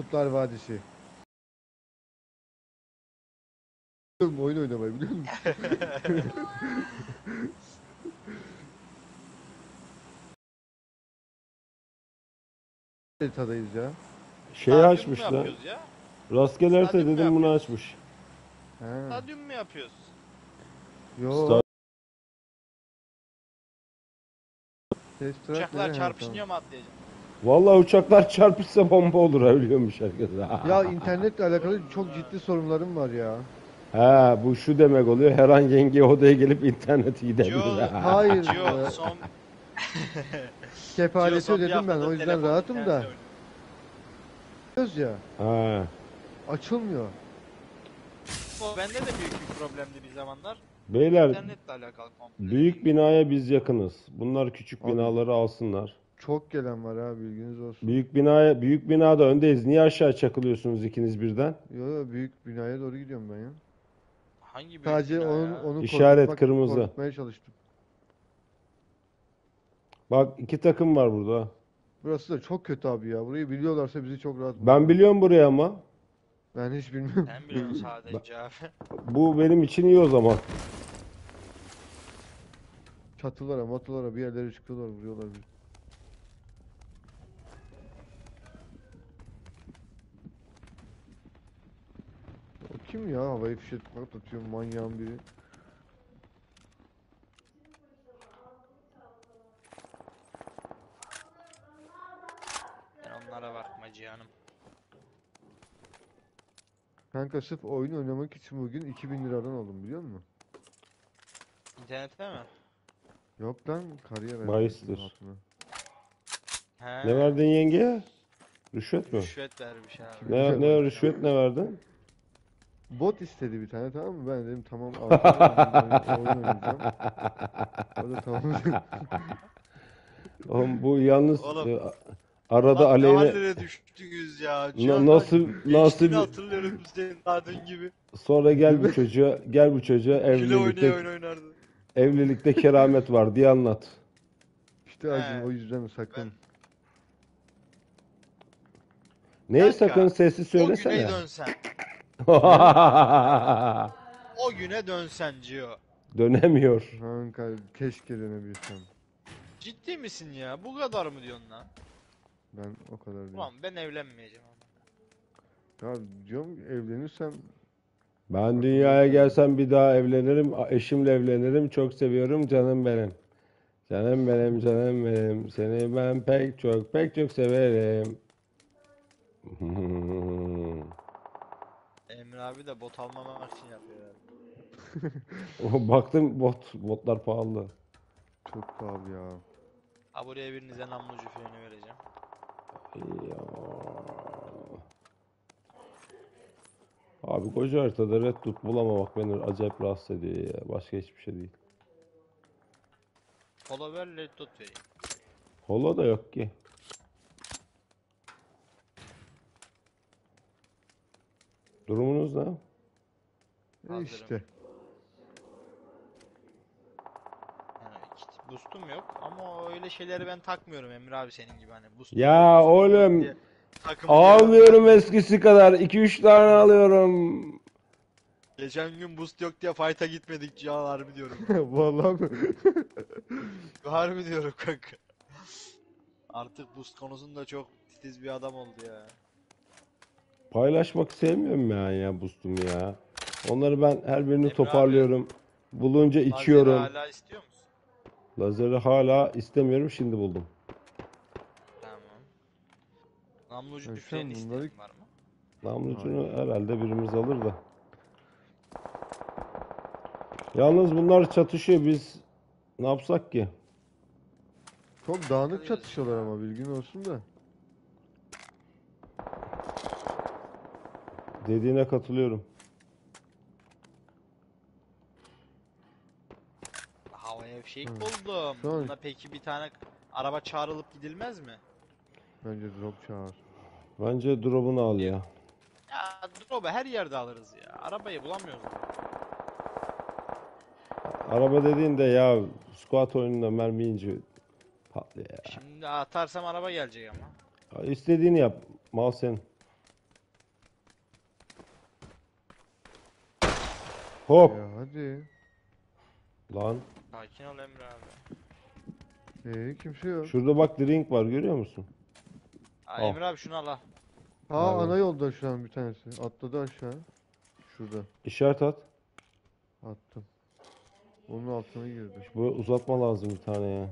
Kutlar Vadisi. Biliyorum, Oyun oynamayı biliyor musun? Haritadayız ya. Şey Stadyum mu açmış lan. yapıyoruz ya? Stadyum dedim bunu yapıyoruz? açmış. He. Stadyum mu yapıyoruz? Yo. Sta- Test track Uçaklar ne? He, çarpışınıyor mu atlayacağım? Vallahi uçaklar çarpışsa bomba olur ölüyormuş herkes. Ya internetle alakalı çok ciddi sorunlarım var ya. He bu şu demek oluyor. Her an yenge odaya gelip interneti gidebilir. Hayır. E, son, Kefaleti ödedim ben o yüzden rahatım da. Diyoruz ya. Ha. Açılmıyor. O bende de büyük bir problemdi bir zamanlar. Beyler İnternetle alakalı komple. büyük binaya biz yakınız. Bunlar küçük Abi. binaları alsınlar. Çok gelen var ha bilginiz olsun. Büyük binaya büyük binada öndeyiz. Niye aşağı çakılıyorsunuz ikiniz birden? Yo yo büyük binaya doğru gidiyorum ben ya. Hangi büyük Sadece bina onun ya? onu İşaret korkutmak- kırmızı. korkutmaya çalıştım. Bak iki takım var burada. Burası da çok kötü abi ya. Burayı biliyorlarsa bizi çok rahat Ben biliyorum burayı ama. Ben hiç bilmiyorum. Sen biliyorsun sadece abi. Bu benim için iyi o zaman. Çatılara, matılara bir yerlere çıkıyorlar, vuruyorlar bizi. Kim ya? Havayı fişek atıyor manyağın biri. Sen onlara bakma cihanım. Kanka sırf oyun oynamak için bugün 2000 liradan aldım biliyor musun? İnternette mi? Yok lan kariyer Bahistir. He. Ne verdin yengeye? Rüşvet mi? Rüşvet vermiş abi. Ne, ne rüşvet ne verdin? Bot istedi bir tane tamam mı? Ben dedim tamam al. oyun, oyun oynayacağım. O da tamam dedi. Oğlum bu yalnız Oğlum. e, arada Lan ne aleyhine hallere düştünüz ya. Na- nasıl nasıl bir- hatırlıyorum senin adın gibi. sonra gel bu çocuğa gel bu çocuğa oynaya evlilikte oyun oynardı. evlilikte keramet var diye anlat. İşte acım He. o yüzden sakın. Neye Kanka, sakın sessiz O güne söylesene. dönsen. O güne dönsen Cio. Dönemiyor. Kanka keşke denebilsem. Ciddi misin ya? Bu kadar mı diyorsun lan? Ben o kadar değil. Ulan ben evlenmeyeceğim. Ya diyorum evlenirsem Ben dünyaya gelsem bir daha evlenirim. Eşimle evlenirim. Çok seviyorum canım benim. Canım benim, canım benim. Seni ben pek çok, pek çok severim. Abi de bot almamak için yapıyor herhalde. Baktım bot, botlar pahalı. çok pahalı ya. Ha buraya birinize namlucu freni vereceğim. Ya. Abi koca haritada red dot bulamamak beni acayip rahatsız ediyor ya. Başka hiçbir şey değil. Polo ver red dot vereyim. Holo da yok ki. Durumunuz ne? E Hazırım. işte. Yani kit- boost'um yok ama öyle şeyleri ben takmıyorum Emre abi senin gibi hani boost Ya oğlum diye takımı almıyorum eskisi kadar. 2-3 tane alıyorum. Geçen gün boost yok diye fight'a gitmedik Cihan harbi diyorum. Vallahi mi? harbi diyorum kanka. Artık boost konusunda çok titiz bir adam oldu ya. Paylaşmak sevmiyorum yani ya boostum ya. Onları ben her birini Emre toparlıyorum. Bulunca Lazeri içiyorum. hala istiyor musun? Lazeri hala istemiyorum şimdi buldum. Tamam. Namlucu şu an fren bunları- var mı? Namlucunu herhalde birimiz alır da. Yalnız bunlar çatışıyor biz ne yapsak ki? Çok dağınık çatışıyorlar ama bilgin olsun da. Dediğine katılıyorum. Havaya fişek Hı. buldum. Şu an- Bunda peki bir tane araba çağrılıp gidilmez mi? Bence drop çağır. Bence drop'unu al ya. Ya drop'u her yerde alırız ya. Arabayı bulamıyoruz. Araba dediğinde ya squat oyununda mermi yiyince patlıyor ya. Şimdi atarsam araba gelecek ama. İstediğini yap. Mal senin. Hop. Ya hadi. Lan. Sakin ol Emre abi. Ee, kimse yok. Şurada bak drink var görüyor musun? Aa, Al. Emre abi şunu al ha. Aa Abi. ana yolda şu an bir tanesi. Atladı aşağı. Şurada. İşaret at. Attım. Onun altına girdi. Bu uzatma lazım bir tane ya.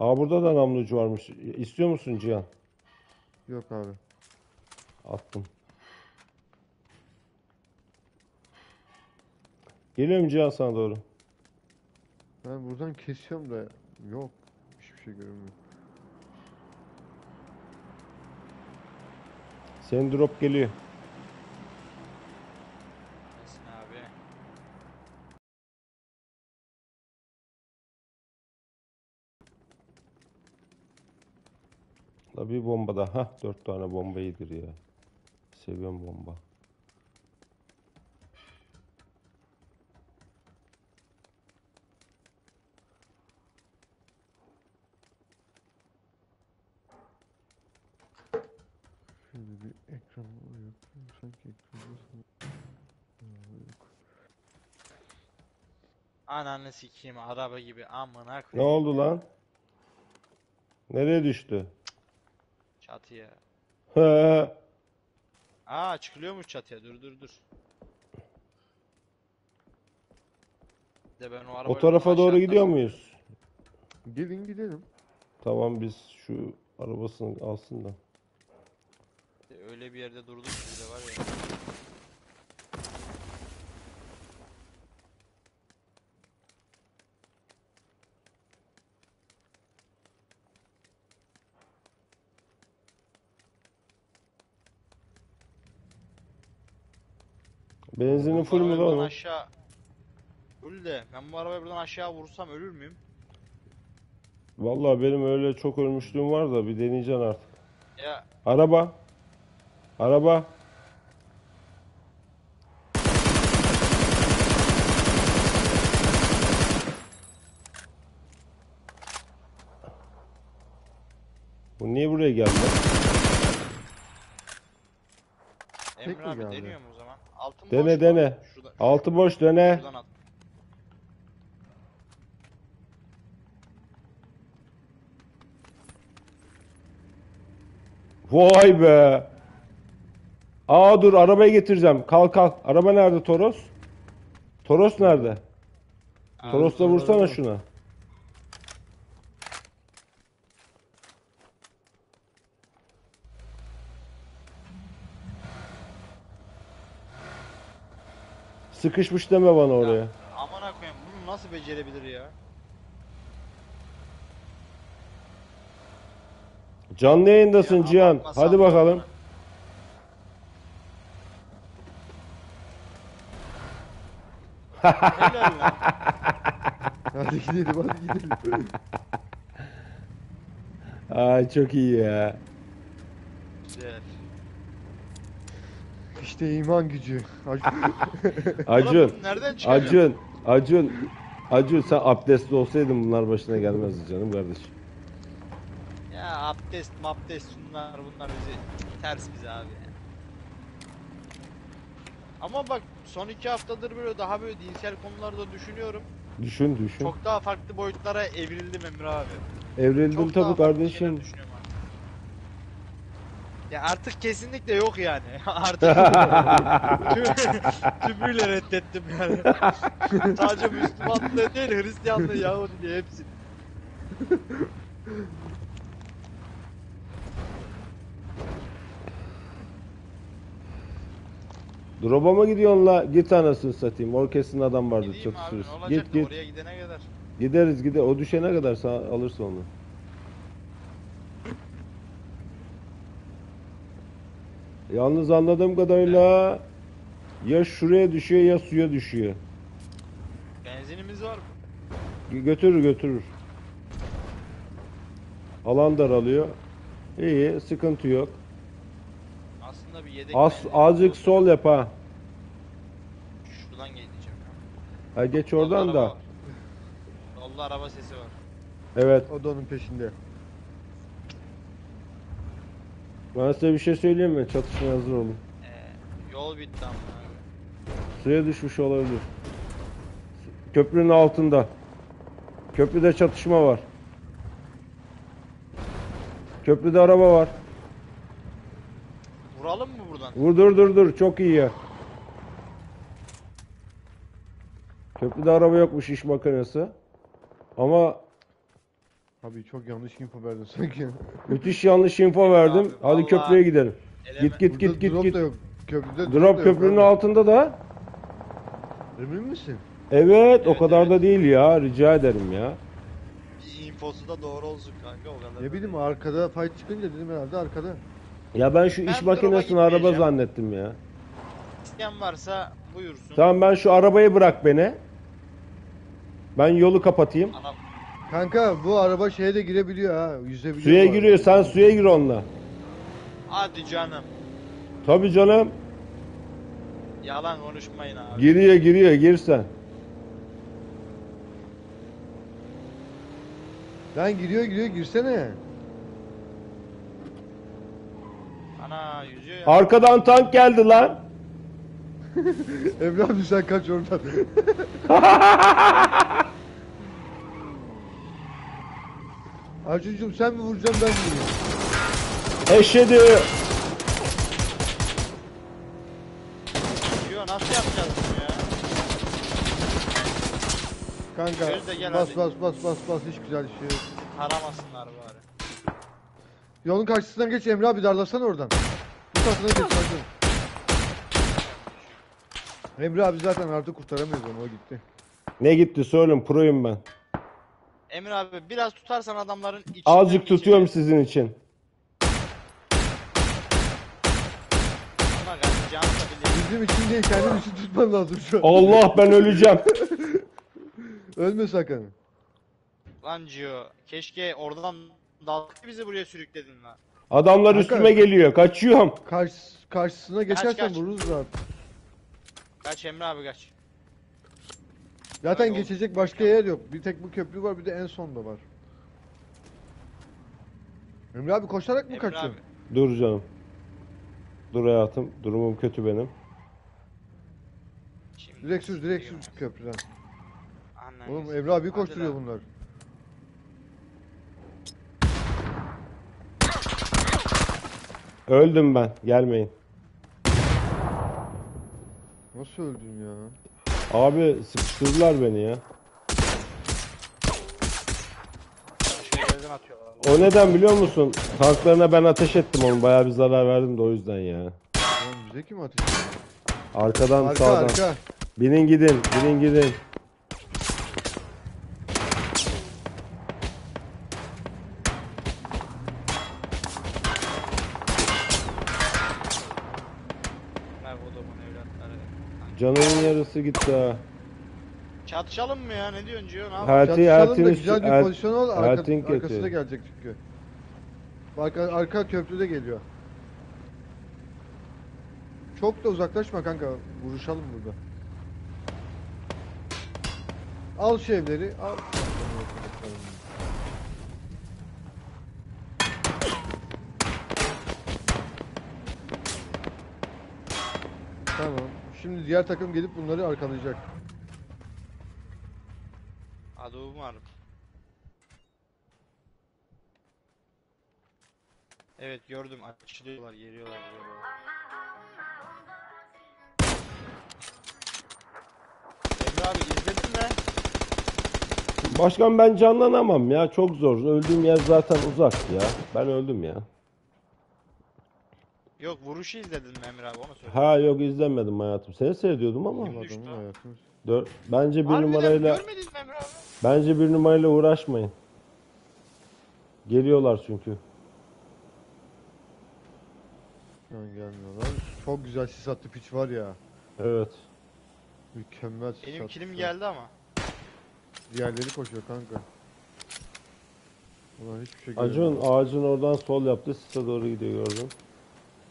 Aa burada da namlucu varmış. İstiyor musun Cihan? Yok abi. Attım. Geliyorum Cihan sana doğru. Ben buradan kesiyorum da yok. Hiçbir şey görünmüyor. Senin drop geliyor. Nesin abi? La bir bomba daha. Hah dört tane bomba iyidir ya. Seviyorum bomba. Şimdi bir ekran yok. Sanki ekranda sana- yok. Ananı sikeyim araba gibi amına Ne koyayım. oldu lan? Nereye düştü? Çatıya. Aa çıkılıyormuş çatıya dur dur dur. De ben o O arabayı tarafa doğru gidiyor muyuz? Gelin gidelim. Tamam biz şu arabasını alsın da. Öyle bir yerde durduk de var ya. Benzinin full mü lan o? aşağı Full de ben bu arabayı buradan aşağı vursam ölür müyüm? Vallahi benim öyle çok ölmüşlüğüm var da bir deneyeceksin artık. Ya Araba. Araba. Bu niye buraya geldi? Tek Emre mi abi geldi? deniyorum o zaman. Altın Dene, boş mu? dene. Şuradan, Altı boş dene. şuradan at. Vay be. Aa dur arabayı getireceğim. Kalk kalk. Araba nerede Toros? Toros nerede? Toros'la vursana şuna. Sıkışmış deme bana oraya. Amına koyayım bunu nasıl becerebilir ya? Canlı yayındasın Ya Cihan. Hadi bakalım. bunu. Helal lan. Hadi gidelim hadi gidelim. Ay çok iyi ya. Güzel. İşte iman gücü. Acun. Bunu nereden? Acun. Acun. Acun sen abdestli olsaydın bunlar başına gelmezdi canım kardeşim. Ya abdest mabdest şunlar bunlar bizi ters bize abi. Ama bak son iki haftadır böyle daha böyle dinsel konularda düşünüyorum. Düşün düşün. Çok daha farklı boyutlara evrildim Emre abi. Evrildim Çok daha tabii farklı şeyler kardeşim. düşünüyorum artık. Ya artık kesinlikle yok yani. artık tüm- tümüyle reddettim yani. Sadece Müslümanlığı değil Hristiyanlığı Yahudi hepsi. Drop'a mı gidiyorsun la? Git anasını satayım. Orkestrın adam vardı Gideyim çatı abi sürüsü. ne olacak Git git. oraya gidene kadar. Gideriz gide. O düşene kadar sen alırsın onu. Yalnız anladığım kadarıyla ya şuraya düşüyor ya suya düşüyor. Benzinimiz var mı? Götürür götürür. Alan daralıyor. İyi sıkıntı yok. Aslında bir yedek Az, azıcık olsa- sol yap ha. Şuradan geleceğim. Ha geç oradan da. var. Solda araba sesi var. Evet. O da onun peşinde. Ben size bir şey söyleyeyim mi? Çatışmaya hazır olun. Ee, yol bitti ama abi. Suya düşmüş olabilir. Köprünün altında. Köprüde çatışma var. Köprüde araba var. Vuralım mı buradan? Vur dur dur dur çok iyi ya. Köprüde araba yokmuş iş makinesi. Ama Abi çok yanlış info verdin sanki. müthiş yanlış info verdim. Abi, Hadi vallahi- köprüye gidelim. Eleme- Git git Burada git git drop git. da yok. Köprüde Drop da yok köprünün abi. altında da. Emin misin? Evet, o Evet, kadar evet. da değil ya. Rica ederim ya. Bir infosu da doğru olsun kanka o kadar. Ne bileyim arkada fight çıkınca dedim herhalde arkada. Ya ben şu Ben iş makinesini araba gitmeyeceğim. zannettim ya. İsteyen varsa buyursun. Tamam ben şu arabayı bırak beni. Ben yolu kapatayım. Kanka bu araba şeye de girebiliyor ha. Yüzebiliyor. Suya bu araba. giriyor. Sen suya gir onunla. hadi canım. Tabii canım. Yalan konuşmayın abi. Giriyor giriyor. Gir sen. Lan giriyor giriyor girsene. Yüzüyor ya. Arkadan tank geldi lan. Emre abi sen kaç oradan. Acuncuğum sen mi vuracaksın ben mi vurayım? Eşhedü. Yüzüyor nasıl yapacağız bunu ya? Kanka gel bas hadi. bas bas bas bas hiç güzel şey yok. Taramasınlar bari. Yolun karşısından geç Emre abi darlasana oradan. Bu tarafına geç Acun. Emre abi zaten artık kurtaramıyoruz onu o gitti. Ne gitti söyleyeyim proyum ben. Emir abi biraz tutarsan adamların içinden Azıcık geçecek. tutuyorum sizin için. Ama da. Bizim için değil kendin için tutman lazım şu an. Allah ben öleceğim. Ölme sakın. Lan Gio keşke oradan dalga bizi buraya sürükledin lan. Adamlar Kanka. üstüme geliyor. Kaçıyorum. Karşı, karşısına geçersen kaç. vururuz rahat. Kaç Emre abi kaç. Zaten Öyle geçecek başka yer yok. Bir tek bu köprü var bir de en sonda var. Emre abi koşarak mı Emre kaçıyorsun? abi. Dur canım. Dur hayatım. Durumum kötü benim. Şimdi Direkt sür direkt sürüyorum. sür köprüden. Ananı Oğlum. Emre abi Hadi koşturuyor lan. bunlar. Öldüm ben. Gelmeyin. Nasıl öldün ya? Abi sıkıştırdılar beni ya. Şeylerden atıyorlar. O neden biliyor musun? Tanklarına ben ateş ettim onun. Bayağı bir zarar verdim de o yüzden ya. Lan bize kim ateş ediyor? Arkadan Arka sağdan. arka. Binin gidin. Binin gidin. Canının yarısı gitti ha. Çatışalım mı ya ne diyorsun Gio ne yapalım? Her- Çatışalım da Ertin- güzel bir pozisyon ol. Arka, Ertin arkası kötü. da gelecek çünkü. Arka, arka köprüde geliyor. Çok da uzaklaşma kanka. Vuruşalım burada. Al şu evleri. Al. Tamam. Şimdi diğer takım gelip bunları arkalayacak. Hadi umarım. Evet gördüm açılıyorlar geliyorlar geliyorlar. Emre abi izledin mi? Başkan ben canlanamam ya. Çok zor. Öldüğüm yer zaten uzak ya. Ben öldüm ya. Yok vuruşu izledin mi Emre abi onu söyle. Ha yok izlemedim hayatım. Seni seyrediyordum ama. Kim düştü Dör, bence bir Harbiden numarayla görmedin mi abi? bence bir numarayla uğraşmayın. Geliyorlar çünkü. Gelmiyorlar. Çok güzel sis attı piç var ya. Evet. Mükemmel sis Benim attı. kilim geldi ama. Diğerleri koşuyor kanka. Ulan hiçbir şey Acun ağacın oradan sol yaptı. Sise doğru gidiyor gördün.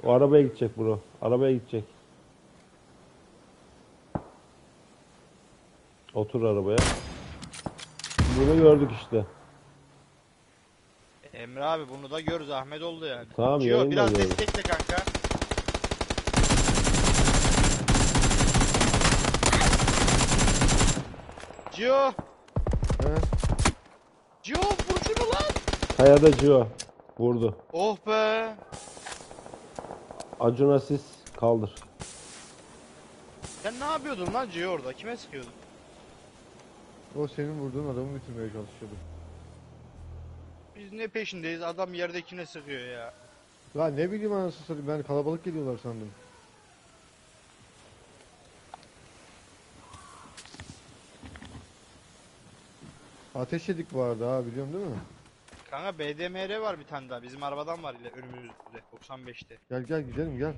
O arabaya gidecek bro. Arabaya gidecek. Otur arabaya. Bunu gördük işte. Emre abi bunu da gör zahmet oldu yani. Tamam, yayında biraz gördüm. destekle kanka. Cio! He? Cio vur şunu lan! Kayada Cio. Vurdu. Oh be! Acun Asis kaldır. Sen ne yapıyordun lan Cio orada? Kime sıkıyordun? O senin vurduğun adamı bitirmeye çalışıyordu. Biz ne peşindeyiz? Adam yerdekine sıkıyor ya. Ya ne bileyim anasını satayım ben kalabalık geliyorlar sandım. Ateş yedik bu arada ha biliyorsun değil mi? Kanka BDMR var bir tane daha. Bizim arabadan var ile önümüzde. 95'te. Gel gel gidelim gel.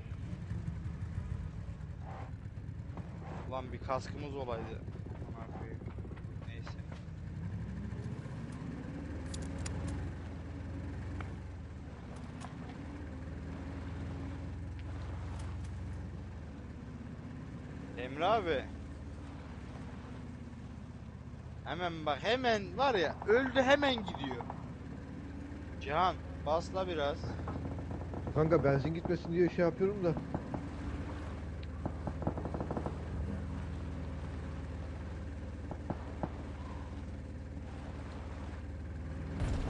Ulan bir kaskımız olaydı. Neyse. Emre abi. Hemen bak hemen var ya öldü hemen gidiyor. Cihan basla biraz. Kanka benzin gitmesin diye şey yapıyorum da.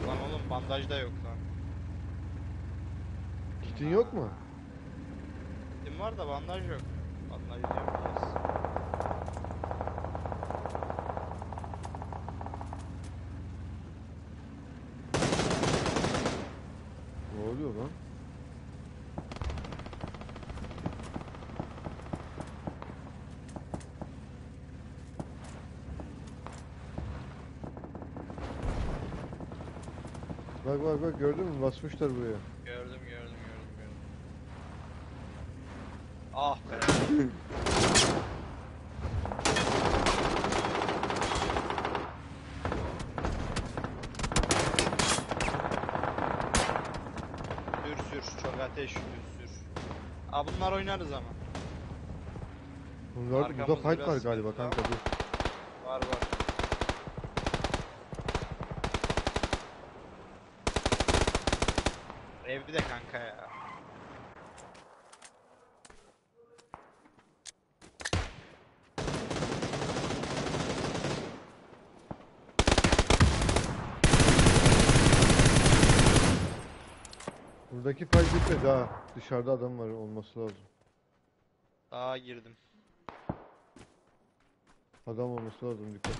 Lan oğlum bandaj da yok lan. Kitin yok mu? Kim var da bandaj yok. Bandaj yapacağız. Ne oluyor lan? Bak bak bak gördün mü basmışlar buraya. Gördüm gördüm gördüm gördüm. Ah be. sür sür çok ateş sür sür. Aa bunlar oynarız ama. Bunlar burada Arkamız fight var biraz galiba sıkıntı kanka dur. Var var. Evde de kanka ya. Bitmedi ha. Dışarıda adam var olması lazım. Daha girdim. Adam olması lazım dikkat.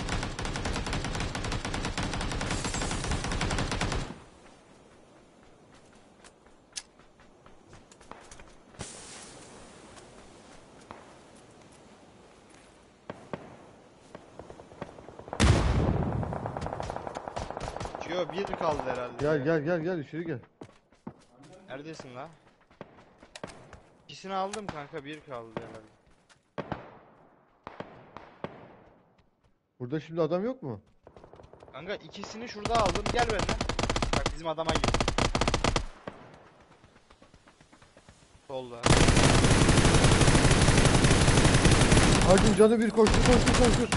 Yo bir kaldı herhalde. Gel gel gel gel içeri gel. Neredesin la? İkisini aldım kanka bir kaldı herhalde. Burada şimdi adam yok mu? Kanka ikisini şurada aldım gel benimle. Bak bizim adama gir. Solda. Acun canı bir koştu koştu koştu.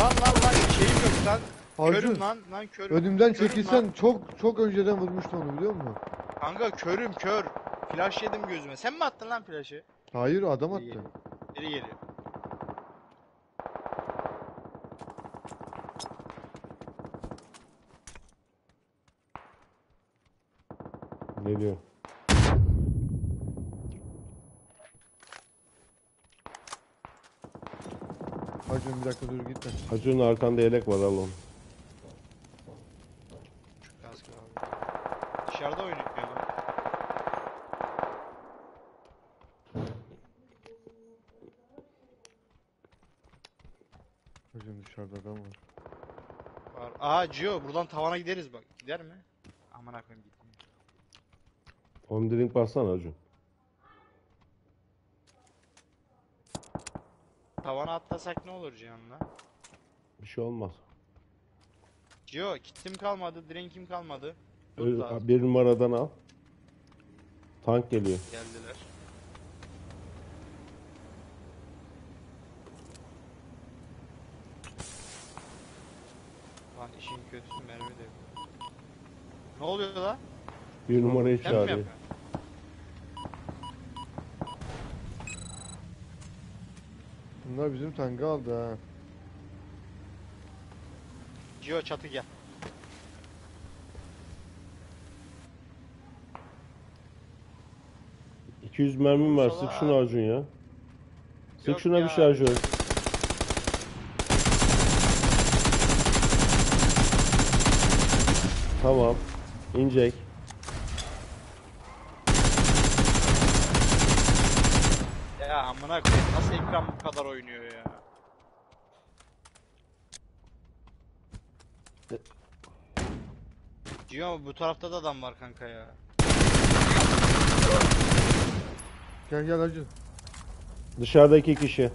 Lan lan lan şeyim yok lan. Acun Körüm lan lan körüm. önümden Körüm çekilsen lan. çok çok önceden vurmuştu onu biliyor musun? Kanka körüm kör. Flash yedim gözüme. Sen mi attın lan flash'ı? Hayır adam attı. Biri geliyor. Ne diyor? Acun bir dakika dur gitme. Acun'un arkanda yelek var al onu. Kask abi. Dışarıda oynuyor lan. Acun dışarıda adam var. Var. Aha Gio buradan tavana gideriz bak. Gider mi? Aman koyayım gitmiyor. Home drink bassana Acun. Tavana atlasak ne olur Cihan'la? Bir şey olmaz. Gio kitim kalmadı, drinkim kalmadı. Ö- Loot lazım. Bir numaradan al. Tank geliyor. Geldiler. Lan işin kötüsü mermi de yok. Ne oluyor la? Bir numarayı Sen mi çağırıyor. yapıyorsun? Bunlar bizim tankı aldı ha. Gio çatı gel. 200 mermim var. Sık şunu Acun ya. Sık Yok şuna bir ya. şarjör. Tamam. İnecek. Ya amına koyayım nasıl ekran bu kadar oynuyor ya. Gio bu tarafta da adam var kanka ya. Gel gel hacı. Dışarıda iki kişi.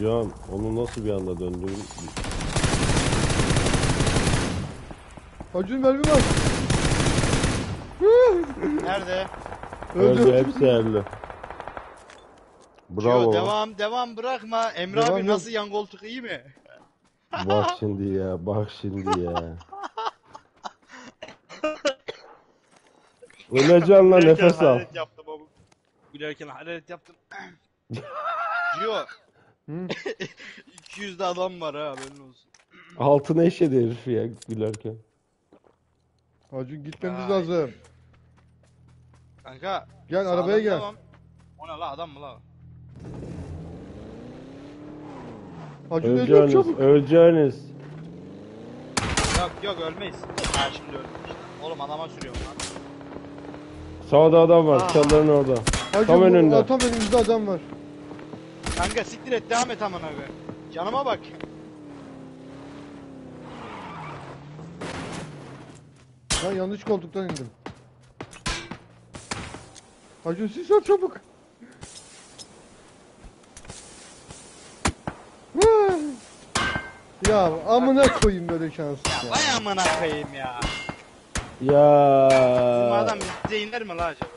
Cihan onu nasıl bir anda döndürdün? Hacı'nın mermi var. Nerede? Öldü Öldü. hepsi öldü. Bravo. Gio devam devam bırakma. Emre Devam abi yok. nasıl yan koltuk iyi mi? Bak şimdi ya, bak şimdi ya. Öleceksin lan Gülerken nefes al. hararet yaptım ama. Gülerken hararet yaptım. Gio Hı? 200'de adam var ha haberin olsun. Altına eşedi herif ya gülerken. Hacı gitmemiz Vay. lazım. Kanka Gel sağdan arabaya gel. devam. O ne la adam mı la? Hacı ölüyor Öleceğiniz, çabuk. öleceğiniz. Yok yok ölmeyiz. Ha şimdi öldüm işte. Oğlum adama sürüyorum lan. Sağda adam var, Aa. çalıların orada. Hacı Tam önünde. Tam önümüzde adam var. Kanka siktir et devam et aman abi. Canıma bak. Ben yanlış koltuktan indim. Hacı siz at çabuk. Ya amına koyayım böyle şanssız ya. Vay amına koyayım ya. Ya. Adam bize iner mi la acaba?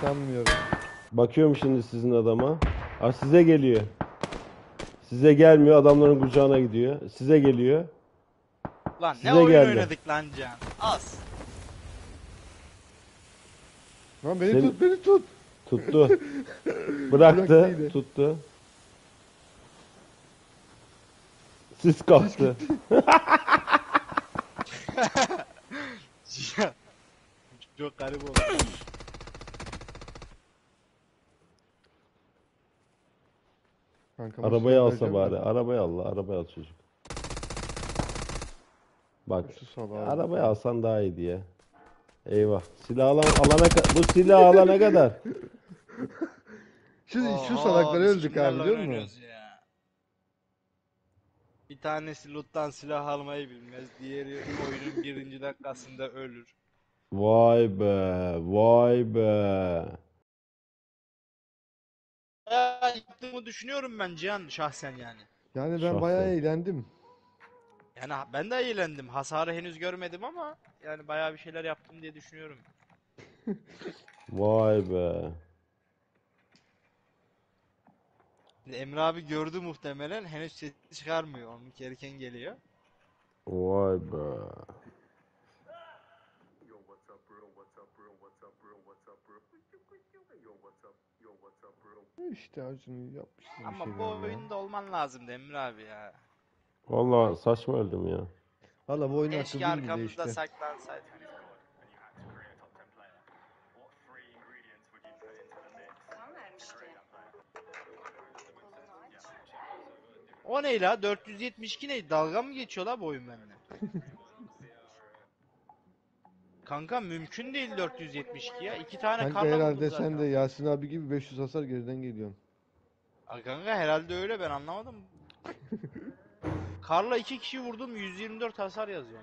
Sanmıyorum. Bakıyorum şimdi sizin adama. Aa, size geliyor. Size gelmiyor, adamların kucağına gidiyor. Size geliyor. Lan Size ne oyun geldi. oynadık lan Can. Az. Lan beni Senin- tut beni tut. Tuttu. Bıraktı, Bıraktıydı. tuttu. Sis kalktı. Çok garip oldu. Kankama Arabayı alsa bari. Arabayı al, la, arabayı al çocuk. Bak, arabayı alsan daha iyi diye. Eyvah. Silah alan, alana ka- bu silah alana kadar. Şu, şu salakları biz öldük abi biliyor musun? oynuyoruz ya? Bir tanesi loot'tan silah almayı bilmez. Diğeri oyunun birinci dakikasında ölür. Vay be, vay be. Ya yıktığımı düşünüyorum ben Cihan şahsen yani. Yani ben Şahsen. bayağı eğlendim. Yani ha- ben de eğlendim. Hasarı henüz görmedim ama yani bayağı bir şeyler yaptım diye düşünüyorum. Vay be. Emre abi gördü muhtemelen henüz ses çıkarmıyor. Onun erken geliyor. Vay be. Yo, what's up, bro? What's up, bro? What's up, bro? What's up, bro? Yo, what's up? Yo, what's up, bro? İşte Acun yapmışsın bir Ama bu şeyler ya. oyunda olman lazımdı Emre abi ya. Vallahi saçma öldüm ya. Valla bu oyun Keşke hakkı değil de arkamızda işte. saklansaydın. O ne la? 472 ne? Dalga mı geçiyor la bu oyun benimle? Kanka mümkün değil 472 ya. İki tane Kanka karla herhalde zaten. sen de Yasin abi gibi 500 hasar geriden geliyorsun. Aa, Kanka herhalde öyle ben anlamadım. Karla iki kişi vurdum 124 hasar yazıyor.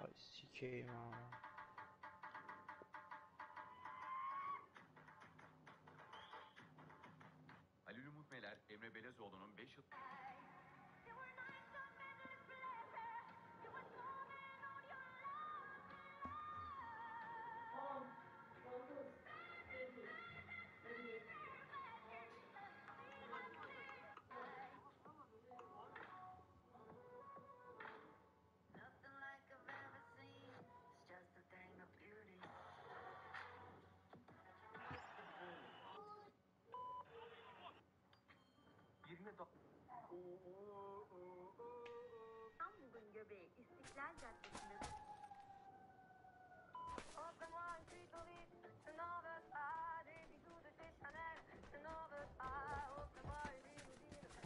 Ay sikeyim ha. İstanbul'un göbeği İstiklal Caddesi'nde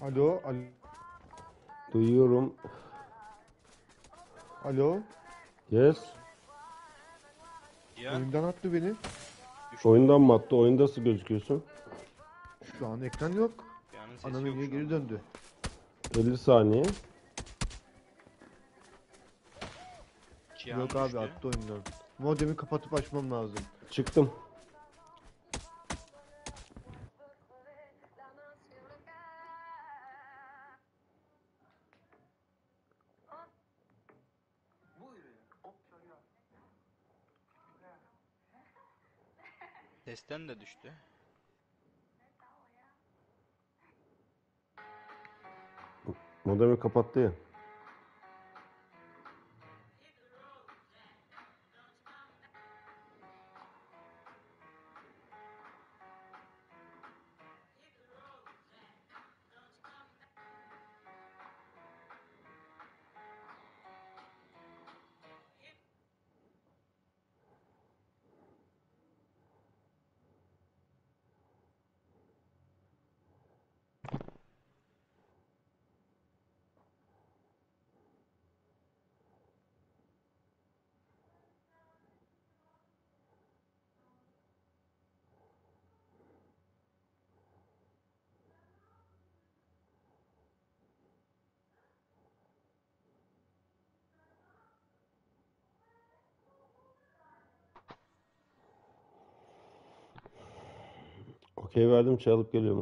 Alo, alo, Duyuyorum. alo. Yes. Ya Oyundan attı beni. Oyundan mı attı? Oyunda nasıl gözüküyorsun? Şu an ekran yok. yani sesi Ana yok menüye şu geri döndü. 50 saniye. Cihan Yok abi düştü. attı oyundan. Modemi kapatıp açmam lazım. Çıktım. Sesten de düştü. Modemi kapattı ya. Okey verdim çalıp geliyor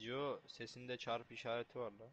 Yo sesinde çarpı işareti var la.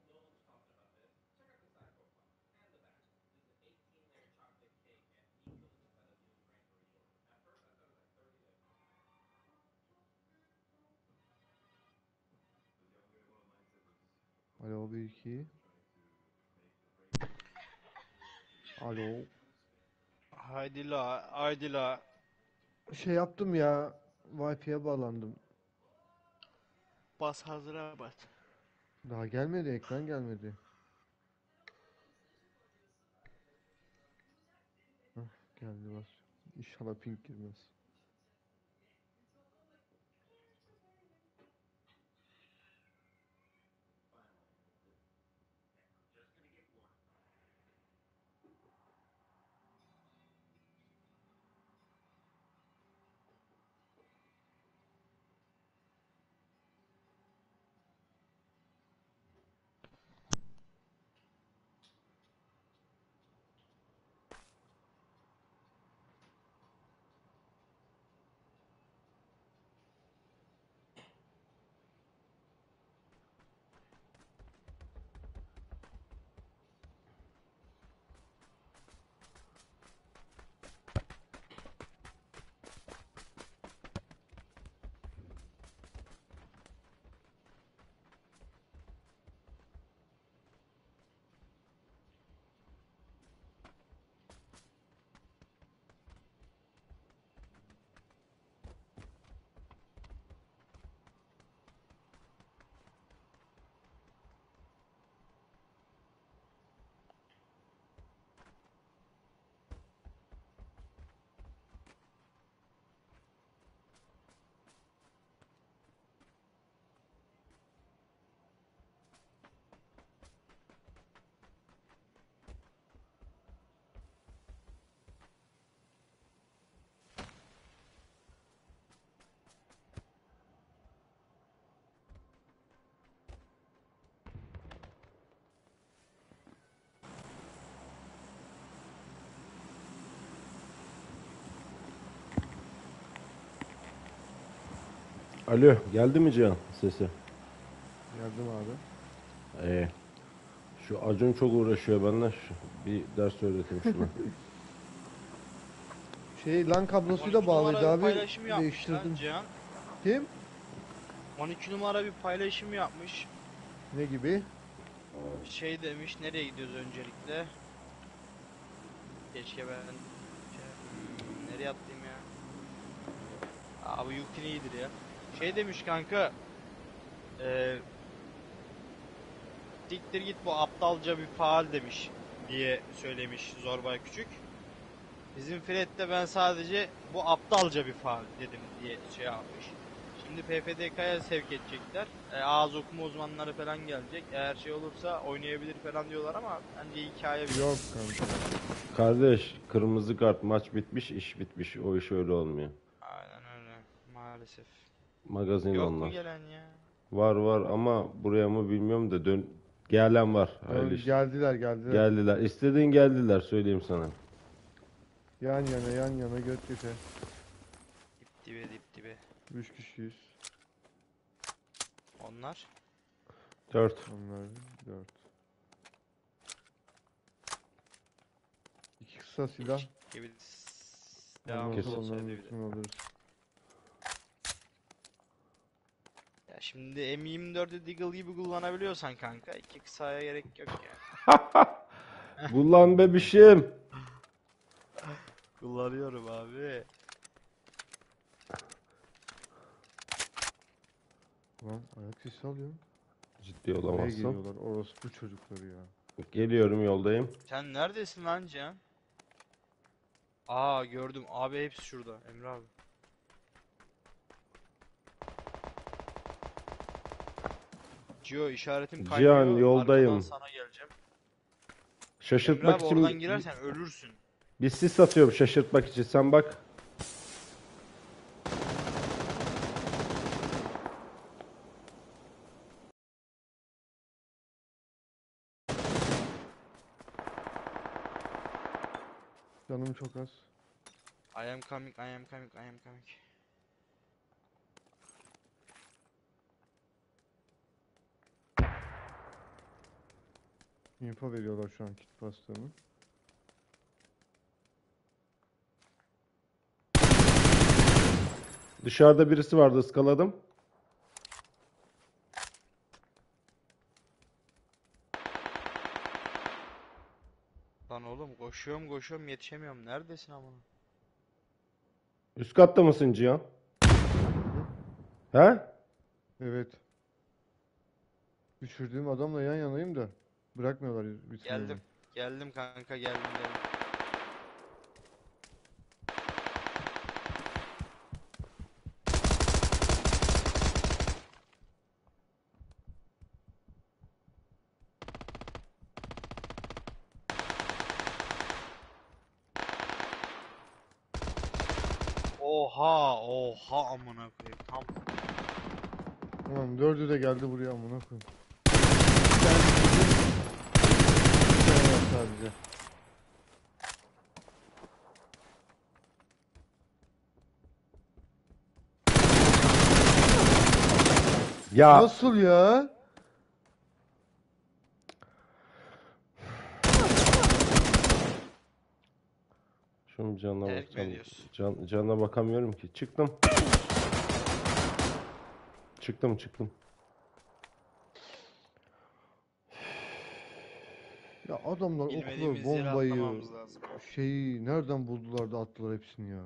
Alo, bir iki. Alo. Haydi la, haydi la. Şey yaptım ya. Wi-Fi'ye bağlandım. Bas hazıra bas. Daha gelmedi, ekran gelmedi. Hah, geldi bas. İnşallah ping girmez. Alo, geldi mi Cihan sesi? Yardım abi. Ee, şu Acun çok uğraşıyor benden. Şu, bir ders öğreteyim şuna. Şey LAN kablosuyla 12 bağlıydı numara bir abi. paylaşım yapmış lan Değiştirdim. Cihan. Kim? 12 numara bir paylaşım yapmış. Ne gibi? Şey demiş, nereye gidiyoruz öncelikle? Keşke ben şey, nereye atlayayım ya? Abi Yuktin iyidir ya. Şey demiş kanka. Eee Diktir git bu aptalca bir faal demiş diye söylemiş Zorbay Küçük. Bizim Fred'de ben sadece bu aptalca bir faal dedim diye şey yapmış. Şimdi PFDK'ya sevk edecekler. E, ağız okuma uzmanları falan gelecek. Eğer şey olursa oynayabilir falan diyorlar ama bence hikaye bir Yok kanka. Kardeş, kırmızı kart maç bitmiş, iş bitmiş. O iş öyle olmuyor. Aynen öyle. Maalesef. Magazin Yok mu onlar. gelen ya? Var var ama buraya mı bilmiyorum da dön gelen var. Öyle Öyle işte. geldiler geldiler. Geldiler. İstediğin geldiler söyleyeyim sana. Yan yana yan yana göt göte. Dip dibe dip dibe. Üç kişiyiz. Onlar. Dört. Onlar dört. İki kısa silah. Gibi Ondan devam sonra olsaydı onların bir de. hepsini alırız. Şimdi M24'ü Deagle gibi kullanabiliyorsan kanka iki kısaya gerek yok ya. Kullan bebişim. Kullanıyorum abi. Lan ayak sesi alıyorum. Ciddi Buraya olamazsın. geliyorlar orospu çocukları ya. Geliyorum yoldayım. Sen neredesin lan Cihan? Aa gördüm abi hepsi şurada Emre abi. Gio işaretim kaynıyor. Cihan, yoldayım. Arkadan sana geleceğim. Şaşırtmak Emre abi oradan için girersen ölürsün. bir sis atıyorum şaşırtmak için. Sen bak. Canım çok az. I am coming, I am coming, I am coming. Info veriyorlar şu an kit bastığımı. Dışarıda birisi vardı ıskaladım. Lan oğlum koşuyorum koşuyorum yetişemiyorum. Neredesin amına? Üst katta mısın Cihan? He? Evet. Düşürdüğüm adamla yan yanayım da bırakmıyorlar bitirmeyi. Geldim. Geldim kanka geldim geldim. Oha oha amına koyayım tam Tamam dördü de geldi buraya amına koyayım. Bir tane düşürdüm. Bir tane var sadece. Ya Nasıl ya? şunun canına Terk mi ediyorsun? Can, canına bakamıyorum ki. Çıktım. Çıktım çıktım. Ya adamlar bilmediğimiz yere bombayı atlamamız lazım. şeyi nereden buldular da attılar hepsini ya.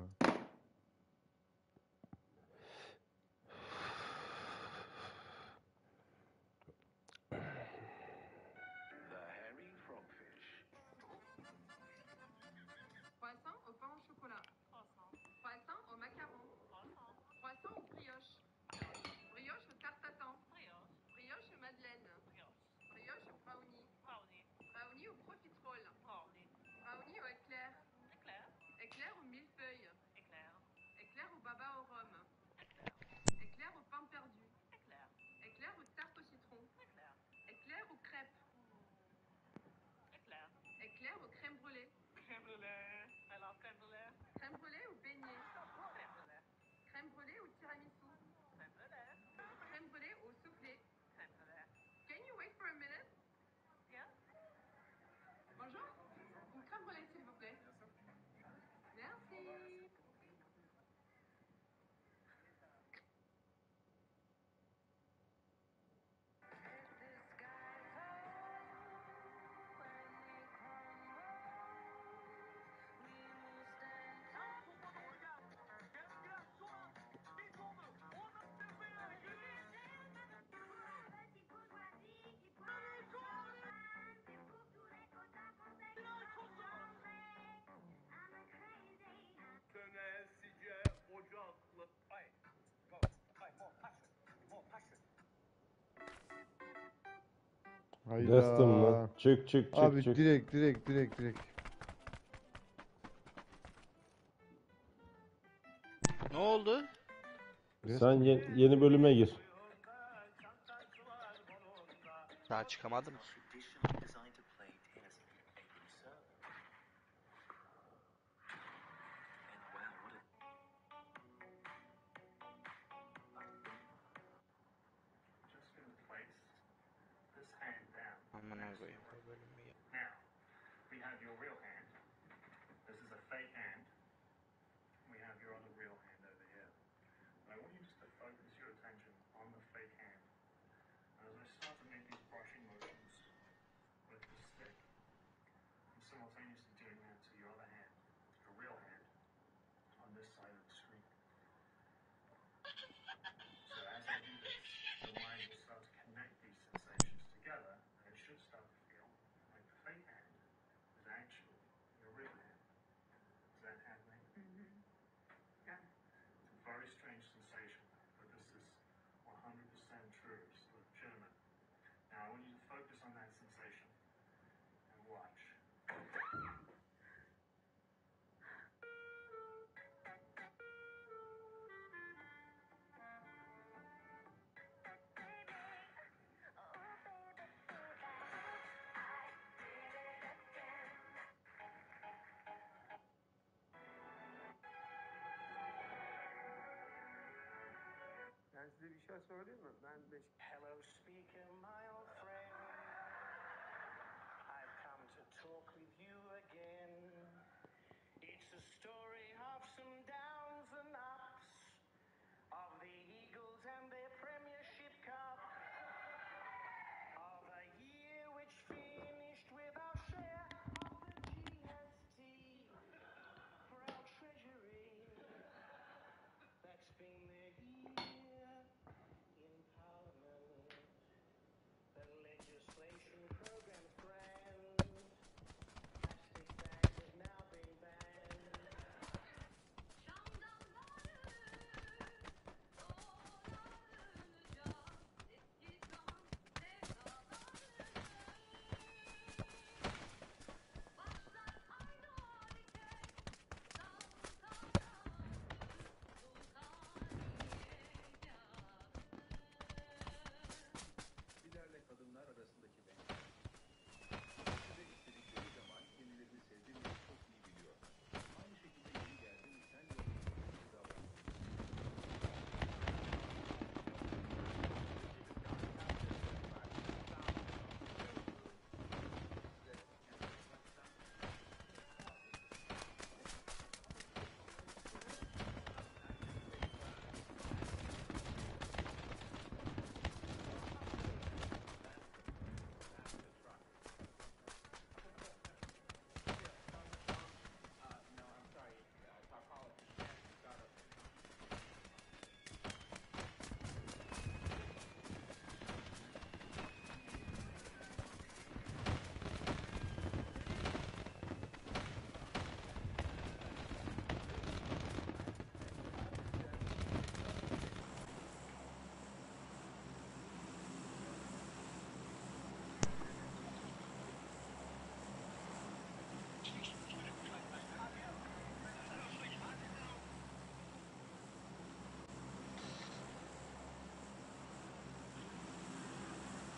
Destin mı? Hayda. Çık çık çık Abi çık. direkt direkt direkt direkt. Ne oldu? Sen ye- yeni bölüme gir. Daha çıkamadım. Şey söyleyeyim mi? Ben beş...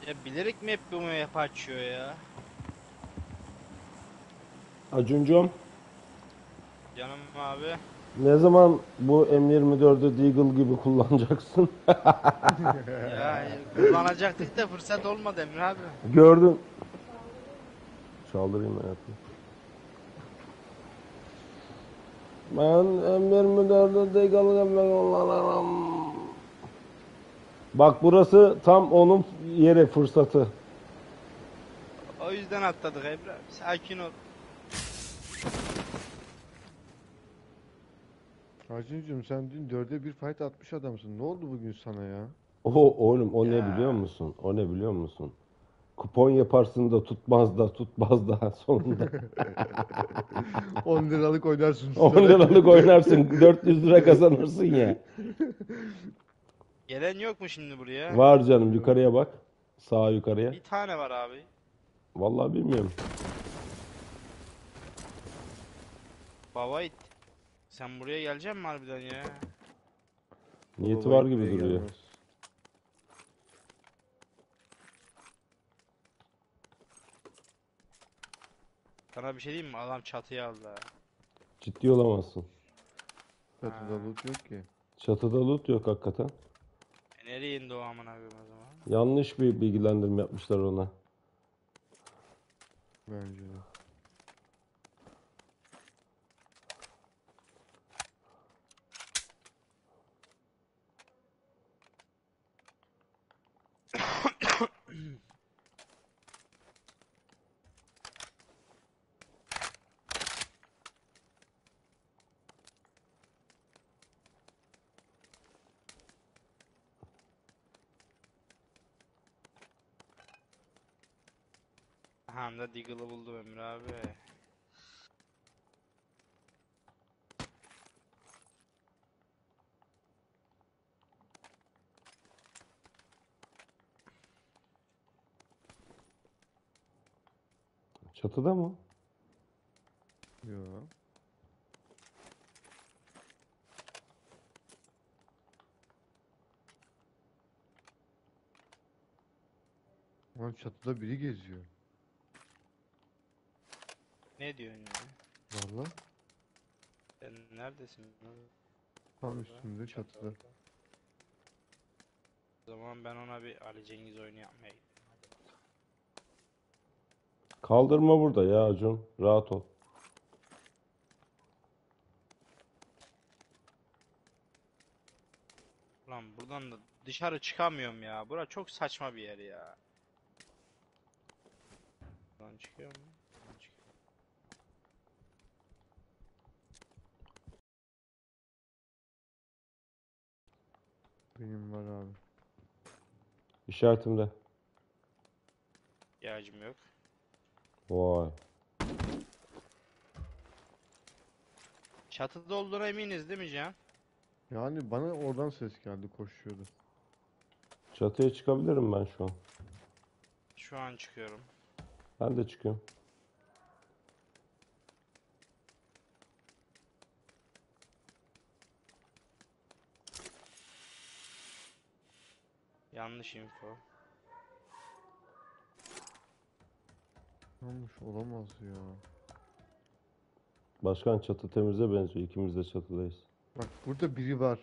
Ya bilerek mi hep bu map açıyor ya? Acuncuğum Canım abi. ne zaman bu M24'ü Deagle gibi kullanacaksın? Ya kullanacaktık da fırsat olmadı Emre abi. Gördüm. Çaldırayım hayatım. Ben M24'ü Deagle gibi kullanırım. Bak burası tam onun yeri fırsatı. O yüzden atladık abi. Sakin ol. Acıncığım sen dün dörde bir fight atmış adamsın. Ne oldu bugün sana ya? O oğlum o ne biliyor musun? O ne biliyor musun? Kupon yaparsın da tutmaz da tutmaz da sonunda 10 liralık oynarsın. 10 liralık oynarsın 400 lira kazanırsın ya. Gelen yok mu şimdi buraya? Var canım yukarıya bak. Sağ yukarıya. Bir tane var abi. Vallahi bilmiyorum. Baba it. Sen buraya gelecek misin harbiden ya? Niyeti Baba var gibi duruyor. gelmez. Sana bir şey diyeyim mi? Adam çatıya aldı ha. Ciddi olamazsın. Çatıda loot yok ki. Çatıda loot yok hakikaten. E nereye indi o amına koyayım o zaman? Yanlış bir bilgilendirme yapmışlar ona. Bence de. Hem de Deagle'ı buldum Emre abi. Çatıda mı? Yok. Lan çatıda biri geziyor. Ne diyorsun ya? Valla Sen neredesin? tam üstünde çatıda. O zaman ben ona bir Ali Cengiz oyunu yapmaya bakalım. Kaldırma burada ya Acun. Rahat ol. Ulan buradan da dışarı çıkamıyorum ya. Bura çok saçma bir yer ya. Buradan çıkıyor mu? Buradan çıkıyor. Benim var abi. İşaretimde. İhtiyacım yok. Vay. Çatıda olduğuna eminiz değil mi Can? Yani bana oradan ses geldi koşuyordu. Çatıya çıkabilirim ben şu an. Şu an çıkıyorum. Ben de çıkıyorum. Yanlış info. Yanlış olamaz ya. Başkan çatı temize benziyor. İkimiz de çatıdayız. Bak burada biri var.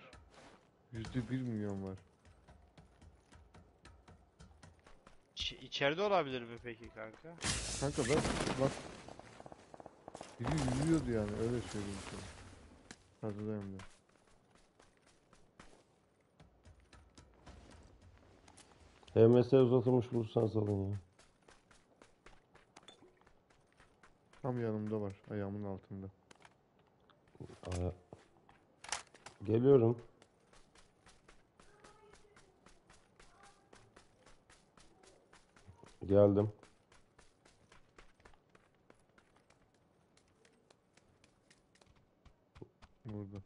Yüzde bir milyon var. İç- içeride olabilir mi peki kanka? Kanka ben bak biri yürüyordu yani öyle söyleyeyim sana. Çatıda hem HMS uzatılmış bulursanız alın ya. Tam yanımda var ayağımın altında. Aya- Geliyorum. Geldim. Burada.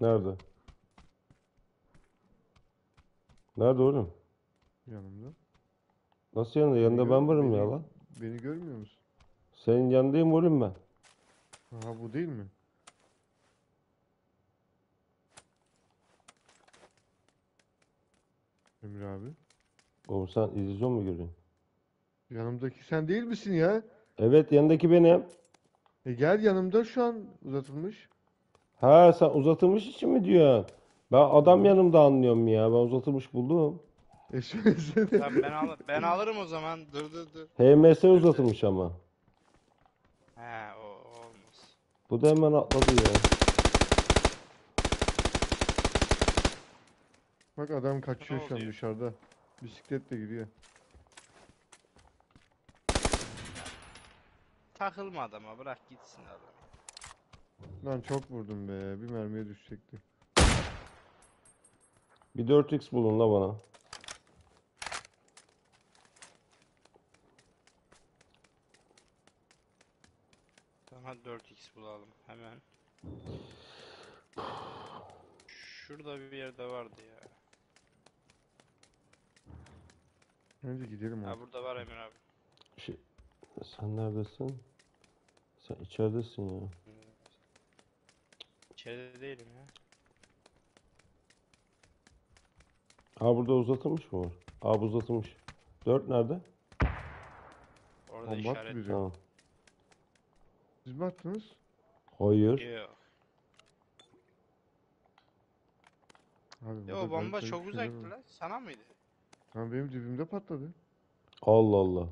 Nerede? Nerede oğlum? Yanımda. Nasıl yanında? Yanında ben varım ya lan. Beni görmüyor musun? Senin yanındayım oğlum ben. Aha bu değil mi? Emir abi. Oğlum sen illüzyon mu görüyorsun? Yanımdaki sen değil misin ya? Evet yanındaki benim. E gel yanımda şu an uzatılmış. Ha sen uzatılmış için mi diyorsun? Ben adam yanımda anlıyorum ya. Ben uzatılmış buldum. E söylesene. Tamam ben al ben alırım o zaman. Dur dur dur. HMS uzatılmış ama. He o, o olmaz. Bu da hemen atladı ya. Bak adam kaçıyor şu an oluyor? dışarıda. Bisikletle gidiyor. Takılma adama bırak gitsin adam. Lan çok vurdum be. Bir mermiye düşecekti. Bir 4x bulun la bana. Daha 4x bulalım hemen. Şurada bir yerde vardı ya. Önce gidelim Ha burada var Emir abi. Şey, sen neredesin? Sen içeridesin ya. İçeride değilim ya. Aa burada uzatılmış mı var? Aa bu uzatılmış. 4 nerede? Orada Bomba attı işaret. biri. Tamam. Siz mi attınız? Hayır. Abi Yo burada bomba çok şeyler uzaktı lan. Sana mıydı? Lan benim dibimde patladı. Allah Allah.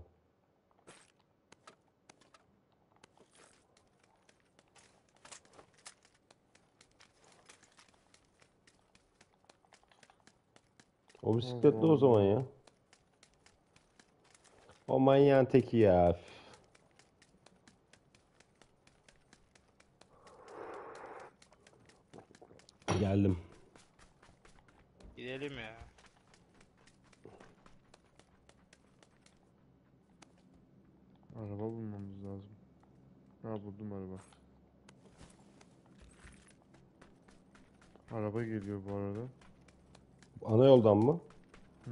O bisikletli o zaman ya. O manyağın teki ya. Geldim. Gidelim ya. Araba bulmamız lazım. Ha buldum araba. Araba geliyor bu arada. Ana yoldan mı? Hı.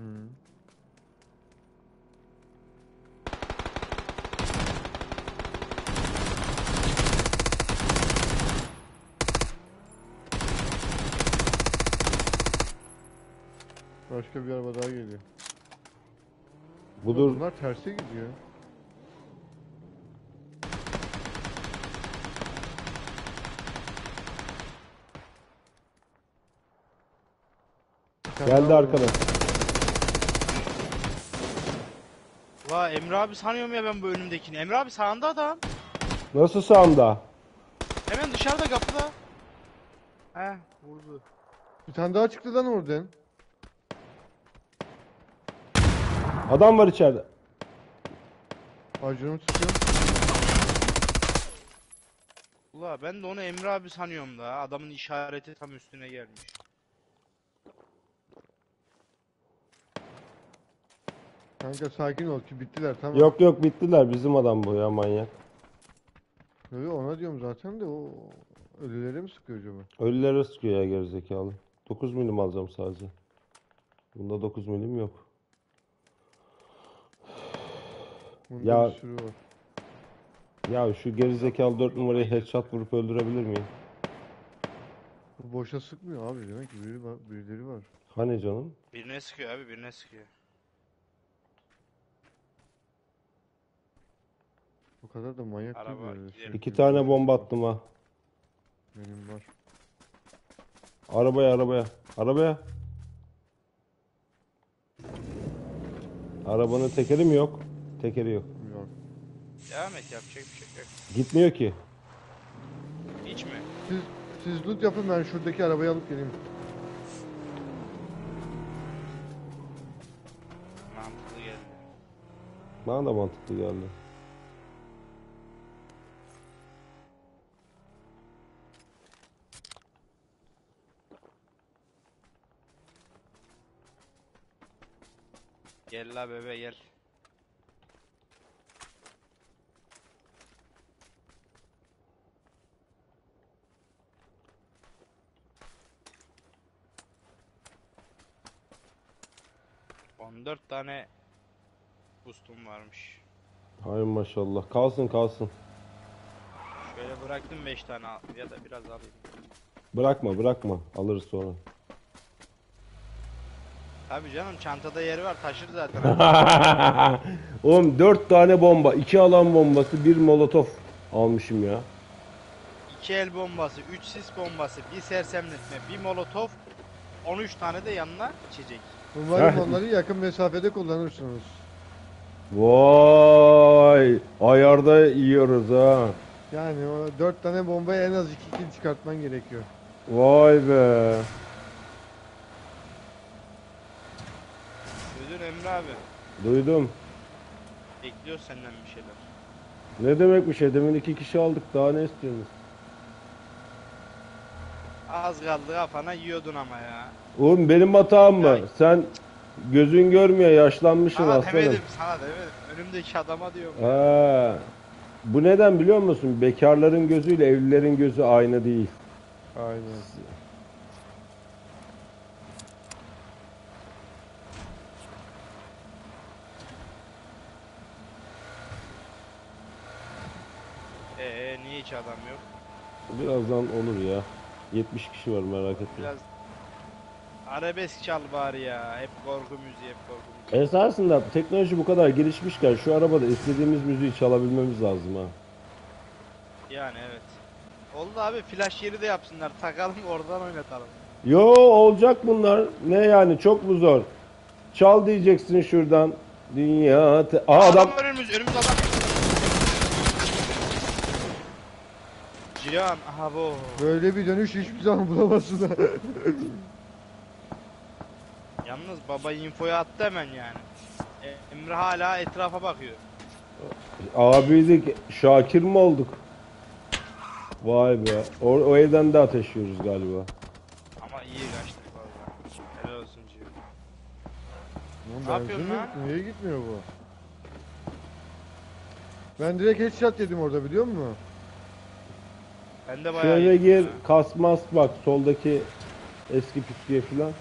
Başka bir araba daha geliyor. Budur. Bunlar terse gidiyor. Tane Geldi daha var. arkadaş. La Emre abi sanıyorum ya ben bu önümdekini. Emre abi sağında adam. Nasıl sağımda? Hemen dışarıda kapıda. He vurdu. Bir tane daha çıktı lan oradan. Adam var içeride. Acunum tutuyor. Ula ben de onu Emre abi sanıyorum da. Adamın işareti tam üstüne gelmiş. Kanka sakin ol ki bittiler tamam. Yok yok bittiler bizim adam bu ya manyak. Yok ona diyorum zaten de o ölülere mi sıkıyor acaba? Ölülere sıkıyor ya gerizekalı. 9 milim alacağım sadece. Bunda 9 milim yok. Bunda Ya- bir sürü var. Ya şu gerizekalı 4 numarayı headshot vurup öldürebilir miyim? Bu boşa sıkmıyor abi demek ki biri var, birileri var. Hani canım? Birine sıkıyor abi birine sıkıyor. Kadar da manyak değil Araba böyle. gidelim. İki tane bomba attım ha. Benim var. Arabaya arabaya. Arabaya. Arabanın tekeri mi yok? Tekeri yok. Yok. Devam et yapacak bir şey yok. Gitmiyor ki. Hiç mi? Siz, siz loot yapın ben şuradaki arabayı alıp geleyim. Mantıklı geldi. Bana da mantıklı geldi. Gel la bebe gel. On dört tane boostum varmış. Hay maşallah. Kalsın kalsın. Şöyle bıraktım 5 tane al- ya da biraz alayım. Bırakma bırakma. Alırız sonra. Tabii canım çantada yeri var taşır zaten. Oğlum 4 tane bomba. 2 alan bombası. 1 molotof almışım ya. 2 el bombası, 3 sis bombası, bir sersemletme, bir molotof, 13 tane de yanına içecek. Umarım Heh. onları yakın mesafede kullanırsınız. Vay! Ayarda yiyoruz ha. Yani o dört tane bombaya en az iki kill çıkartman gerekiyor. Vay be. Emre abi. Duydum. Bekliyor senden bir şeyler. Ne demek bir şey? Demin iki kişi aldık. Daha ne istiyorsunuz? Az kaldı kafana yiyordun ama ya. Oğlum benim hatam mı? Ya- Sen gözün görmüyor, yaşlanmışsın Sana aslanım. demedim, sana demedim. Önümdeki adama diyorum. Ha. Bu neden biliyor musun? Bekarların gözüyle evlilerin gözü aynı değil. Aynen. Ee niye hiç adam yok? Birazdan olur ya. 70 kişi var merak etme. Biraz arabesk çal bari ya. Hep korku müziği, hep korku müziği. Esasında teknoloji bu kadar gelişmişken şu arabada istediğimiz müziği çalabilmemiz lazım ha. Yani evet. Oldu abi flash yeri de yapsınlar. Takalım oradan oynatalım. Yo olacak bunlar. Ne yani çok mu zor? Çal diyeceksin şuradan. Dünya te- Aa adam var önümüz, önümüz adam. Cihan, aha bu. Böyle bir dönüş hiçbir zaman bulamazsın. ha. Yalnız baba infoyu attı hemen yani. E, Emre hala etrafa bakıyor. abiydik Şakir mi olduk? Vay be. O, o evden de ateş yiyoruz galiba. Ama iyi kaçtık valla. Helal olsun Cihan. Lan Ne yapıyorsun lan? Nereye gitmiyor bu? Ben direkt headshot yedim orada biliyor musun? Ben de bayağı Şöyle gir ya. kasmaz bak soldaki eski püsküye falan.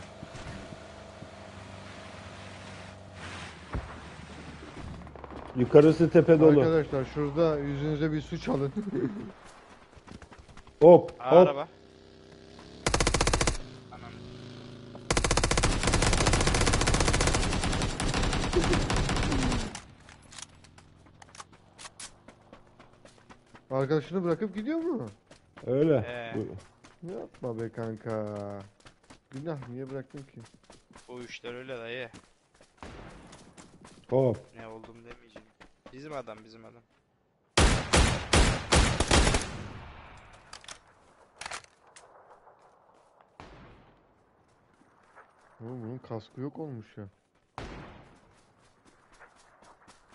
Yukarısı tepe dolu. Arkadaşlar şurada yüzünüze bir su çalın. Hop hop. araba. Anam. Arkadaşını bırakıp gidiyor mu? Öyle. Ee. Yapma be kanka. Günah niye bıraktın ki? Bu işler öyle dayı. Hop. Ne oldum demeyeceğim. Bizim adam bizim adam. Oğlum bunun kaskı yok olmuş ya.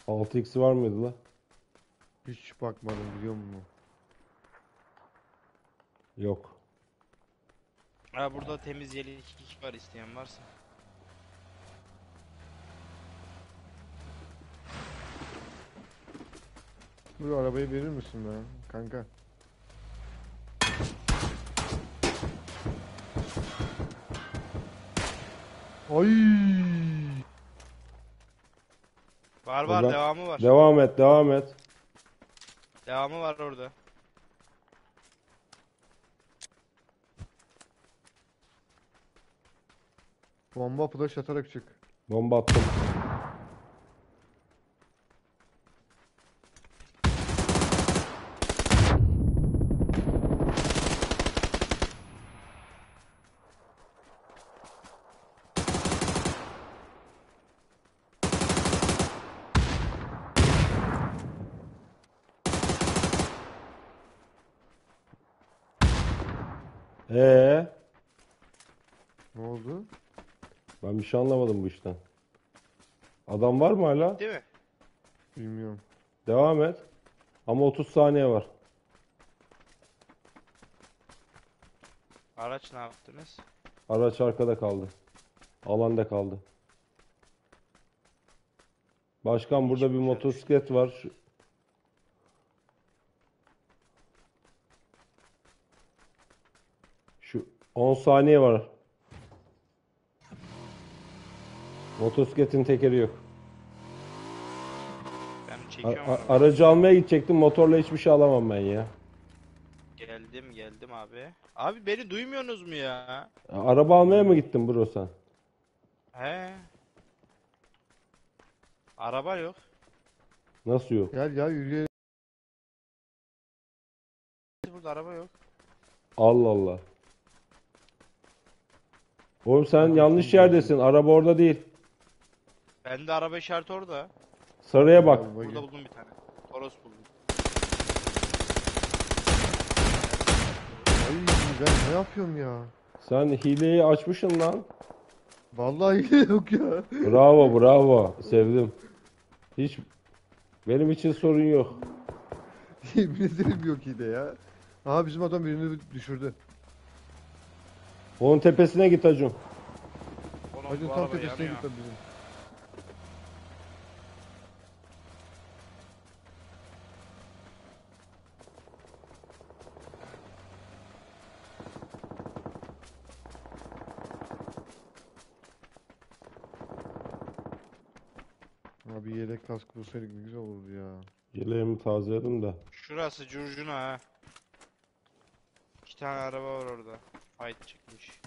6x'i var mıydı la? Hiç bakmadım biliyor musun? Yok. Ha burada temiz yelek iki var isteyen varsa. Bu arabayı verir misin be kanka? Ay! Var var Burada- devamı var. Devam et, devam et. Devamı var orada. Bomba flash atarak çık. Bomba attım. Ee, Ne oldu? ben bir şey anlamadım bu işten. Adam var mı hala? Değil mi? Bilmiyorum. Devam et. Ama 30 saniye var. Araç ne yaptınız? Araç arkada kaldı. Alanda kaldı. Başkan burada bir şey motosiklet var. Şu- Şu 10 saniye var. Motosikletin tekeri yok. Ben A- çekiyorum a- arabayı. aracı almaya gidecektim. Motorla hiçbir şey alamam ben ya. Geldim geldim abi. Abi beni duymuyorsunuz mu ya? Araba almaya mı gittin bro sen? He. Araba yok. Nasıl yok? Gel ya yürüyelim. Burada araba yok. Allah Allah. Oğlum sen yanlış yerdesin. Araba orada değil. Bende araba işareti orada. Sarıya bak. Burada buldum bir tane. Toros buldum. Ay ben ne yapıyorum ya? Sen hileyi açmışsın lan. Vallahi yok ya. Bravo bravo. Sevdim. Hiç benim için sorun yok. Yemin ederim yok de ya. Aha bizim adam birini düşürdü. Onun tepesine git Acun. Onun bu tam araba tepesine yanıyor. gitti bizim. Abi yedek kask bulsaydık ne güzel olurdu ya. Yeleğimi tazeledim de. Şurası curcuna ha. İki tane araba var orada. Fight çıkmış.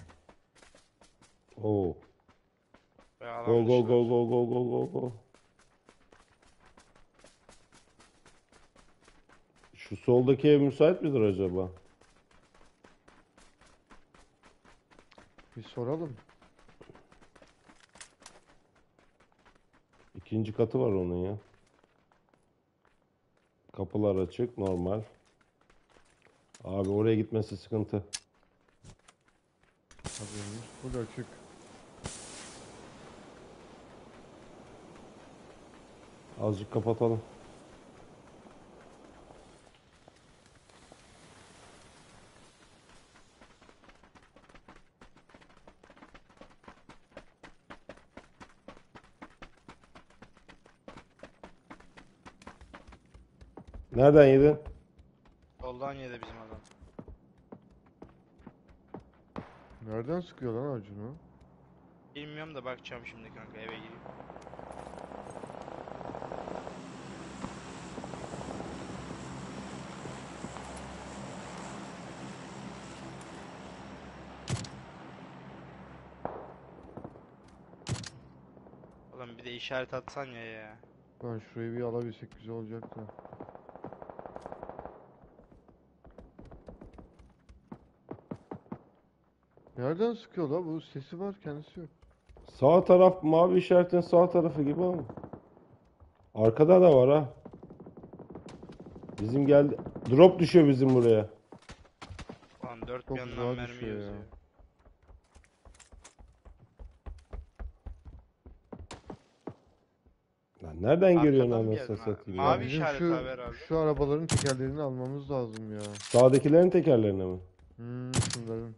Oo. Ve Go go go go go go go go. Şu soldaki ev müsait midir acaba? Bir soralım. İkinci katı var onun ya. Kapılar açık, normal. Abi oraya gitmesi sıkıntı. Haberimiz full açık. Azıcık kapatalım. Nereden yedin? Soldan yedi bizim adam. Nereden sıkıyor lan Acun'u? Bilmiyorum da bakacağım şimdi kanka eve gireyim. Oğlum bir de işaret atsan ya ya. Lan şurayı bir alabilsek güzel olacak da. Nereden sıkıyor la bu? Sesi var kendisi yok. Sağ taraf mavi işaretin sağ tarafı gibi ama. Arkada da var ha. Bizim geldi. Drop düşüyor bizim buraya. Lan dört Çok bir yandan mermi düşüyor ya. Lan nereden görüyorsun Arkadan anasını ha. satayım Mavi ya? Bizim işaret şu, abi herhalde. şu arabaların tekerlerini almamız lazım ya. Sağdakilerin tekerlerine mi? Hmm, şunların.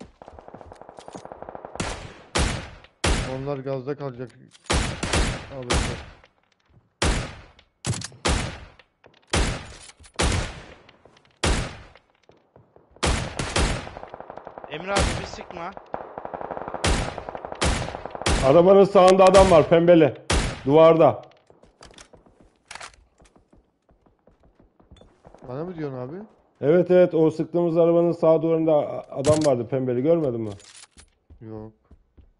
Onlar gazda kalacak. Alırsa. Emre abi bir sıkma. Arabanın sağında adam var pembeli. Duvarda. Bana mı diyorsun abi? Evet evet o sıktığımız arabanın sağ duvarında adam vardı pembeli görmedin mi? Yok.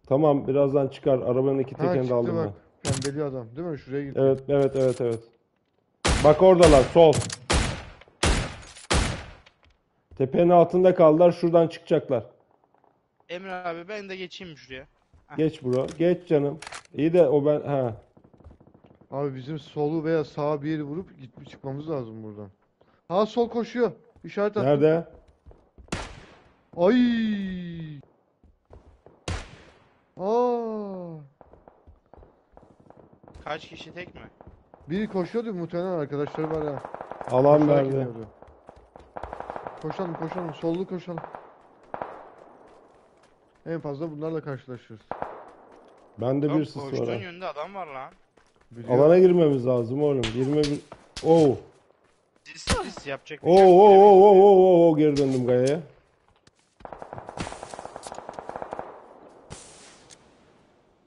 Tamam birazdan çıkar. Arabanın iki Ha tekerini de çıktı aldım bak. ben. Pembeli adam. Değil mi? Şuraya gitti. Evet evet evet evet. Bak oradalar sol. Tepenin altında kaldılar. Şuradan çıkacaklar. Emre abi ben de geçeyim şuraya. Geç bro. Geç canım. İyi de o ben ha. Abi bizim solu veya sağa bir yeri vurup gitip çıkmamız lazım buradan. Ha sol koşuyor. İşaret attım. Nerede? Ay. Aa. Kaç kişi tek mi? Biri koşuyordu muhtemelen arkadaşları var ya. Alan Koşarak verdi. gidiyordu. Koşalım koşalım. Sollu koşalım. En fazla bunlarla karşılaşırız. Bende bir Yok sis var. koştuğun ha. yönde adam var lan. Biliyorum. Alana girmemiz lazım oğlum. 21 Oo. Sis sis yapacak bir Oo şey yok. oo oo oo oo oo geri döndüm gayaya.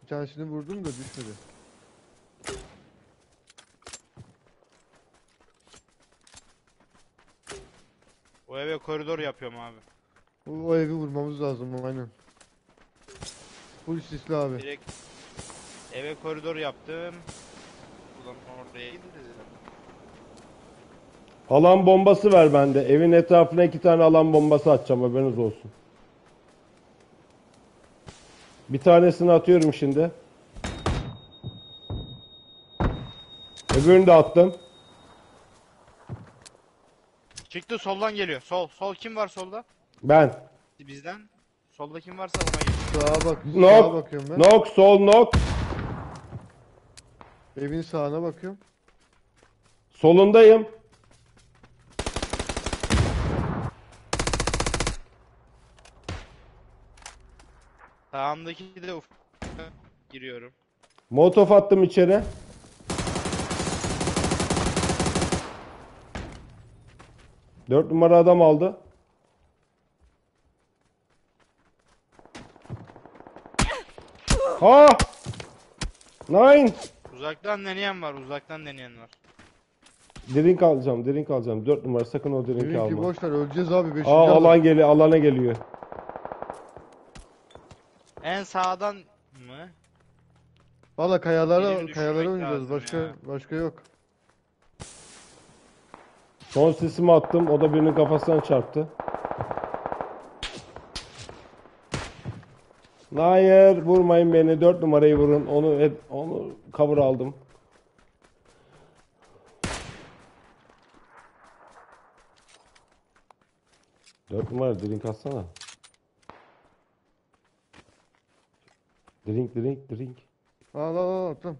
Bir tanesini vurdum da düşmedi. O eve koridor yapıyorum abi. O, o evi vurmamız lazım aynen. Full sisli abi. Direkt eve koridor yaptım. Ulan oraya gideriz. Alan bombası ver bende. Evin etrafına iki tane alan bombası atacağım haberiniz olsun. Bir tanesini atıyorum şimdi. Öbürünü de attım. Çıktı soldan geliyor. Sol. Sol kim var solda? Ben. Bizden. Solda kim varsa ona git. Sağa bak. Sağa Nok. bakıyorum ben. Nok sol nok. Evin sağına bakıyorum. Solundayım. Sağımdaki de ufak giriyorum. Molotof attım içeri. Dört numara adam aldı. Ha! Nine! Uzaktan deneyen var. Uzaktan deneyen var. Drink alacağım, drink alacağım. Dört numara sakın o drink'i Benimki alma. boş ver öleceğiz abi. Beşinci Aa adam. alan geliyor, alana geliyor. En sağdan mı? Valla kayalara Birini kayalara düşürmek oynayacağız. lazım Başka ya. başka yok. Son sesimi attım, o da birinin kafasına çarptı. Hayır, vurmayın beni. Dört numarayı vurun. Onu onu cover aldım. Dört numara drink atsana. Drink, drink, drink. Al al al attım.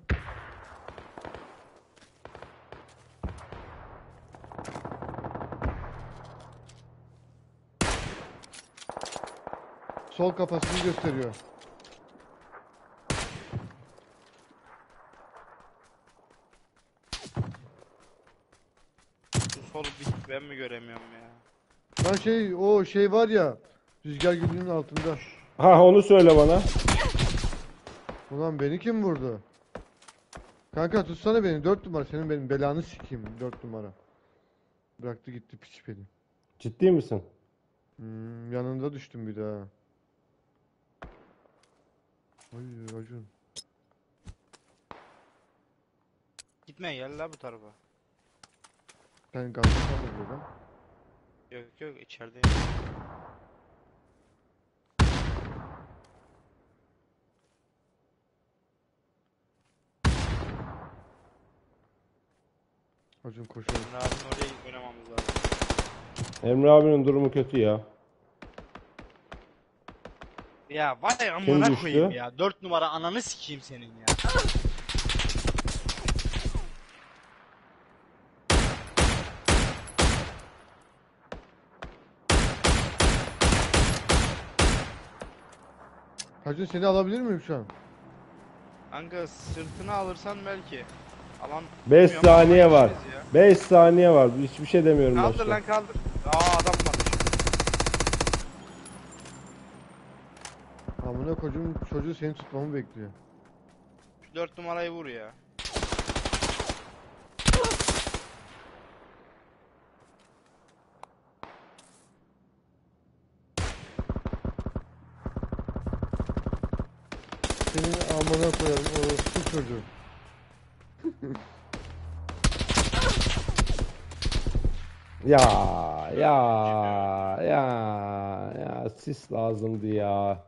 Sol kafasını gösteriyor. Bu solu bir ben mi göremiyorum ya? Lan şey o şey var ya rüzgar gülünün altında. Ha onu söyle bana. Ulan beni kim vurdu? Kanka tutsana beni 4 numara senin benim belanı sikeyim 4 numara. Bıraktı gitti piç beni. Ciddi misin? Hmm, yanında düştüm bir daha. Ay Acun. Gitme gel la bu tarafa. Gazlı mı buradan? Yok yok içeride. Hacım koşalım. Emre abinin oraya gidip oynamamız lazım. Emre abinin durumu kötü ya. Ya vay Kim amına düştü? koyayım ya. 4 numara ananı sikeyim senin ya. Hacı seni alabilir miyim şu an? Kanka sırtını alırsan belki. Alan 5 Bilmiyorum, saniye var. ya. 5 saniye var. Hiçbir şey demiyorum Kaldır başka. lan kaldır. Aa adam var. Amına kocuğum çocuğu seni tutmamı bekliyor. Şu 4 numarayı vur ya. Senin amına koyarım orospu çocuğu. Ya ya ya ya sis lazımdı ya.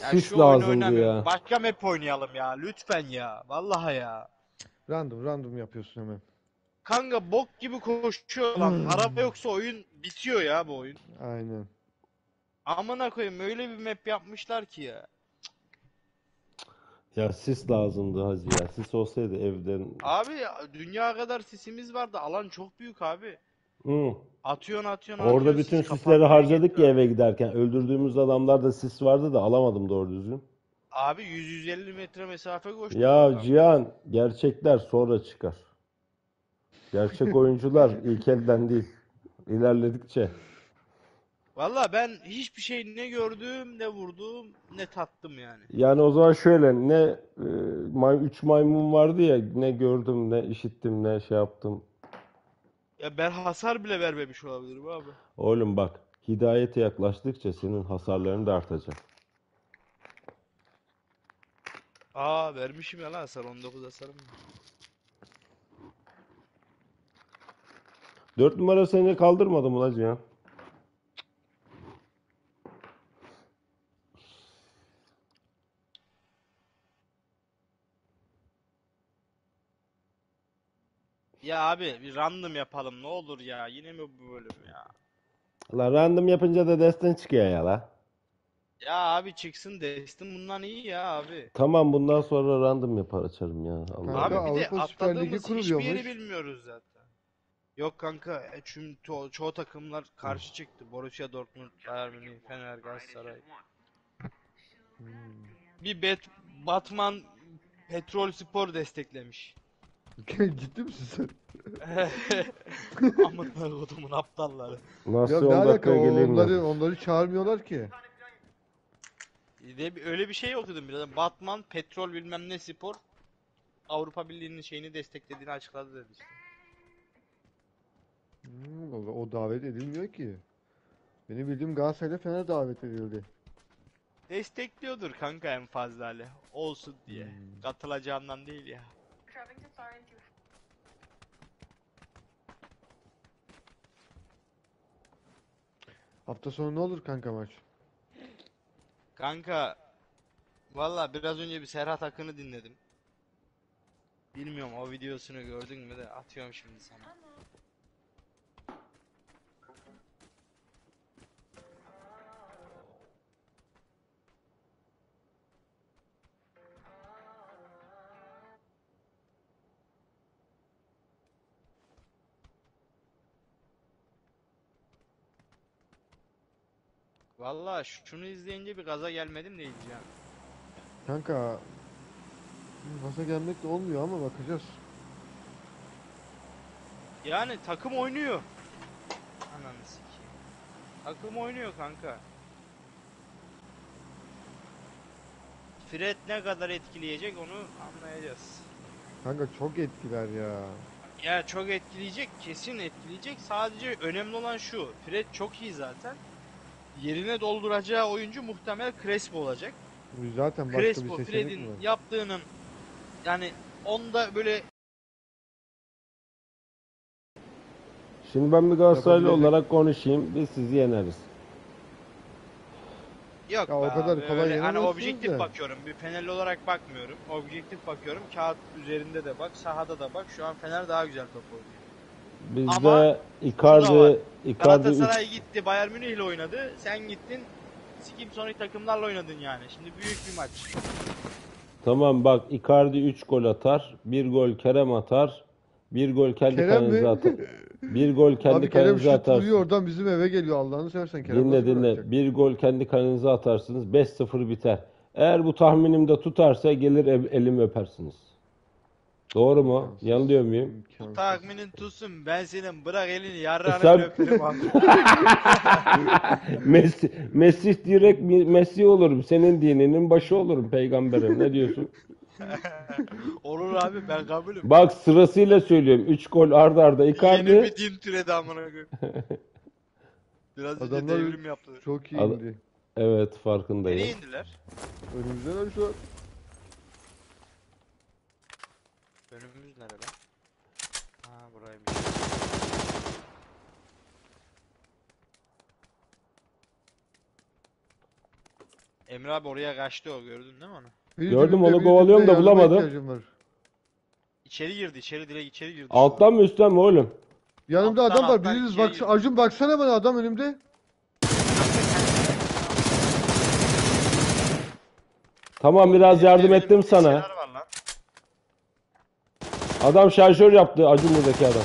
Ya Sis şu oyunu lazımdı oynamıyorum. ya. Başka map oynayalım ya. Lütfen ya. Vallahi ya. Random random yapıyorsun hemen. Kanka bok gibi koşuyor lan. Hmm. Araba yoksa oyun bitiyor ya bu oyun. Aynen. Amına koyayım öyle bir map yapmışlar ki ya. Ya sis lazımdı hacı ya. Sis olsaydı evden. Abi ya, dünya kadar sisimiz vardı. Alan çok büyük abi. Hı. Atıyorsun atıyorsun Orada atıyorsun, bütün sis sisleri harcadık ya eve giderken. Öldürdüğümüz adamlarda sis vardı da alamadım doğru düzgün. Abi 100-150 metre mesafe koştuk. Ya oradan. Cihan gerçekler sonra çıkar. Gerçek oyuncular ilk elden değil. İlerledikçe. Valla ben hiçbir şey ne gördüm ne vurdum ne tattım yani. Yani o zaman şöyle ne e, may, üç maymun vardı ya ne gördüm ne işittim ne şey yaptım. Ya ben hasar bile vermemiş olabilirim abi. Oğlum bak hidayete yaklaştıkça senin hasarların da artacak. Aa vermişim ya lan hasar 19 hasarım. var. Dört numara seni kaldırmadı mı lan Cihan? Ya abi bir random yapalım ne olur ya. Yine mi bu bölüm ya? La random yapınca da destin çıkıyor ya la. Ya abi çıksın Destin bundan iyi ya abi. Tamam bundan sonra random yapar açarım ya. Allah Abi Kanka, bir de Avrupa Süper Ligi atladığımız hiçbir yeri kuruluyormuş. bilmiyoruz zaten. Yok kanka e, çünkü ço- çoğu takımlar karşı çıktı. Borussia Dortmund, Bayern Münih, Fener, Galatasaray. Hmm. Bir Bet Batman Petrol Spor desteklemiş. Ciddi misin sen? Amına kodumun aptalları. Nasıl Ya ne 10 alaka dakika geleyim onları ben. onları çağırmıyorlar ki. Bir de öyle bir şey okudum biraz. Batman Petrol bilmem ne spor Avrupa Birliği'nin şeyini desteklediğini açıkladı dedi işte. Hmm, o, o davet edilmiyor ki. Benim bildiğim Galatasaray'da Fener davet edildi. Destekliyordur kanka en fazla hali. Olsun diye. Hmm. Katılacağından değil ya. Hafta sonu ne olur kanka maç? Kanka valla biraz önce bir Serhat Akın'ı dinledim. Bilmiyorum o videosunu gördün mü de atıyorum şimdi sana. Valla şunu izleyince bir gaza gelmedim de diyeceğim. Kanka Masa gelmek de olmuyor ama bakacağız. Yani takım oynuyor. Ananı sikeyim. Takım oynuyor kanka. Fred ne kadar etkileyecek onu anlayacağız. Kanka çok etkiler ya. Ya çok etkileyecek, kesin etkileyecek. Sadece önemli olan şu. Fred çok iyi zaten. Yerine dolduracağı oyuncu muhtemel Crespo olacak. Zaten başka bir Crespo, mi Fred'in var? yaptığının yani onda böyle Şimdi ben bir Galatasaraylı olarak konuşayım. Biz sizi yeneriz. Yok Ya o be kadar abi, kolay öyle hani objektif de. bakıyorum. Bir Fenerli olarak bakmıyorum. Objektif bakıyorum. Kağıt üzerinde de bak, sahada da bak. Şu an Fener daha güzel top oynuyor. Ama Bizde şu da Icardi. Icardi üç- Galatasaray gitti Bayern Münih ile oynadı. Sen gittin Sikim Sonic takımlarla oynadın yani. Şimdi büyük bir maç. Tamam bak Icardi 3 gol atar. 1 gol Kerem atar. 1 gol kendi Kerem kalenize atar. 1 gol kendi Abi Kerem kalenize şut atarsın. vuruyor oradan bizim eve geliyor Allah'ını seversen Kerem Dinle nasıl dinle. atacak? 1 gol kendi kalenize atarsınız. 5-0 biter. Eğer bu tahminimde tutarsa gelir ev- elimi öpersiniz. Doğru mu? Yanılıyor muyum? İmkansız. Tahminin tutsun ben senin bırak elini yarrağını Sen- öperim abi. Messi, Messi direkt mi- Messi olurum. Senin dininin başı olurum peygamberim. Ne diyorsun? Olur abi ben kabulüm. Bak sırasıyla söylüyorum. 3 gol arda arda Yeni Icardi. bir din türedi amına koyayım. Biraz önce Adamlar devrim yaptı. Çok iyi indi. Evet Nereye farkındayım. indiler? Önümüzden abi şu an. Önümüz nere lan? Ha buraymış. Emre abi oraya kaçtı o gördün değil mi onu? Biri Gördüm, onu kovalıyorum da bulamadım. İçeri girdi içeri direkt içeri girdi. Alttan an. mı üstten mi oğlum? Yanımda Alttan, adam var. alttan Biriniz içeri bak girdi. Acun baksana bana adam önümde. Tamam biraz yardım ettim sana. Adam şarjör yaptı Acun buradaki adam.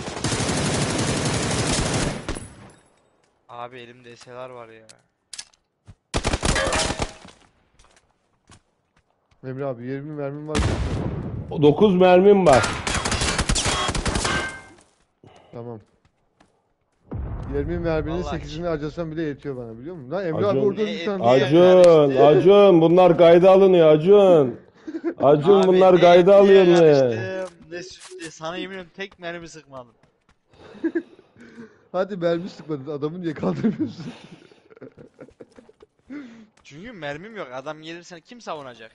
Abi elimde SLR var ya. Emre abi 20 mermim var. 9 mermim var. Tamam. 20 merminin Vallahi 8'ini harcasam bile yetiyor bana biliyor musun? Lan Emre Acun- abi orada Ne- bir tane. Niye Acun? Acun bunlar kayda alınıyor Acun. Acun Abi bunlar ne kayda etliye alıyor ne? Ne sütle sana yemin ediyorum tek mermi sıkmadım. Hadi mermi sıkmadın adamı niye kaldırmıyorsun? Çünkü mermim yok. Adam gelirse kim savunacak?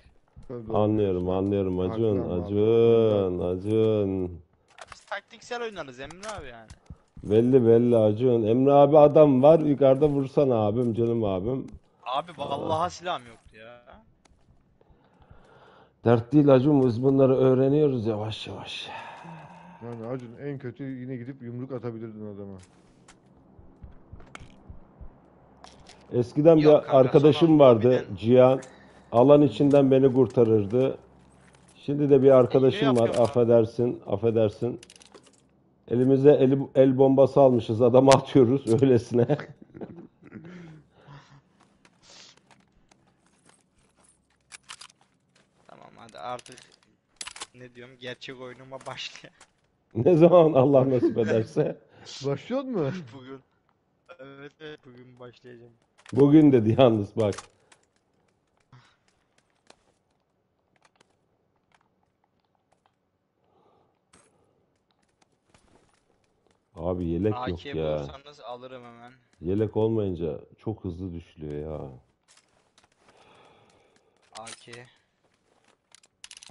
Anlıyorum anlıyorum Acun, Haklı ama Acun, Acun. Ya Biz taktiksel oynarız Emre abi yani. Belli belli Acun. Emre abi adam var yukarıda vursana abim canım abim. Abi vallahi silahım ya. Dert değil Acun biz bunları öğreniyoruz yavaş yavaş. Yani Acun en kötü yine gidip yumruk atabilirdin adama. Eskiden Yok bir kanka, arkadaşım son vardı lobiden- Cihan. Alan içinden beni kurtarırdı. Şimdi de bir arkadaşım var yapıyorum abi. affedersin affedersin. Elimize el, el bombası almışız adamı atıyoruz öylesine. Tamam hadi artık ne diyorum gerçek oyunuma başlıyor Ne zaman Allah nasip ederse. Başlıyor mu? bugün. Evet evet bugün başlayacağım. Bugün dedi yalnız bak. Abi yelek yok AK ya. alırım hemen. Yelek olmayınca çok hızlı düşülüyor ya. AK.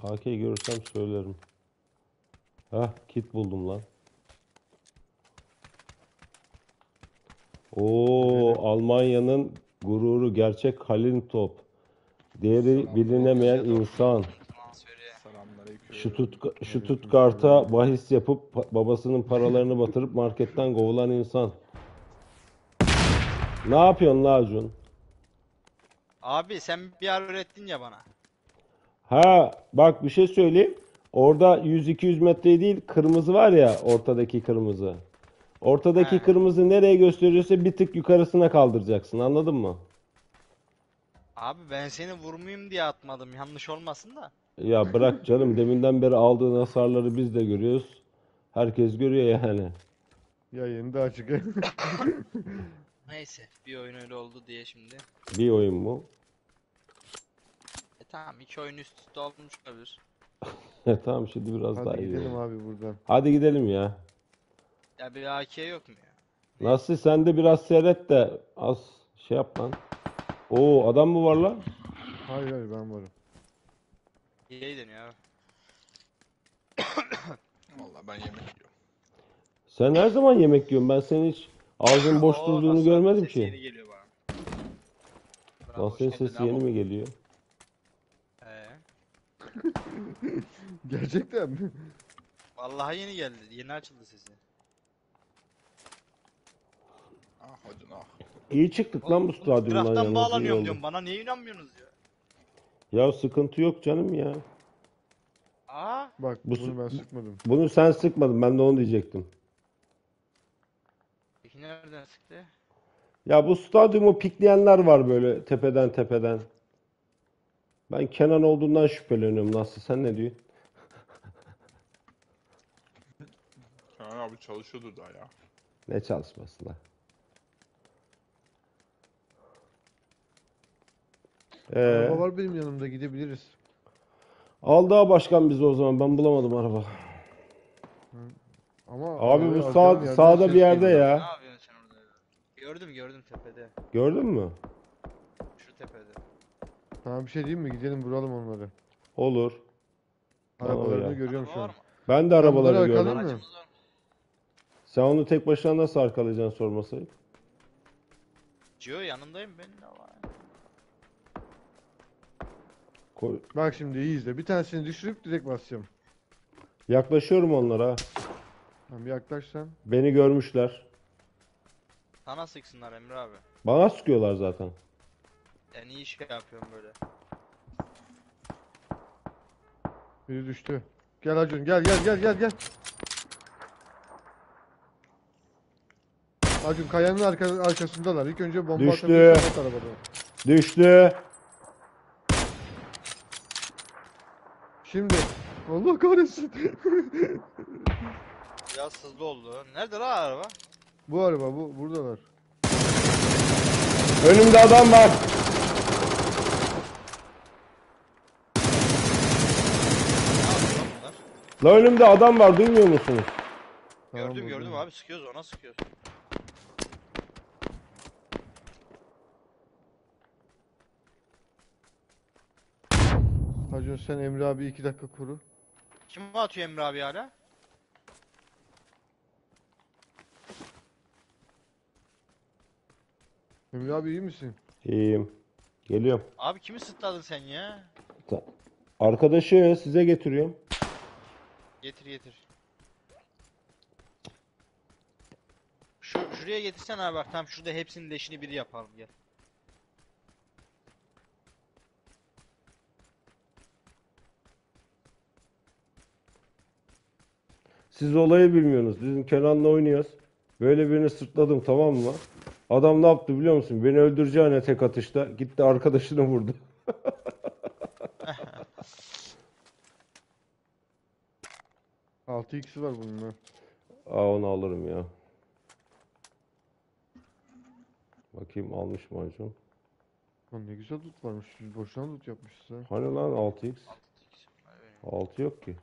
AK görürsem söylerim. Hah kit buldum lan. Oo Almanya'nın gururu gerçek Halil Top. Değeri bilinemeyen insan. Transferi. Stuttg- Stuttgart'a bahis yapıp pa- babasının paralarını batırıp marketten kovulan insan. Ne yapıyorsun la Acun? Abi sen bir ara öğrettin ya bana. Ha bak bir şey söyleyeyim. Orada 100-200 metre değil kırmızı var ya ortadaki kırmızı. Ortadaki He. kırmızı nereye gösteriyorsa bir tık yukarısına kaldıracaksın anladın mı? Abi ben seni vurmayayım diye atmadım yanlış olmasın da. Ya bırak canım deminden beri aldığın hasarları biz de görüyoruz. Herkes görüyor yani. Yayını da açık. Neyse bir oyun öyle oldu diye şimdi. Bir oyun mu? Tamam iki oyun üst üste olmuş olabilir. Tamam şimdi biraz daha Hadi iyi. gidelim abi buradan. Hadi gidelim ya. Ya bir AK yok mu ya? Nasıl sen de biraz seyret de az şey yap lan. Oo adam mı var lan? Hayır hayır ben varım. İyi deniyor abi. Vallahi ben yemek yiyorum. Sen her zaman yemek yiyorsun. Ben senin hiç ağzın boş Oo, durduğunu görmedim sesi yeni ki. geliyor bana. Senin geldin sesi yeni mi geliyor? Gerçekten mi? Vallahi yeni geldi. Yeni açıldı sesi. Ah hadi ah. İyi çıktık lan bu stadyumdan yalnız iyi bağlanıyorum oldu. diyorum. Bana niye inanmıyorsunuz ya? Ya sıkıntı yok canım ya. Aa. Bak Bu bunu su- ben sıkmadım. Bunu sen sıkmadın ben de onu diyecektim. Peki nereden sıktı? Ya bu stadyumu pikleyenler var böyle tepeden tepeden. Ben Kenan olduğundan şüpheleniyorum nasıl sen ne diyorsun? Kenan abi çalışıyordur daha ya. Ne çalışması lan? Ee, Araba var benim yanımda gidebiliriz. al daha başkan bizi o zaman ben bulamadım araba. Ama Abi bu arkadan sağ, yerden sağda ses bir yerde geliyor. Ne ya. yapıyorsun sen orada? Gördüm gördüm tepede. Gördün mü? Tamam bir şey diyeyim mi? Gidelim vuralım onları. Olur. Arabalarını ya. görüyorum Araba şu var an. mı? Ben de bunları arabaları arkalayayım gördüm. mı? Aracımız var mı? Sen onu tek başına nasıl arkalayacaksın sormasaydı? Cio yanındayım ben de var. Koy- Bak şimdi iyi izle. Bir tanesini düşürüp direkt basacağım. Yaklaşıyorum onlara. Tamam bir yaklaş sen. Beni görmüşler. Sana sıksınlar Emre abi. Bana sıkıyorlar zaten. En iyi iş yapıyorum böyle. Biri düştü. Gel Acun gel gel gel gel gel. Acun kayanın arka, arkasındalar. İlk önce bomba Düştü. atabilirsen at arabadan. Düştü. Şimdi. Allah kahretsin. Biraz hızlı oldu. Nerede lan araba? bu araba bu buradalar. Önümde adam var. Ne yapıyor lan bunlar? La önümde adam var duymuyor musunuz? Tamam, Gördüm gördüm buldum. abi sıkıyoruz ona sıkıyoruz. Acun sen Emre abi iki dakika kuru. Kim atıyor Emre abi hala? Emre abi iyi misin? İyiyim. Geliyorum. Abi kimi sıtladın sen ya? Ta- Arkadaşı size getiriyorum. Getir getir. Şu şuraya getirsen abi bak tam şurada hepsinin leşini biri yapalım gel. Siz olayı bilmiyorsunuz. Bizim Kenan'la oynuyoruz. Böyle birini sırtladım tamam mı? Adam ne yaptı biliyor musun? Beni öldüreceğine tek atışta gitti arkadaşını vurdu. Altı x'i var bunun ha. Aa onu alırım ya. Bakayım almış mı Acun? Lan ne güzel loot varmış. Boşuna loot yapmışız ha. Hani lan 6x? 6 yok ki.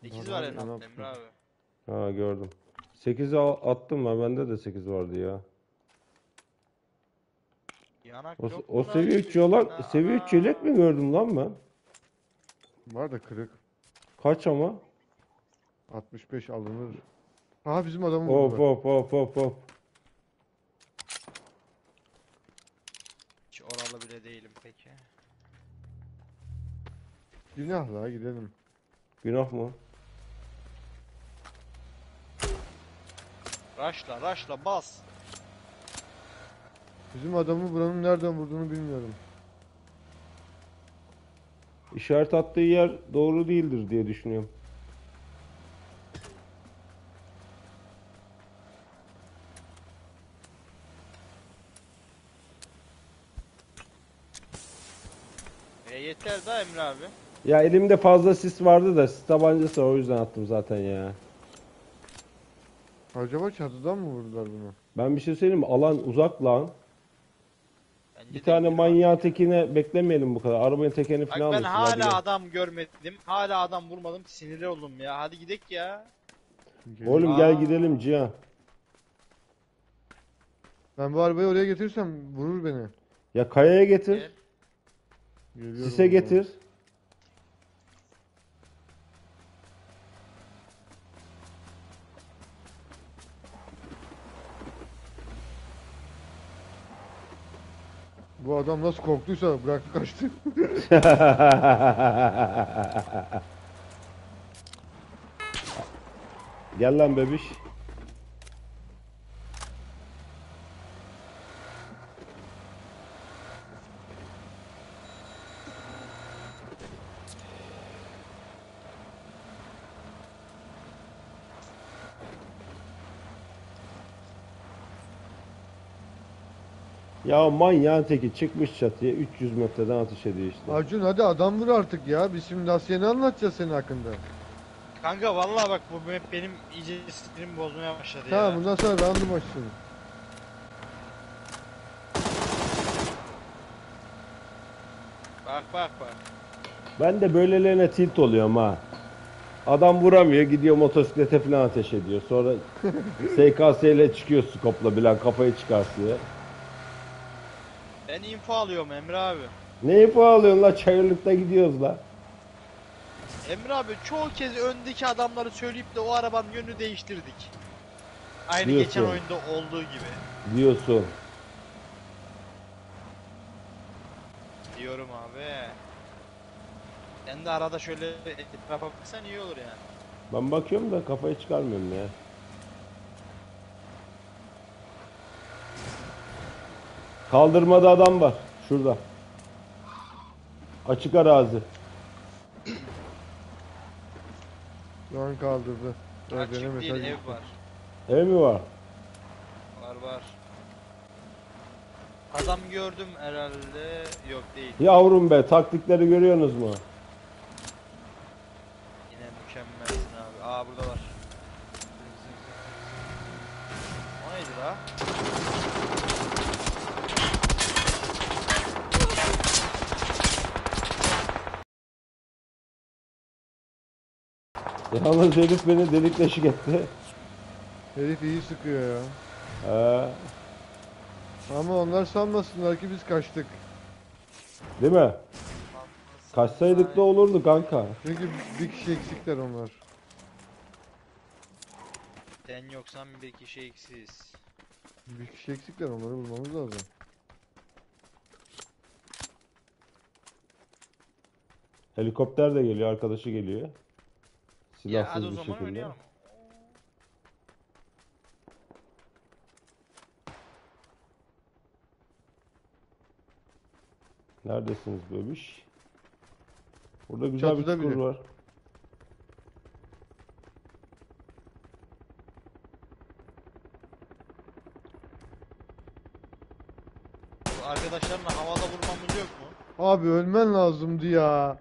8 Var en altta? Emre abi. Ha gördüm. 8'i al- attım ben. Bende de 8 vardı ya. Yanak O, yok o mu seviye lan? 3 yolak, seviye 3 yelek mi gördüm lan ben? Var da kırık. Kaç ama? 65 alınır. Aha bizim adamı Hop vurdular. hop hop hop hop. Hiç oralı bile değilim peki. Günah la gidelim. Günah mı? Raşla raşla bas. Bizim adamı buranın nereden vurduğunu bilmiyorum. İşaret attığı yer doğru değildir diye düşünüyorum. E yeter da Emre abi. Ya elimde fazla sis vardı da sis tabancası var, o yüzden attım zaten ya. Acaba çatıdan mı vurdular bunu? Ben bir şey söyleyeyim mi? Alan uzak lan. Bence Bir de tane gidelim manyağın tekine beklemeyelim bu kadar. Arabanın tekeni Bak falan ben alırsın. hadi hala gel. adam görmedim. Hala adam vurmadım. Sinirli oldum ya. Hadi gidek ya. Geliyor. Oğlum Aa. gel gidelim Cihan. Ben bu arabayı oraya getirirsem vurur beni. Ya kayaya getir. Gel. Geliyorum Sise o zaman. getir. Bu adam nasıl korktuysa bıraktı kaçtı. Gel lan bebiş. Ya manyağın teki çıkmış çatıya 300 metreden atış ediyor işte. Acun hadi adam vur artık ya. Biz şimdi Asya'nı anlatacağız senin hakkında. Kanka vallahi bak bu map benim iyice sinirimi bozmaya başladı ya. Tamam bundan sonra random açsın. Bak bak bak. Ben de böylelerine tilt oluyorum ha. Adam vuramıyor, gidiyor motosiklete falan ateş ediyor. Sonra SKS ile çıkıyor skopla bilen kafayı çıkartıyor. Ben info alıyorum Emre abi. Ne ipi alıyorsun la çayırlıkta gidiyoruz la. Emre abi çoğu kez öndeki adamları söyleyip de o arabanın yönünü değiştirdik. Aynı Diyorsun. geçen oyunda olduğu gibi. Diyorsun. Diyorum abi. Sen de arada şöyle etrafa baksan iyi olur yani. Ben bakıyorum da kafayı çıkarmıyorum ya. Kaldırmada adam var. Şurada. Açık arazi. Şu an kaldırdı. Açık Evlerine değil mesaj ev var. Ev mi var? Var var. Adam gördüm herhalde. Yok değil. Yavrum be taktikleri görüyorsunuz mu? Yine mükemmelsin abi. Aa burada var. O neydi la? Yalnız herif beni delik deşik etti. Herif iyi sıkıyor ya. Ee, Ama onlar sanmasınlar ki biz kaçtık. değil mi? Kaçsaydık da olurdu kanka. Çünkü bir kişi eksikler onlar. Sen yoksan bir kişi eksiz. Bir kişi eksikler onları bulmamız lazım. Helikopter de geliyor, arkadaşı geliyor. Ya Silahsız hadi o bir zaman şekilde. oynayalım. Neredesiniz bebiş? Burada güzel Çatıda bir çukur biri. var. Bu Arkadaşlarla havada vurmamız yok mu? Abi ölmen lazımdı ya.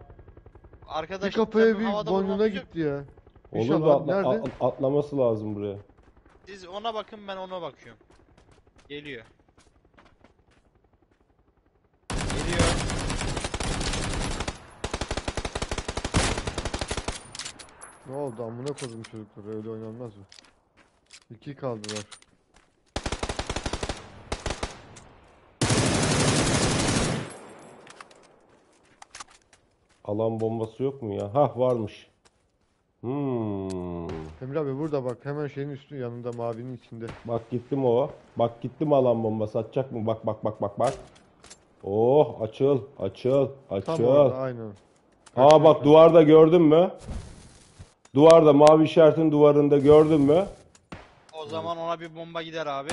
Bir Arkadaşlarla kafaya bir havada boynuna vurmamız yok. gitti ya. Olur da atla- nerede? at- atlaması lazım buraya. Siz ona bakın ben ona bakıyorum. Geliyor. Geliyor. Ne oldu amına koydum çocukları öyle oynanmaz mı? İki kaldılar. Alan bombası yok mu ya? Hah varmış. Hmm. Emre abi burada bak hemen şeyin üstü yanında mavinin içinde. Bak gittim o. Bak gittim alan bombası atacak mı? Bak bak bak bak bak. Oh açıl açıl Tam açıl. orada aynen. Aa bak duvarda gördün mü? Duvarda mavi işaretin duvarında gördün mü? O zaman ona bir bomba gider abi.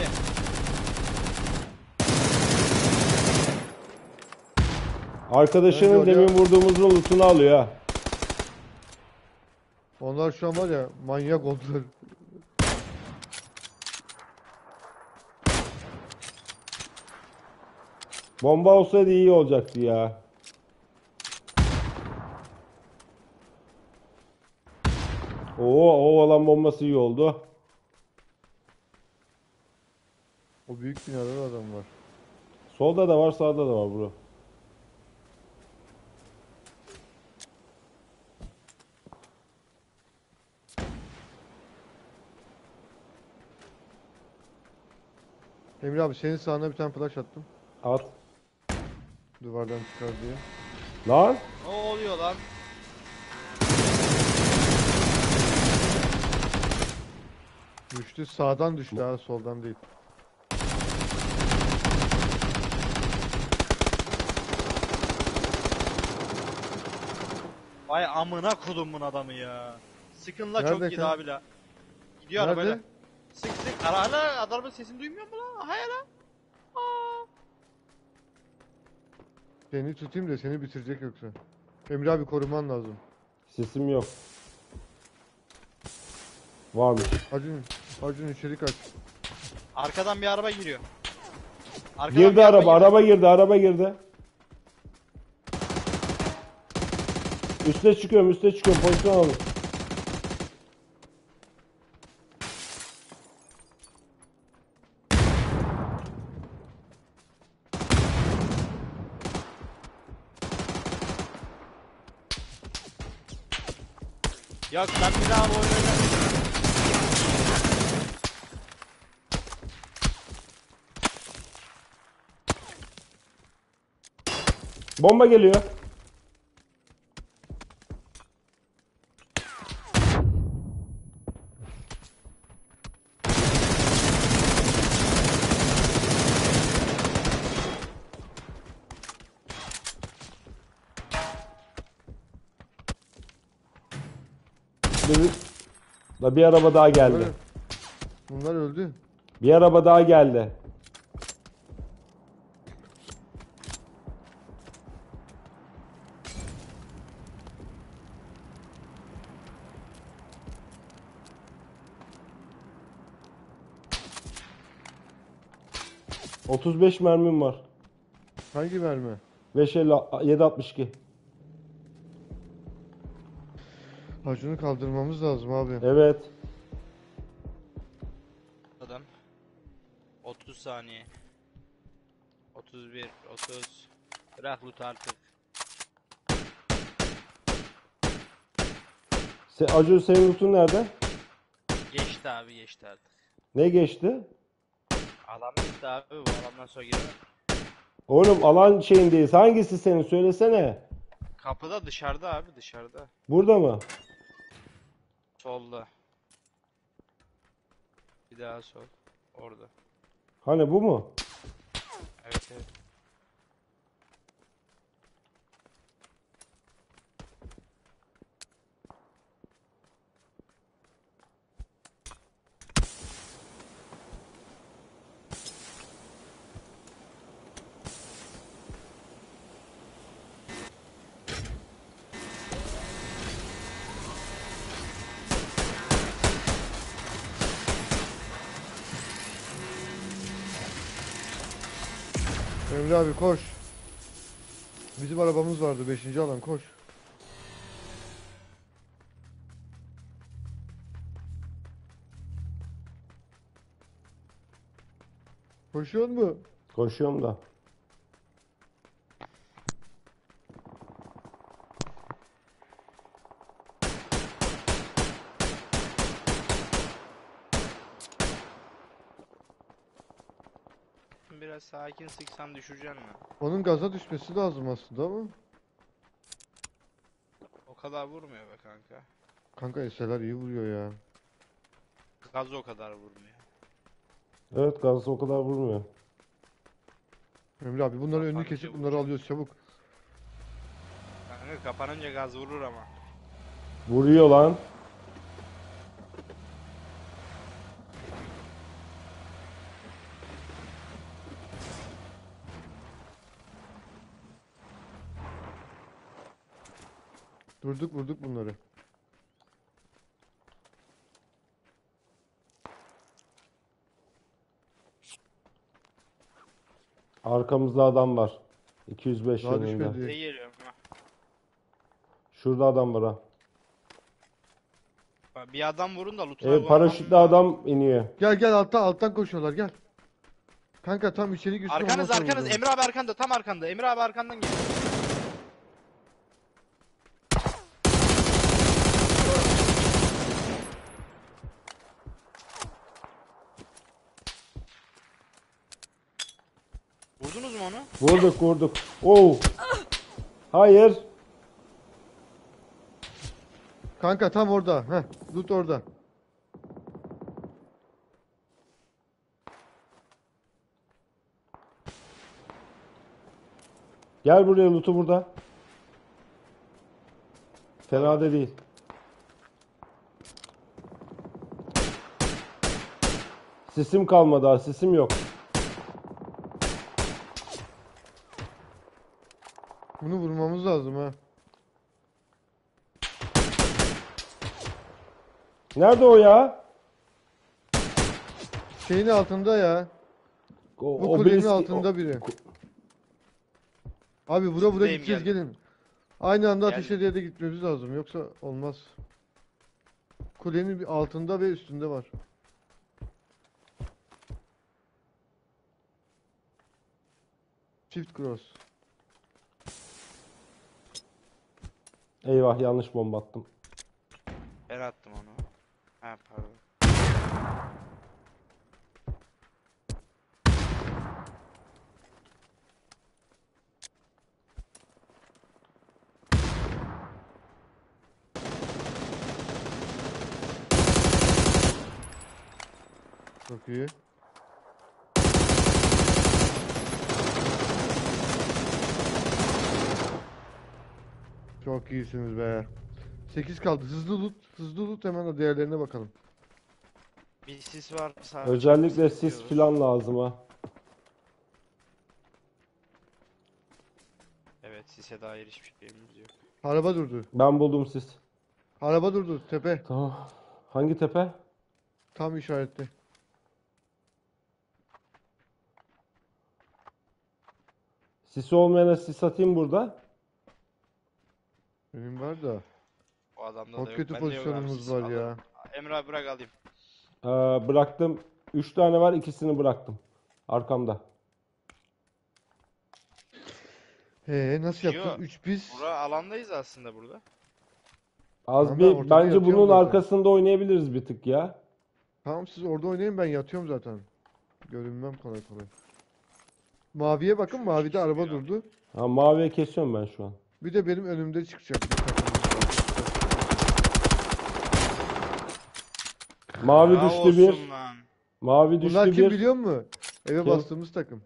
Arkadaşının demin vurduğumuzun lootunu alıyor ha. Onlar şu an var ya manyak oldular. Bomba olsaydı iyi olacaktı ya. Oo, o alan bombası iyi oldu. O büyük binada da adam var. Solda da var, sağda da var bro. Emre abi senin sağına bir tane flash attım. At. Duvardan çıkar diye. Lan. Ne oluyor lan? Düştü sağdan düştü ha soldan değil. Vay amına kodumun adamı ya. Sıkınla çok Nerede gidi abi la. Gidiyor Nerede? arabayla. Sık sık. Ara hala adamın sesini duymuyor mu lan? Hayır lan. Aa. Seni tutayım da seni bitirecek yoksa. Emre abi koruman lazım. Sesim yok. Varmış. Acun, Acun içeri kaç. Arkadan bir araba giriyor. Arkadan bir Girdi araba, giriyor. araba girdi, araba girdi. Üste çıkıyorum, üste çıkıyorum. Pozisyon alın. Yok ben bir daha bu oyunu. Bomba geliyor. Bir, bir araba daha geldi. Bunlar, bunlar öldü. Bir araba daha geldi. Otuz beş mermim var. Hangi mermi? 550 762. Acun'u kaldırmamız lazım abi. Evet. Adam. 30 saniye. 31, 30. Bırak loot artık. Se Acun senin lootun nerede? Geçti abi geçti artık. Ne geçti? Alan bitti abi bu alandan sonra giremem. Oğlum alan şeyindeyiz. Hangisi senin? Söylesene. Kapıda dışarıda abi dışarıda. Burada mı? Solda. Bir daha sol. Orada. Hani bu mu? Evet evet. Emre abi koş. Bizim arabamız vardı 5. alan koş. Koşuyor mu? Koşuyorum da. Biraz sakin sıksan düşüreceksin mi? Onun gaza düşmesi lazım aslında ama. O kadar vurmuyor be kanka. Kanka SLR iyi vuruyor ya. Gaz o kadar vurmuyor. Evet gaz o kadar vurmuyor. Emre abi bunları önünü Kapanınca kesip bunları vuracak. alıyoruz çabuk. Kanka kapanınca gaz vurur ama. Vuruyor lan. Durduk vurduk bunları. Arkamızda adam var. 205 Daha yönünde. düşmedi. Size geliyorum ha. Şurada adam var ha. Bak Bir adam vurun da lootuna Evet paraşütle adam iniyor. Gel gel alttan alttan koşuyorlar gel. Kanka tam içeri girsin ondan Arkanız sonra arkanız vuralım. Emre abi arkanda tam arkanda Emre abi arkandan geliyor. Vurdunuz mu onu? Vurduk vurduk. Oo. Hayır. Kanka tam orada. Heh, loot orada. Gel buraya loot'u burada. Fena da değil. Sisim kalmadı ha. Sisim yok. Bunu vurmamız lazım ha. Nerede o ya? Şeyin altında ya. O, Bu kulenin birisi- altında o- biri. Abi vura vura Buradayım, gideceğiz geldim. gelin. Aynı anda ateş Geldim. ediye de gitmemiz lazım yoksa olmaz. Kulenin bir altında ve üstünde var. Çift cross. Eyvah yanlış bomba attım. Ben attım onu. Ha pardon. Çok iyi. Çok iyisiniz be. 8 kaldı. Hızlı loot, hızlı loot hemen de diğerlerine bakalım. Bir sis var sağ. Özellikle sis filan lazım ha. Evet sise dair hiçbir şeyimiz yok. Araba durdu. Ben buldum sis. Araba durdu. Tepe. Tamam. Hangi tepe? Tam işaretli. Sisi olmayana sis atayım burada. Benim var da. O adamda da Çok yok. kötü Bende yok abi, pozisyonumuz var ya. Emre abi bırak alayım. Ee, bıraktım. 3 tane var ikisini bıraktım. Arkamda. He nasıl Yo, yaptık? 3 biz. Bura alandayız aslında burada. Az bir ben ortada bence yatıyorum bunun zaten. arkasında oynayabiliriz bir tık ya. Tamam siz orada oynayın ben yatıyorum zaten. Görünmem kolay kolay. Maviye bakın mavide araba bir durdu. Ha, maviye kesiyorum ben şu an. Bir de benim önümde çıkacak bir var. Mavi Ya düştü bir. olsun lan. Mavi düştü Bunlar kim bir. biliyor musun? Eve Kim? bastığımız takım.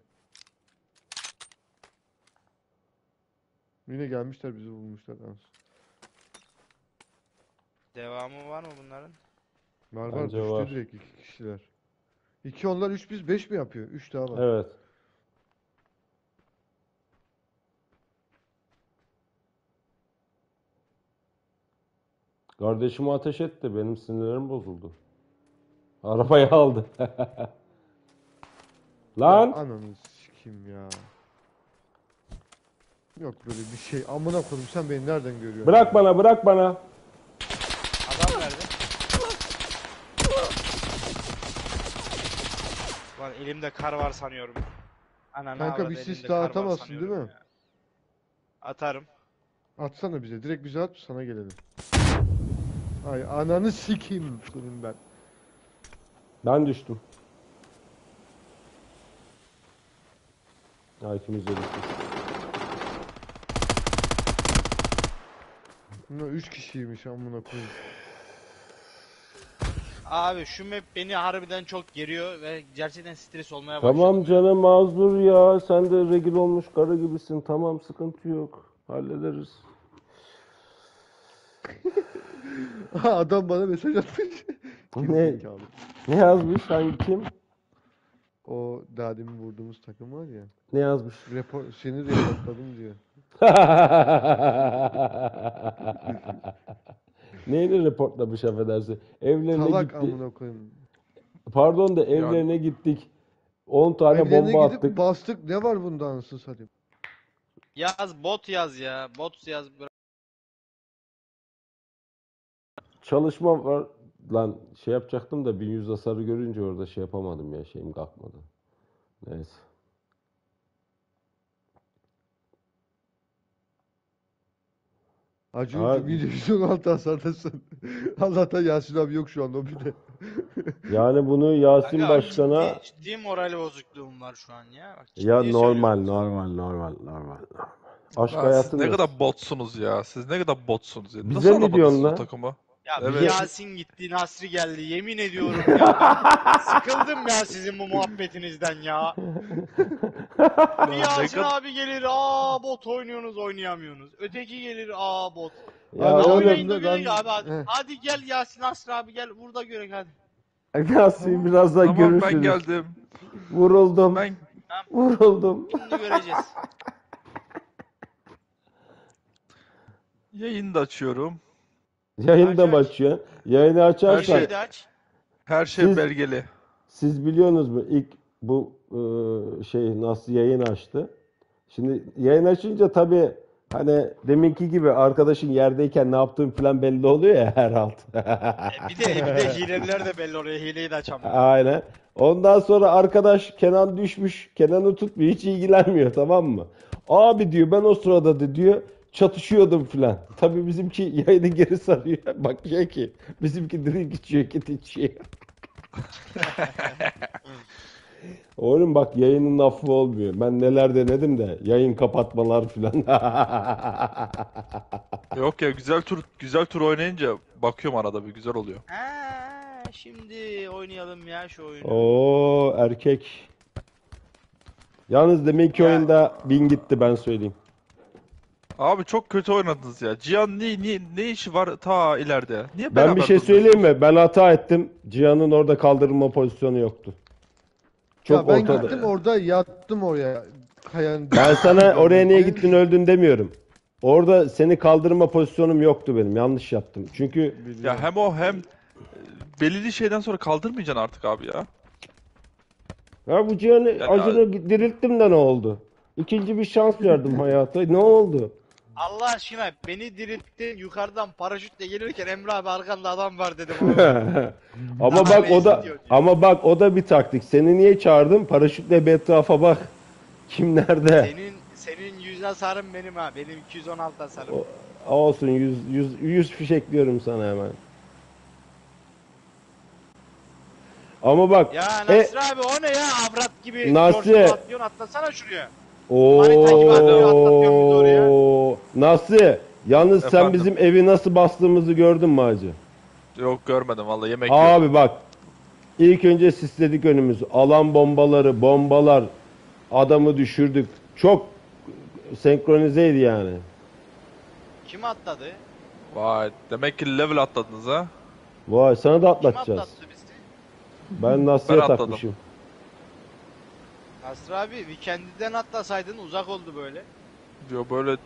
Yine gelmişler bizi bulmuşlar. Devamı var mı bunların? Var var Bence düştü var. direkt iki kişiler. İki onlar üç biz beş mi yapıyor? Üç daha var. Evet. Kardeşime ateş etti. Benim sinirlerim bozuldu. Arabayı aldı. Lan! Ananı sikeyim ya. Yok böyle bir şey. Amına koyayım sen beni nereden görüyorsun? Bırak bana, bırak bana. Adam nerede? Lan elimde kar var sanıyorum. Ananı Kanka avradı, bir sis elimde daha kar var atamazsın, sanıyorum değil mi? ya. Atarım. Atsana bize. Direkt bize at sana gelelim. Ay ananı sikeyim senin ben. Ben düştüm. Ya ikimiz de düştük. Bunlar üç kişiymiş amına koyayım. Abi şu map beni harbiden çok geriyor ve gerçekten stres olmaya başladı. Tamam canım mazur ya. Sen de regil olmuş karı gibisin. Tamam sıkıntı yok. Hallederiz. Adam bana mesaj atmış. Ne? Gerizekalı. Ne yazmış? Hangi kim? O daha demin vurduğumuz takım var ya. Ne yazmış? Repor seni reportladım diyor. Neyini reportlamış affedersin? Evlerine Salak gitti. amına koyayım. Pardon da evlerine gittik. 10 tane Evlerine bomba gidip attık. bastık. Ne var bunda anasını satayım? Yaz bot yaz ya. Bot yaz. Çalışma var. Lan şey yapacaktım da 1100 hasarı görünce orada şey yapamadım ya. Şeyim kalkmadı. Neyse. Acı Abi- ucu 716 hasardasın. Allah'tan Yasin abi yok şu an o bir de. Yani bunu Yasin Kanka, Başkan'a ciddi, ciddi moral bozukluğum var şu an ya. Bak, ya ciddi normal söylüyorum. normal normal normal normal. Aşk Lan siz hayatım ne yok. kadar botsunuz ya. Siz ne kadar botsunuz ya. Bize Nasıl mi alamadınız diyorsun o lan? takımı? Ya Evet. Yasin gitti, Nasri geldi. Yemin ediyorum ya. ben sıkıldım ya sizin bu muhabbetinizden ya. Bir Yasin abi gelir, aa bot oynuyorsunuz, oynayamıyorsunuz. Öteki gelir, aa bot. Ya Abi, oğlum ben- görek abi hadi. Heh. Hadi gel Yasin Asra abi gel burada görek hadi. Yasin birazdan Tamam ben görüşürüz. geldim. Vuruldum. Ben Vuruldum. Şimdi göreceğiz. yayını da açıyorum. Yayını da Aç, aç. açıyorsun? Yayını Her açarsan şeyi de aç. Her şey Siz- belgeli. siz biliyorsunuz mu ilk bu e, şey nasıl yayın açtı? Şimdi yayın açınca tabii hani deminki gibi arkadaşın yerdeyken ne yaptığın falan belli oluyor ya her alt. E, bir de bir de hileliler de belli oluyor. Hileyi de açamıyor. Aynen. Ondan sonra arkadaş Kenan düşmüş. Kenan'ı tutmuyor. Hiç ilgilenmiyor tamam mı? Abi diyor ben o sırada da diyor çatışıyordum filan. Tabii bizimki yayını geri sarıyor. Bak şey ki bizimki drink içiyor, kit içiyor. Oğlum bak yayının affı olmuyor. Ben neler denedim de yayın kapatmalar filan. Yok ya güzel tur güzel tur oynayınca bakıyorum arada bir güzel oluyor. Ha, şimdi oynayalım ya şu oyunu. Oo erkek. Yalnız deminki Ya. oyunda bin gitti ben söyleyeyim. Abi çok kötü oynadınız ya. Cihan ne, ne, ne işi var ta ileride? Niye Ben beraber bir şey söyleyeyim mi? Ben hata ettim. Cihan'ın orada kaldırılma pozisyonu yoktu. Çok ya ben ortada. gittim orada yattım oraya. Kayanın Ben sana oraya niye gittin öldün demiyorum. Orada seni kaldırma pozisyonum yoktu benim. Yanlış yaptım. Çünkü Ya hem o hem e, belirli şeyden sonra kaldırmayacaksın artık abi ya. ya bu Cihan'ı acını dirilttim de ne oldu? İkinci bir şans verdim hayata. Ne oldu? Allah aşkına beni dirilttin yukarıdan paraşütle gelirken Emre abi arkanda adam var dedim. ama bak o da diyor ama bak o da bir taktik. Seni niye çağırdım? Paraşütle bir etrafa bak. Kim nerede? senin senin yüz hasarın benim ha. Benim 216 hasarım. O- Olsun 100 100 100 fişekliyorum sana hemen. Ama bak Ya e, abi o ne ya avrat gibi. George'u atlıyorsun atlasana şuraya. Harita gibi oraya. Oo nasıl? Yalnız sen Efendim? bizim evi nasıl bastığımızı gördün mü hacı? Yok görmedim vallahi yemek yiyorum. Abi bak. İlk önce sisledik önümüzü. Alan bombaları, bombalar. Adamı düşürdük. Çok senkronizeydi yani. Kim atladı? Vay demek ki level atladınız ha. Vay sana da Kim atlatacağız. atlattı bizi? Ben Ben atladım. takmışım. Nasır abi Weekend'den atlasaydın uzak oldu böyle. Diyor böyle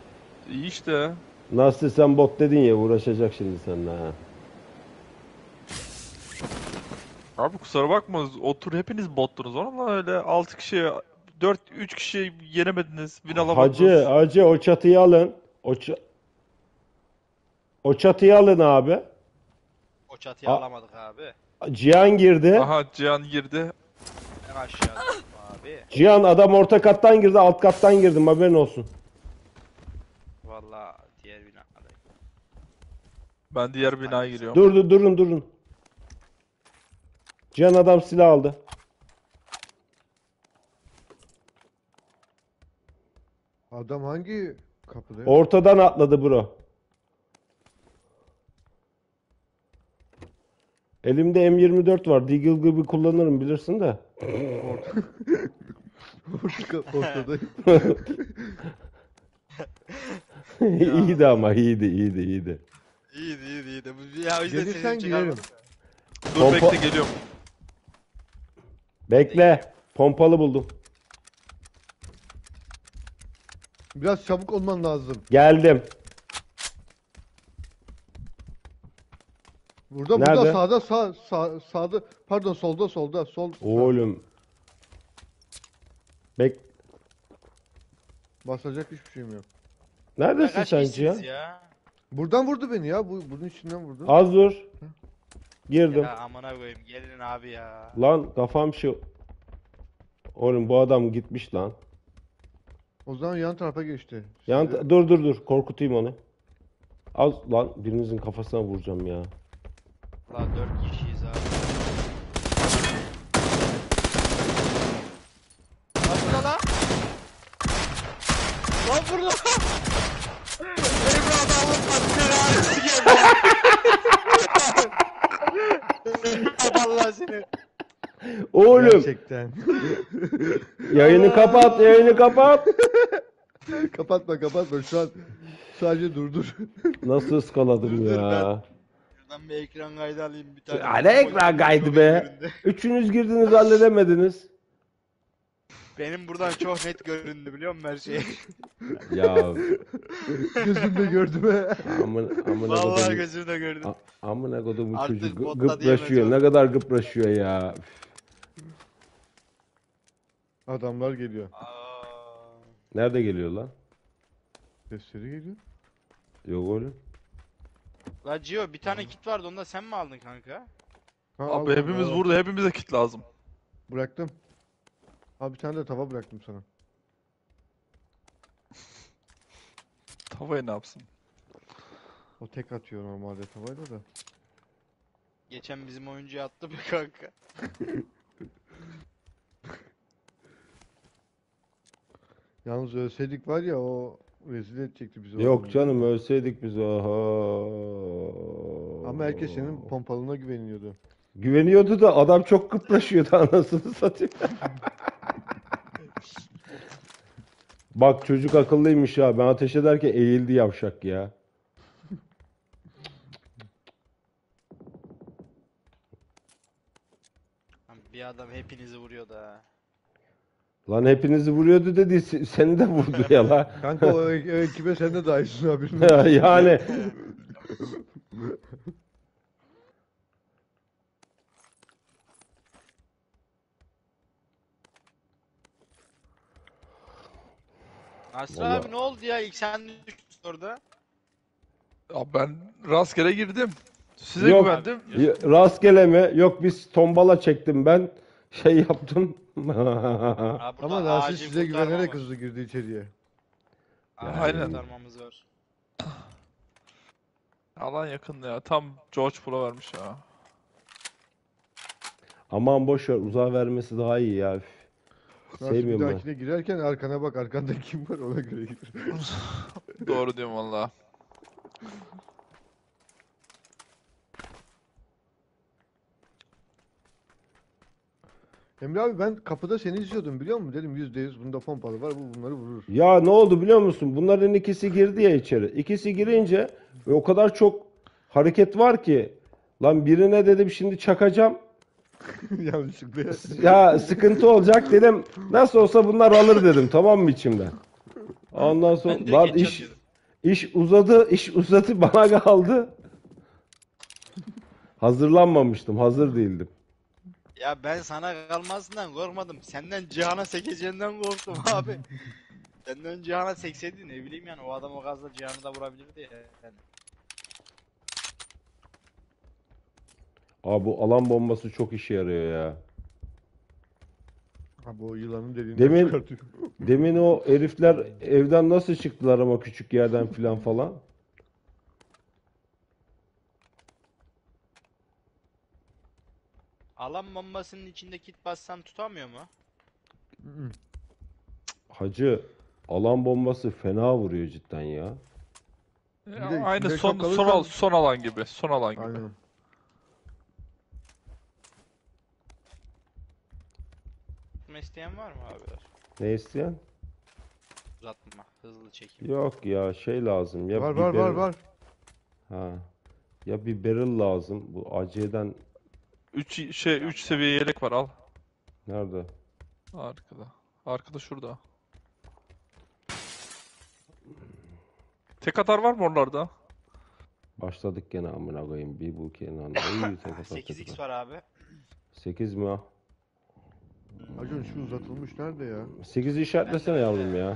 iyi işte. Nasıl sen bot dedin ya uğraşacak şimdi seninle ha. Abi kusura bakma o tur hepiniz bottunuz. Onunla öyle 6 kişi 4 3 kişi yenemediniz. Win alamadınız. Hacı, hacı o çatıyı alın. O, ça- o çatıyı alın abi. O çatıyı A- alamadık abi. Cihan girdi. Aha Cihan girdi. En aşağıda abi. Cihan adam orta kattan girdi, alt kattan girdim haberin olsun. Valla diğer binadayım. Ben diğer binaya giriyorum. Dur dur durun durun. Cihan adam silah aldı. Adam hangi kapıda? Ortadan atladı bro. Elimde M24 var. Deagle gibi kullanırım bilirsin de. Orta- Ortada. iyiydi ama iyiydi iyiydi iyiydi. İyiydi iyiydi iyiydi. Bu- Ya o yüzden Gelirsen seni girerim. çıkarmadım. Dur Pompa- bekle geliyorum. Bekle. Pompalı buldum. Biraz çabuk olman lazım. Geldim. Burada Nerede? burada sağda sağ, sağ sağda pardon solda solda sol Oğlum. Bek basacak hiçbir şeyim yok. Neredesin Kaç sen kişisiniz ya? Buradan vurdu beni ya. Bu bunun içinden vurdu. Az dur. Girdim. Ya amına koyayım gelin abi ya. Lan kafam şu. Oğlum bu adam gitmiş lan. O zaman yan tarafa geçti. Yan Size- dur dur dur korkutayım onu. Az lan birinizin kafasına vuracağım ya. Lan dört kişiyiz abi. Lan burada lan. Lan burada. Benim bir adamım patlayan ağrısı geldi. Allah seni. Oğlum Gerçekten. yayını kapat yayını kapat. kapatma kapatma şu an Sadece durdur. Nasıl ıskaladım Dur, dur, Şuradan bir ekran kaydı alayım bir tane. Ya ne ekran kaydı be? Üçünüz girdiniz halledemediniz. Benim buradan çok net göründü biliyor musun her şey? Ya Gözümde gördüm he. amın amına Vallahi kodum. gözümde gördüm. A- Amına kodumun Artık çocuk gıpraşıyor. diyemez Ne kadar gıpraşıyor ya. Adamlar geliyor. Aa, Nerede geliyor lan? Sesleri geliyor. Yok oğlum. La Gio bir tane kit vardı onu da sen mi aldın kanka? Ha, Abi aldım, hepimiz al. burada hepimize kit lazım. Bıraktım. Ha bir tane de tava bıraktım sana. Tavayı ne yapsın? O tek atıyor normalde tavayla da. Geçen bizim oyuncuya attı be kanka. Yalnız ölseydik var ya o rezil edecekti bizi. Yok adam. canım ölseydik biz oha. Ama herkes senin pompalına güveniyordu. Güveniyordu da adam çok kıpraşıyordu anasını satayım. Bak çocuk akıllıymış ya. Ben ateş ederken eğildi yavşak ya. Bir adam hepinizi vuruyor da. Lan hepinizi vuruyordu dedi. se- Seni de vurdu ya la. Kanka o, o ekibe sen de dahilsin haberin. yani Asra Vallahi- abi ne oldu ya ilk sen düştün orada. Ya ben rastgele girdim. Size Yok. güvendim. rastgele mi? Yok biz tombala çektim ben. Şey yaptım. Burada Ama Nasir acil size kurtarma güvenerek var. hızlı girdi içeriye. Acil Aynen. kurtarmamız var. Alan yakın ya. Tam George Pro vermiş ya. Aman boş ver uzağa vermesi daha iyi ya. Üf. Bir Sevmiyorum ben. dahakine girerken arkana bak arkanda kim var ona göre gir. Doğru diyorum valla. Emre abi ben kapıda seni izliyordum biliyor musun? Dedim yüzde yüz bunda pompalı var bu bunları vurur. Ya ne oldu biliyor musun? Bunların ikisi girdi ya içeri. İkisi girince ve o kadar çok hareket var ki. Lan birine dedim şimdi çakacağım. Yanlışlıkla. Ya sıkıntı olacak dedim. Nasıl olsa bunlar alır dedim tamam mı içimden. Ondan sonra Ben lan iş iş uzadı, iş uzadı bana kaldı. Hazırlanmamıştım, hazır değildim. Ya ben sana kalmasından korkmadım. Senden Cihan'a sekeceğinden korktum abi. Senden Cihan'a sekseydi ne bileyim yani o adam o gazla Cihan'ı da vurabilirdi ya. Yani. Abi bu alan bombası çok işe yarıyor ya. Abi o yılanın deliğinden Demin- çıkartıyor. Demin o herifler evden nasıl çıktılar ama küçük yerden filan falan. Alan bombasının içinde kit bassan tutamıyor mu? Hı hı. Hacı alan bombası fena vuruyor cidden ya. De aynı içinde son son, kalırsan- al- son alan gibi. Son alan gibi. Aynen. Tutma isteyen var mı abiler? Ne isteyen? Uzatma, hızlı çekim. Yok ya şey lazım ya var bir var var barrel- var. Ha. Ya bir barrel lazım. Bu AC'den 3 şey 3 seviye yelek var al. nerede? Arkada. Arkada şurada. Tek atar var mı oralarda? Başladık gene amına koyayım. Bir bu Kenan. İyi tek atar, tek 8x atar. var abi. 8 mi? Acun şu uzatılmış nerede ya? 8 işaretlesene yavrum ya.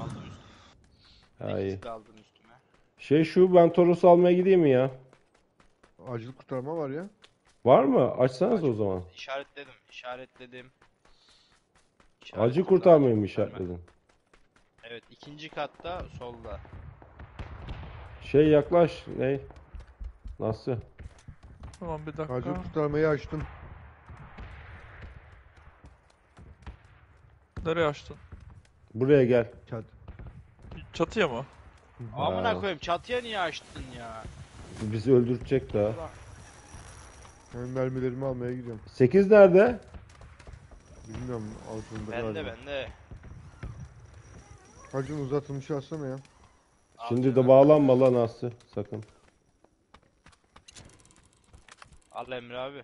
Aldım üstüme. Ha iyi. 8 de aldım üstüme. Şey şu ben Toros almaya gideyim mi ya? Acil kurtarma var ya. Var mı? Açsanız o zaman. İşaretledim, işaretledim. Acı İşaretledim, kurtarmayı mı acil işaretledin? Evet, ikinci katta solda. Şey yaklaş. Ne? Nasıl? Tamam bir Acil dakika. kurtarmayı açtım. Nereye açtın? Buraya gel. Çat. Çatıya mı? Amına koyayım çatıya niye açtın ya? Bizi öldürecek daha. Ben mermilerimi almaya gidiyorum. 8 nerede? Bilmiyorum altında Bende galiba. bende. Acun uzatılmışı alsana ya. Şimdi de bağlanma lan Aslı. Sakın. Al Emre abi.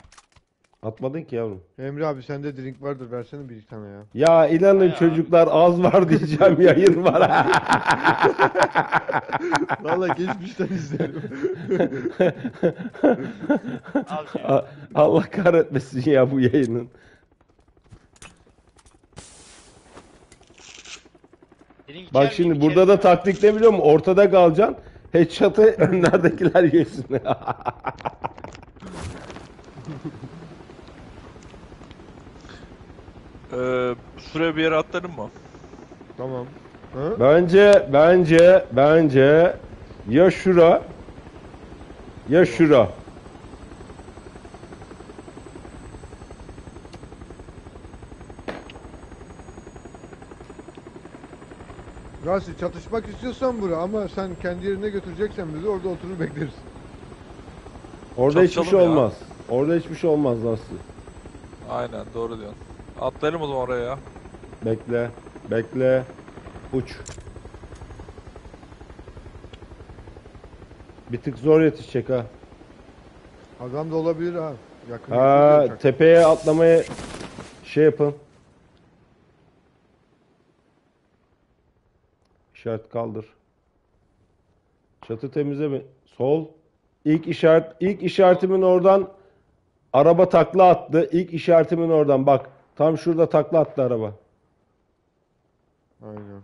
Atmadın ki yavrum. Emre abi sende drink vardır versene bir iki tane ya. Ya inanın Bayağı çocuklar az var diyeceğim yayın var. Vallahi geçmişten izlerim. A- Allah kahretmesin ya bu yayının. Drink Bak içer şimdi miyim, burada içerim da ya. taktik ne biliyor musun? Ortada kalacaksın. Headshot'ı önlerdekiler yesin. Ee, şuraya bir yere atlayalım mı? Tamam. Ha? bence, bence, bence ya şura ya şura. Rasi çatışmak istiyorsan bura ama sen kendi yerine götüreceksen bizi orada oturur bekleriz. Orada hiçbir şey ya. olmaz. Orada hiçbir şey olmaz Aslı. Aynen doğru diyorsun. Atlayalım o zaman oraya ya. Bekle, bekle, uç. Bir tık zor yetişecek ha. Adam da olabilir ha. Yakın Ha, tepeye atlamaya şey yapın. İşaret kaldır. Çatı temize mi? Sol. İlk işaret ilk işaretimin oradan araba takla attı. İlk işaretimin oradan bak. Tam şurada takla attı araba. Aynen.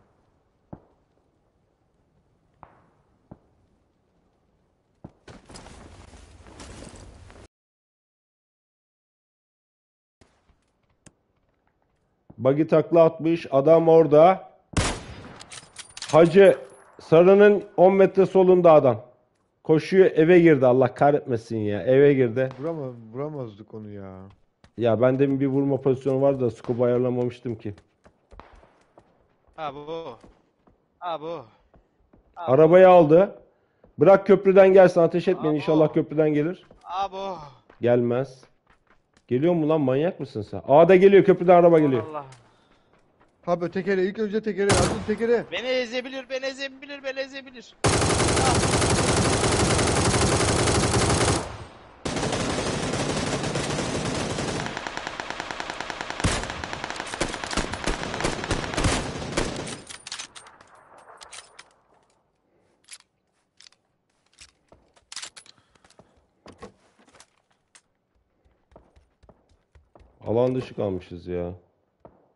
Buggy takla atmış. Adam orada. Hacı sarının 10 metre solunda adam. Koşuyor eve girdi Allah kahretmesin ya. Eve girdi. Vurama, vuramazdık onu ya. Ya ben demin bir vurma pozisyonu vardı da scope ayarlamamıştım ki. Ha bu. Ha bu. Ha Arabayı aldı. Bırak köprüden gelsin ateş etmeyin Abo. inşallah köprüden gelir. Ha bu. Gelmez. Geliyor mu lan manyak mısın sen? A'da geliyor köprüden araba geliyor. Allah. Abi tekere ilk önce tekere atın tekere. Beni ezebilir, beni ezebilir, beni ezebilir. Alan dışı kalmışız ya.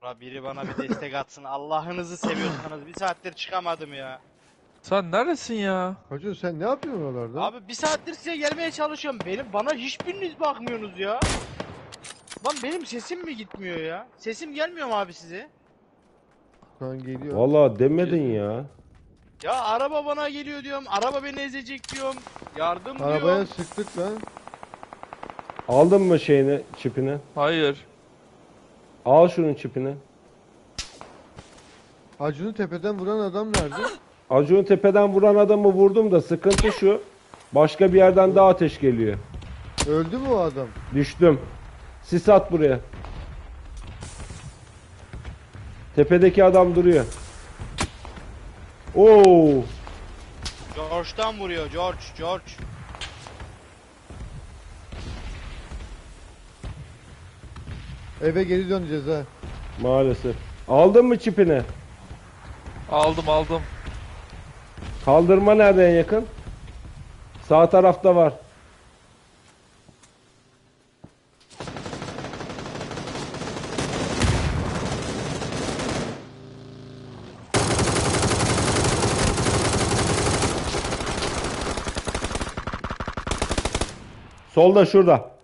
Ula biri bana bir destek atsın. Allah'ınızı seviyorsanız bir saattir çıkamadım ya. Sen neredesin ya? Hacı sen ne yapıyorsun oralarda? Abi bir saattir size gelmeye çalışıyorum. Benim bana hiçbiriniz bakmıyorsunuz ya. Lan benim sesim mi gitmiyor ya? Sesim gelmiyor mu abi size? Şu an geliyor. Vallahi demedin ya. Ya araba bana geliyor diyorum. Araba beni ezecek diyorum. Yardım Arabaya diyorum. sıktık lan. Aldın mı şeyini, çipini? Hayır. Al şunun çipini. Hacı'nı tepeden vuran adam nerede? Acun tepeden vuran adamı vurdum da sıkıntı şu. Başka bir yerden daha ateş geliyor. Öldü mü o adam? Düştüm. Sis at buraya. Tepedeki adam duruyor. Oo! George'dan vuruyor. George, George. Eve geri döneceğiz ha. Maalesef. Aldın mı çipini? Aldım aldım. Kaldırma nereden yakın? Sağ tarafta var. Solda şurada.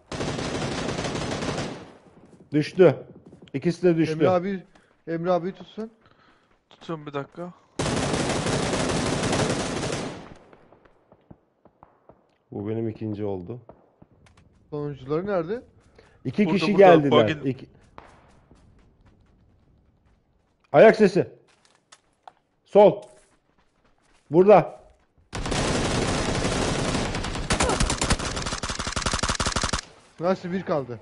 Düştü. İkisi de düştü. Emre abi Emre abi tutsan. Tutun bir dakika. Bu benim ikinci oldu. Sonuncuları nerede? İki Burada, kişi burada, geldiler. İki... Ayak sesi. Sol. Burada. Nasıl bir kaldı?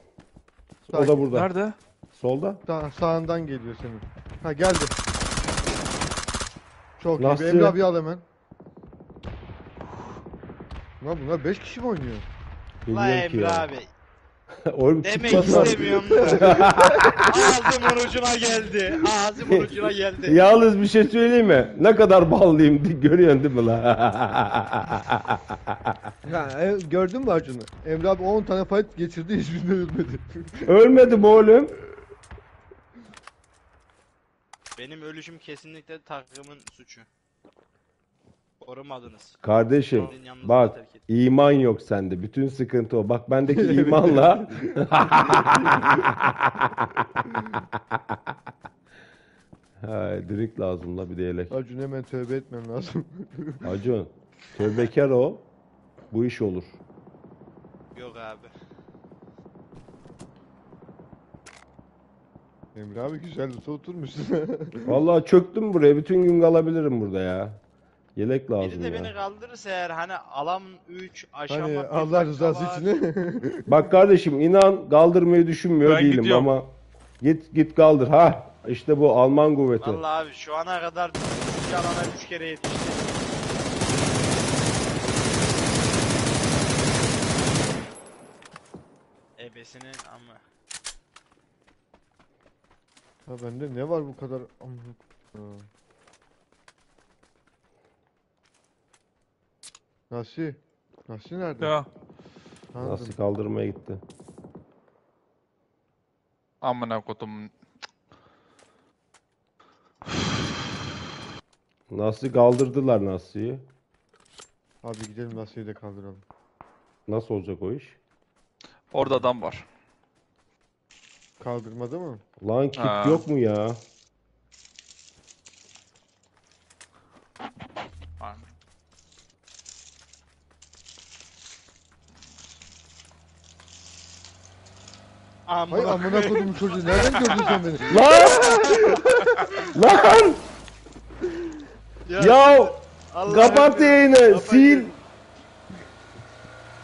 O da burada. Nerede? Solda. Daha sağından geliyor senin. Ha geldi. Çok Lastiği- iyi. Emre abi al hemen. Lan bunlar 5 kişi mi oynuyor? Bilmiyorum La ki ya. Oğlum Demek çıkmasa- istemiyorum. Ağzımın ucuna geldi. Ağzımın ucuna geldi. Yalnız bir şey söyleyeyim mi? Ne kadar ballıyım görüyorsun değil mi la? Ya, e, gördün mü Acun'u? Emre abi 10 tane fight geçirdi hiçbirinde ölmedi. Ölmedim oğlum. Benim ölüşüm kesinlikle takımın suçu. Korumadınız. Kardeşim bak iman yok sende. Bütün sıkıntı o. Bak bendeki imanla Ha, direkt lazım la bir de yelek. Acun hemen tövbe etmen lazım. Acun tövbekar o. Bu iş olur. Yok abi. Emre abi güzel de oturmuşsun. Vallahi çöktüm buraya. Bütün gün kalabilirim burada ya. Yelek Biri lazım de ya. beni kaldırırsa eğer hani alam 3 aşama hani Allah rızası için. Bak kardeşim inan kaldırmayı düşünmüyor Ben değilim gidiyorum. ama git git kaldır. Ha işte bu Alman kuvveti. Vallahi abi şu ana kadar bir alana 3 kere yetişti. Ebesinin ama. ha bende ne var bu kadar? Amına Ha. Nasi. Nasi nerede? Ya Anladım. Nasıl kaldırmaya gitti. amına kodum. Nasıl kaldırdılar Nası'yı? Abi gidelim Nasi'yi de kaldıralım. Nasıl olacak o iş? Orada adam var. Kaldırmadı mı? Lan kit Ha. yok mu ya? Aynen. Hay amına koydum çocuğu. Nereden gördün sen beni? Lan! Lan! Ya Allah kapat yayını, kapat sil. yayını.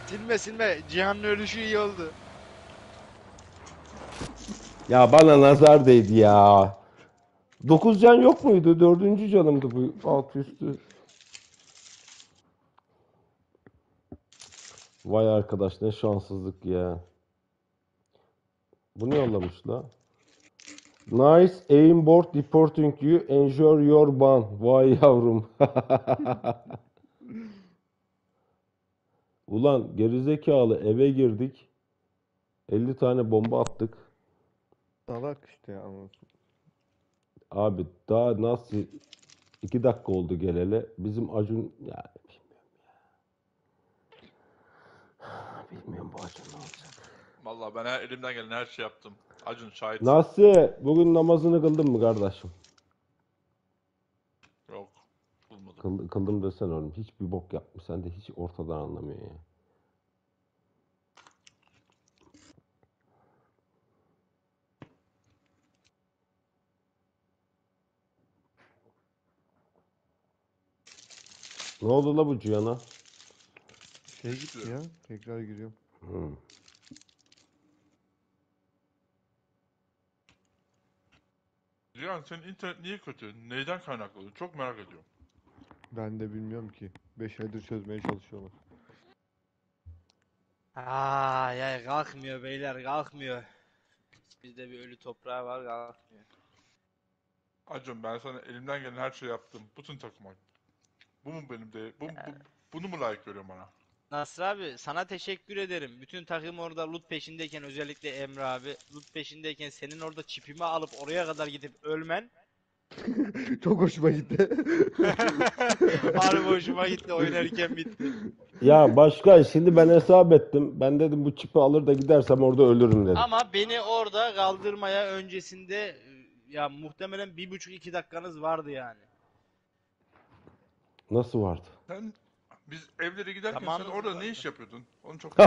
Silme silme. Cihan'ın ölüşü iyi oldu. Ya bana nazar değdi ya. 9 can yok muydu? Dördüncü canımdı bu alt üstü. Vay arkadaş ne şanssızlık ya. Bu ne yollamış la? Nice aimboard reporting you. Enjoy your ban. Vay yavrum. Ulan gerizekalı eve girdik. 50 tane bomba attık. Salak işte anasını. Abi daha nasıl iki dakika oldu geleli. Bizim Acun ya bilmiyorum ya. Bilmiyorum bu Acun ne olacak. Vallahi ben her, elimden gelen her şey yaptım. Acun şahit. Nasıl? Bugün namazını kıldın mı kardeşim? Yok. Bulmadım. Kıl, kıldım desen oğlum. Hiçbir bok yapmış. Sen de hiç ortadan anlamıyor ya. Ne oldu la bu Cihan'a? Şey gitti ya. Tekrar giriyorum. Hı. Cihan senin internet niye kötü? Neyden kaynaklı? Çok merak ediyorum. Ben de bilmiyorum ki. 5 aydır çözmeye çalışıyorlar. Aa ya kalkmıyor beyler kalkmıyor. Bizde bir ölü toprağı var kalkmıyor. Acun ben sana elimden gelen her şeyi yaptım. Bütün takıma. Bu mu benim de bu, bu bunu mu layık görüyorsun bana? Nasır abi sana teşekkür ederim. Bütün takım orada loot peşindeyken özellikle Emre abi loot peşindeyken senin orada çipimi alıp oraya kadar gidip ölmen Çok hoşuma gitti. harbi hoşuma gitti oynarken bitti. Ya başka şimdi ben hesap ettim. Ben dedim bu çipi alır da gidersem orada ölürüm dedim. Ama beni orada kaldırmaya öncesinde ya muhtemelen bir buçuk iki dakikanız vardı yani. Nasıl vardı? Sen biz evlere giderken Zamanınız sen orada ne iş yapıyordun? Onu çok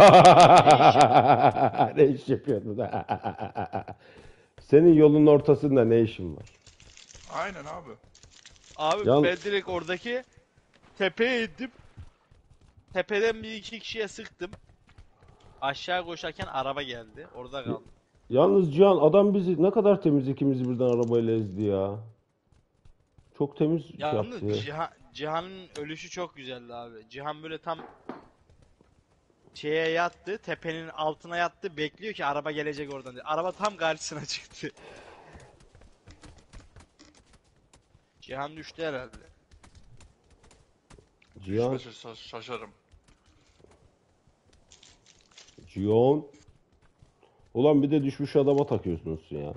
ne iş yapıyordun? Senin yolun ortasında ne işin var? Aynen abi. Abi Yan- ben direkt oradaki tepeye indim. Tepeden bir iki kişiye sıktım. Aşağı koşarken araba geldi. Orada kaldım. Yalnız Cihan adam bizi ne kadar temiz ikimizi birden arabayla ezdi ya. Çok temiz şey yaptı ya. Yalnız Cihan, Cihan'ın ölüşü çok güzeldi abi. Cihan böyle tam şeye yattı, tepenin altına yattı, bekliyor ki araba gelecek oradan diye. Araba tam karşısına çıktı. Cihan düştü herhalde. Cihan, şaş- şaşarım. Cihan. Ulan bir de düşmüş adama takıyorsunuz ya.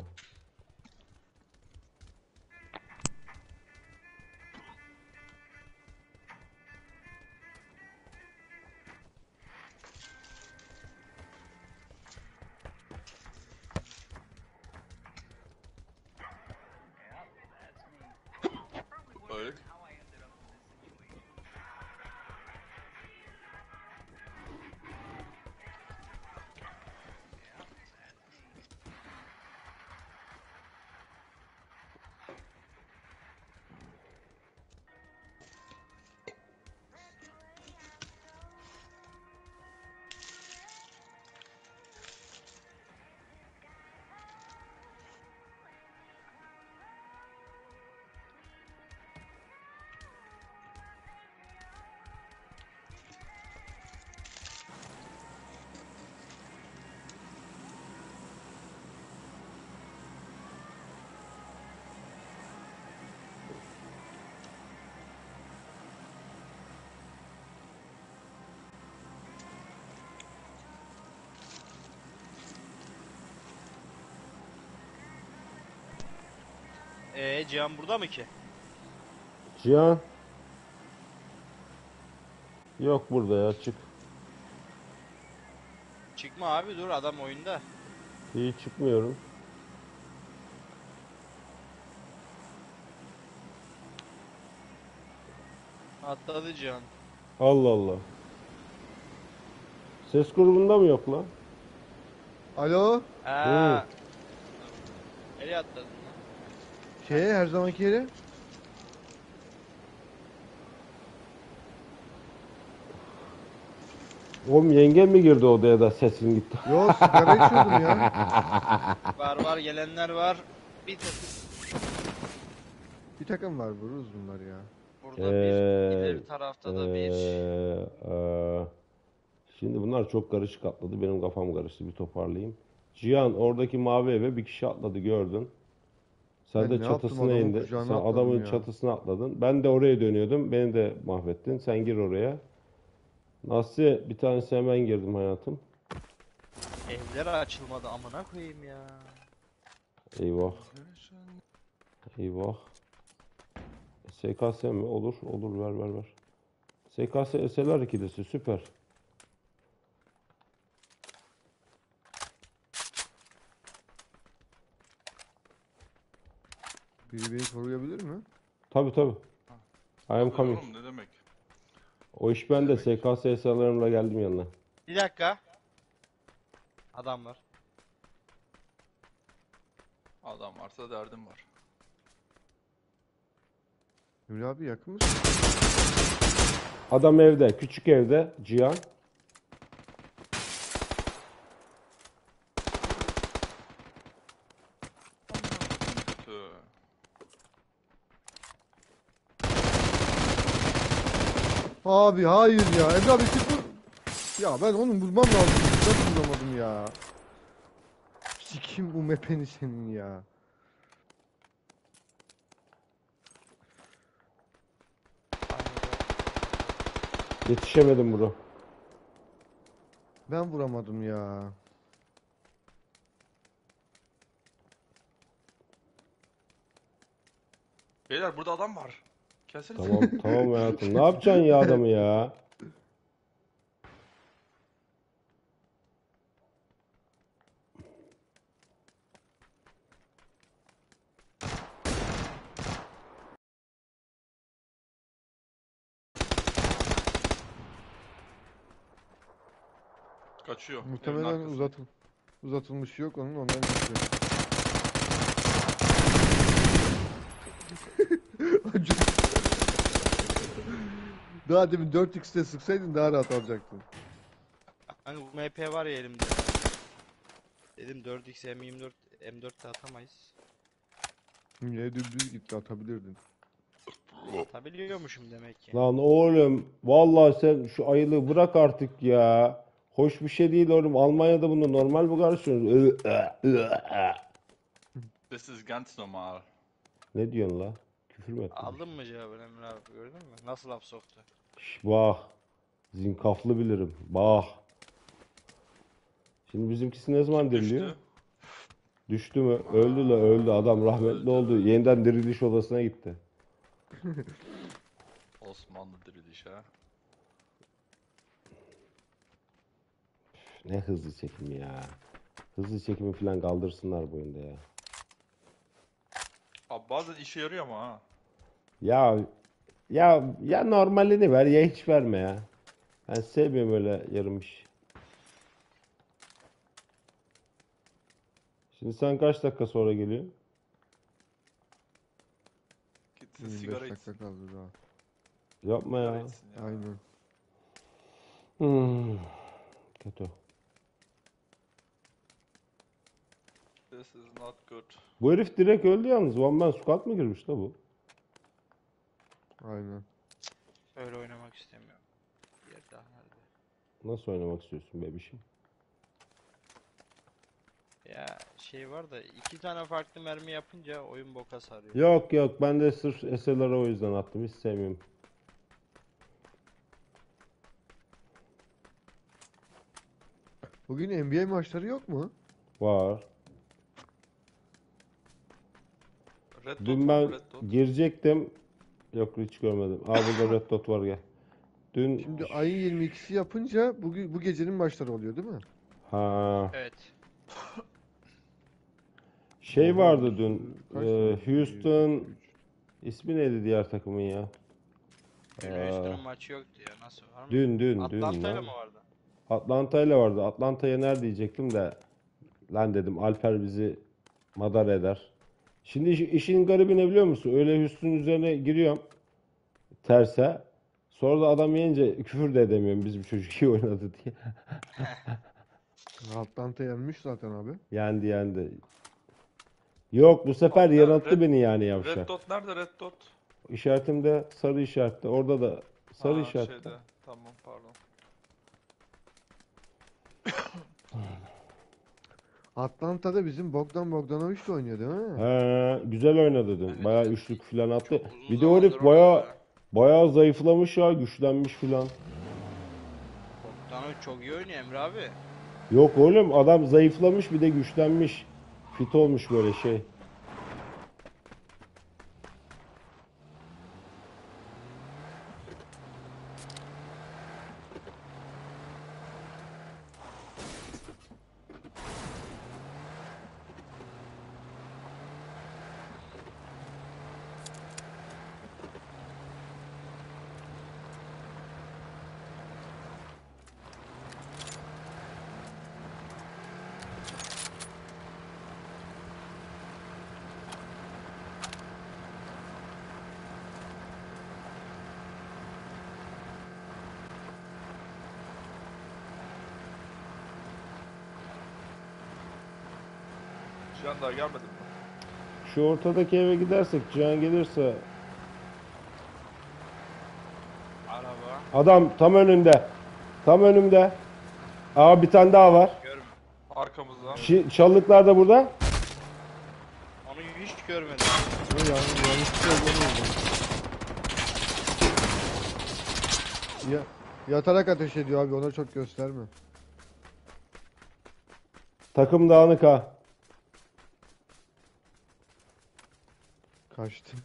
Cihan burada mı ki? Cihan. Yok burada ya çık. Çıkma abi dur adam oyunda. İyi çıkmıyorum. Atladı Cihan. Allah Allah. Ses grubunda mı yok lan? Alo. Ha. Nereye atladın? Şeye her zamanki yere. Oğlum yengem mi girdi odaya da sesin gitti? Yo sigara içiyordum ya. Var var gelenler var. Bir takım Bir takım var vururuz bunlar ya. burada bir, Ee, ileri tarafta da bir. Ee, eee, şimdi bunlar çok karışık atladı. Benim kafam karıştı. Bir toparlayayım. Cihan oradaki mavi eve bir kişi atladı gördün. Sen Ben de ne yaptım, çatısına adamın indin. kucağına Sen atladım adamın ya. çatısına atladın. Ben de oraya dönüyordum. Beni de mahvettin. Sen gir oraya. Nasıl bir tanesi hemen girdim hayatım. Evler açılmadı amına koyayım ya. Eyvah. Eyvah. SKS mi? Olur. Olur. Ver ver ver. SKS SLR ikilisi. Süper. Biri beni koruyabilir mi? Tabii tabii. I am coming. oğlum, ne demek? O iş bende. SKS SLR'ımla geldim yanına. Bir dakika. Adam var. Adam varsa derdim var. Emre abi yakın mısın? Adam evde. Küçük evde. Cihan. Abi hayır ya. Emre abi çık vur. Ya ben onu vurmam lazım. Nasıl vuramadım ya? Sikim bu mepeni senin ya. Yetişemedim bro. Ben vuramadım ya. Beyler burada adam var. Gelsene. Tamam tamam hayatım. Ne yapacaksın ya adamı ya? Kaçıyor. Evin Muhtemelen arkasında. uzatıl uzatılmış yok onun ondan geçiyor. Daha demin 4x'te sıksaydın daha rahat alacaktın. Hani bu MP var ya elimde. Dedim 4x M24 M4'te atamayız. Yine dümdüz gitti atabilirdin. Atabiliyormuşum demek ki. Lan oğlum vallahi sen şu ayılığı bırak artık ya. Hoş bir şey değil oğlum. Almanya'da bunu normal mi karşılıyorsunuz? This is ganz normal. Ne diyorsun la? Küfür mü ettin? Aldın mı cevabını Emre abi gördün mü? Nasıl laf soktu? Şş, Bah. Zinkaflı bilirim. Bah. Şimdi bizimkisi ne zaman diriliyor? Düştü. Düştü mü? Öldü la öldü. Adam rahmetli oldu. Yeniden diriliş odasına gitti. Osmanlı diriliş ha. Ne hızlı çekim ya. Hızlı çekimi falan kaldırsınlar bu oyunda ya. Abi bazen işe yarıyor ama ha. Ya ya ya normalini ver ya hiç verme ya. Ben sevmiyorum öyle yarım iş. Şimdi sen kaç dakika sonra geliyorsun? Gitsin 25 sigara dakika içsin. kaldı daha. Yapma Sigara ya. içsin ya. Aynen. Hmm. Kötü. This is not good. Bu herif direkt öldü yalnız. One man squad mı girmiş la bu? Aynen. Öyle oynamak istemiyorum. Bir yer daha nerede? Nasıl oynamak istiyorsun bebişim? Ya şey var da iki tane farklı mermi yapınca oyun boka sarıyor. Yok yok ben de sırf SLR'a o yüzden attım. Hiç sevmiyorum. Bugün NBA maçları yok mu? Var. Red dot Dün var ben? Red dot. girecektim. Yok hiç görmedim. Aa burada red dot var gel. Dün Şimdi ayın 22'si yapınca bugün bu gecenin maçları oluyor değil mi? ha Evet. şey vardı dün. kaç Ee, tane? Houston Üç. ismi neydi diğer takımın ya? Dün. Houston'un maçı yoktu ya nasıl var mı? Dün dün dün Atlanta'yla lan. mı vardı? Atlanta ile vardı. Atlanta'ya nerede diyecektim de lan dedim Alper bizi madar eder. Şimdi iş- işin garibi ne biliyor musun? Öyle Houston üzerine giriyorum terse. Sonra da adam yiyince küfür de edemiyorum bizim çocuk iyi oynadı diye. Atlanta yenmiş zaten abi. Yendi yendi. Yok bu sefer Abi, yanılttı Red- beni yani Red yavşak. dot nerede red dot? İşaretimde sarı işaretle. Orada da sarı Ha, işaretle. şeyde. Tamam pardon. Atlanta'da bizim Bogdan Bogdanovic de oynuyor değil mi? He, güzel oynadı dün. Evet, Bayağı evet. üçlük falan attı. Uzun Bir de o herif bayağı oynuyor bayağı zayıflamış ya, güçlenmiş falan. Bogdanovic çok iyi oynuyor Emre abi. Yok oğlum adam zayıflamış bir de güçlenmiş. Fit olmuş böyle şey. Cihan daha gelmedin mi? Şu ortadaki eve gidersek Cihan gelirse Araba. adam tam önünde. Tam önümde. Aa bir tane daha var. Görme. Arkamızdan. Şi- çalılıklar da burada. Onu hiç görmedim. Yanlış olduğunu Ya, yatarak ateş ediyor abi ona çok gösterme. Takım dağınık ha. Kaçtı.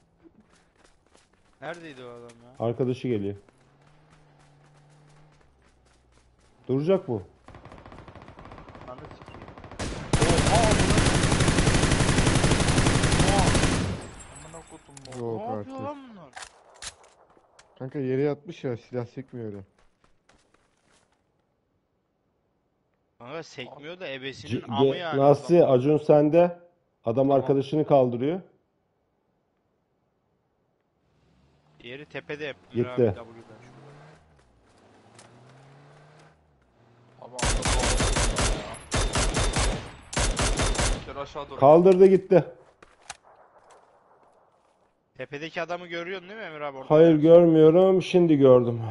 Neredeydi o adam ya? Arkadaşı geliyor. Duracak bu. Anı sikeyim. Amına kodum bu. Yok Ne artık. yapıyor lan bunlar? Kanka yere yatmış ya silah sekmiyor öyle. Kanka sekmiyor da ebesinin amı yani. Adam. Acun sende. Adam arkadaşını kaldırıyor. Diğeri tepede hep. Gitti. Abi W'den şurada. Ama adam ya. Aşağı doğru. Kaldırdı gitti. Tepedeki adamı görüyorsun değil mi Emre abi? Orada Hayır görmüyorum. Şimdi gördüm.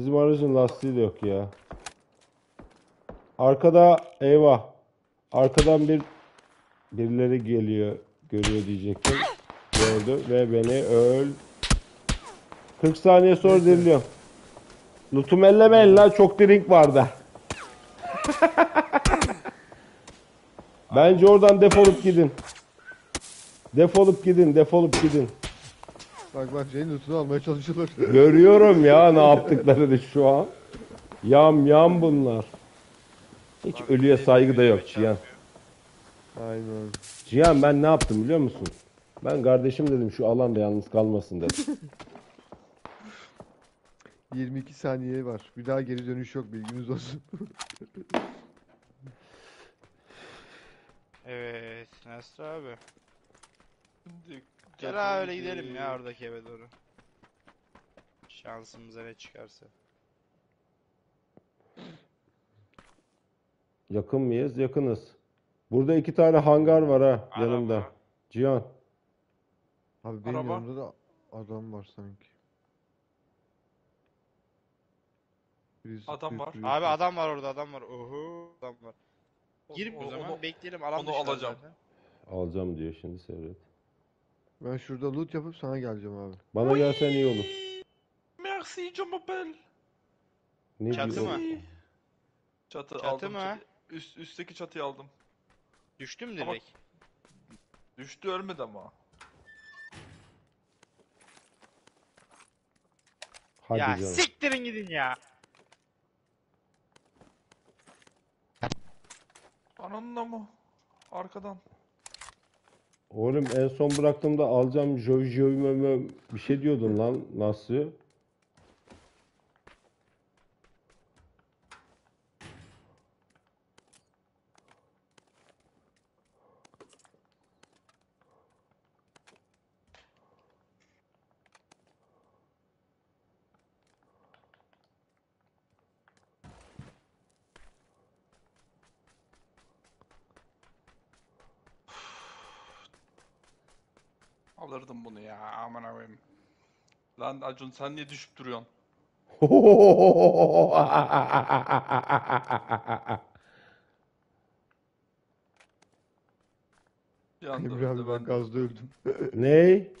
Bizim aracın lastiği de yok ya. Arkada eyvah. Arkadan bir birileri geliyor. Görüyor diyecektim. Gördü ve beni öl. 40 saniye sonra diriliyorum. Lootum ellemeyin lan çok drink vardı. Bence oradan defolup gidin. Defolup gidin, defolup gidin. Bak bak şeyin lootunu almaya çalışıyorlar. Görüyorum ya ne yaptıklarını şu an. Yam yam bunlar. Hiç ölüye saygı da yok Cihan. Aynen. Cihan ben ne yaptım biliyor musun? Ben kardeşim dedim şu alanda yalnız kalmasın dedim. 22 saniye var. Bir daha geri dönüş yok bilginiz olsun. Evet Nasır abi. Şimdi Gel öyle gidelim ya oradaki eve doğru. Şansımıza ne çıkarsa. Yakın mıyız? Yakınız. Burada iki tane hangar var ha Araba. yanımda. Cihan. Abi benim Araba. yanımda da adam var sanki. Birisi Adam var. duruyor. Abi adam var orada adam var. Oho adam var. Girip o o- zaman onu- bekleyelim alan onu alacağım. zaten. Alacağım diyor şimdi Sevret. Ben şurada loot yapıp sana geleceğim abi. Bana gelsen iyi olur. Merci je m'appelle. Ne Çatı diyor? mı? Çatı, Çatı aldım. mı? çatı- Üst, üstteki çatıyı aldım. Düştü mü Ama- direkt? Düştü ölmedi ama. Hadi ya canım. siktirin gidin ya. Ananla mı? Arkadan. Oğlum en son bıraktığımda alacağım joy joy mö- mö- bir şey diyordun lan Nasıl? Alırdım bunu ya aman abim. Lan Acun sen niye düşüp duruyorsun? Bir anda Emre abi ben de gazda öldüm. Ney?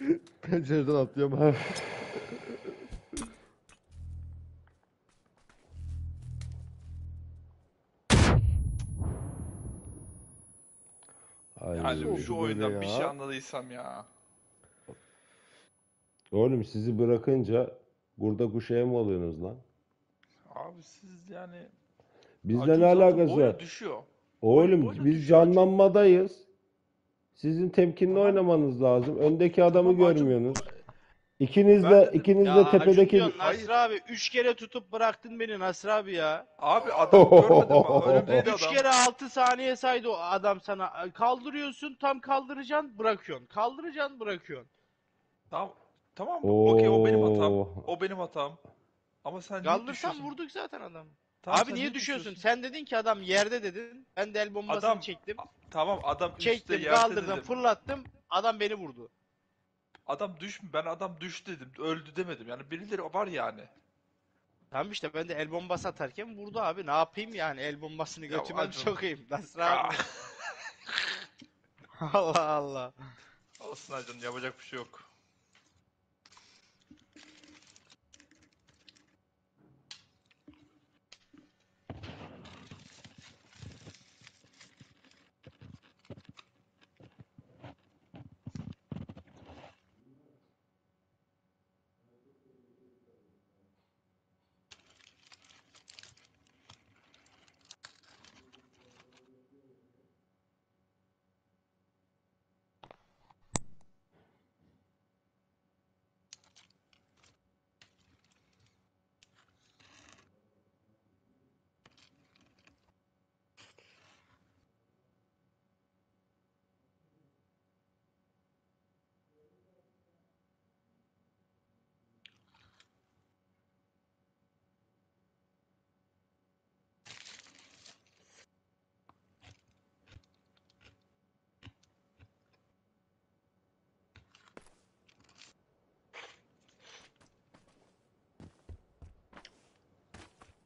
Pencereden atlayamam. Ay. Yani şu oyundan bir şey anladıysam ya. Oğlum sizi bırakınca burada kuşaya mı oluyorsunuz lan? Abi siz yani Bizle Acun ne zaten alakası var? düşüyor. Oğlum boyla biz düşüyor Acun. canlanmadayız. Sizin temkinli Tamam. oynamanız lazım. Öndeki adamı Tamam Acun, görmüyorsunuz. İkiniz Ben de dedim, ikiniz Ya de Acun tepedeki diyorsun, Hayır. Nasır abi 3 kere tutup bıraktın beni Nasır abi ya. Abi adam görmedim mi? Önümdeydi 3 adam. kere 6 saniye saydı o adam sana. Kaldırıyorsun tam kaldıracaksın bırakıyorsun. Kaldıracaksın bırakıyorsun. Tamam. Tamam. Okey o benim hatam. Oo. O benim hatam. Ama sen niye Kaldırsan düşüyorsun? vurduk zaten adamı. Tamam, abi sen niye düşüyorsun? düşüyorsun? Sen dedin ki adam yerde dedin. Ben de el bombasını Adam çektim. Tamam adam üstte Çektim, yerde kaldırdım, dedim. fırlattım. Adam beni vurdu. Adam düş ben adam düş dedim. Öldü demedim. Yani birileri var yani. Tamam işte ben de el bombası atarken vurdu abi. Ne yapayım yani el bombasını Ya götüme mi Acun. sokayım? Nasıl abi? Allah Allah. Olsun Acun yapacak bir şey yok.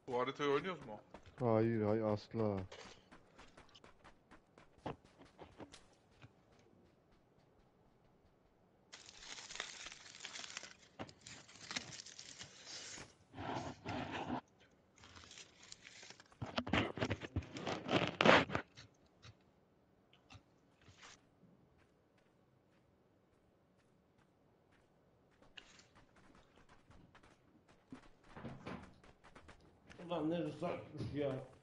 Bu haritayı oynuyoruz mu? Hayır hayır asla. Ulan ne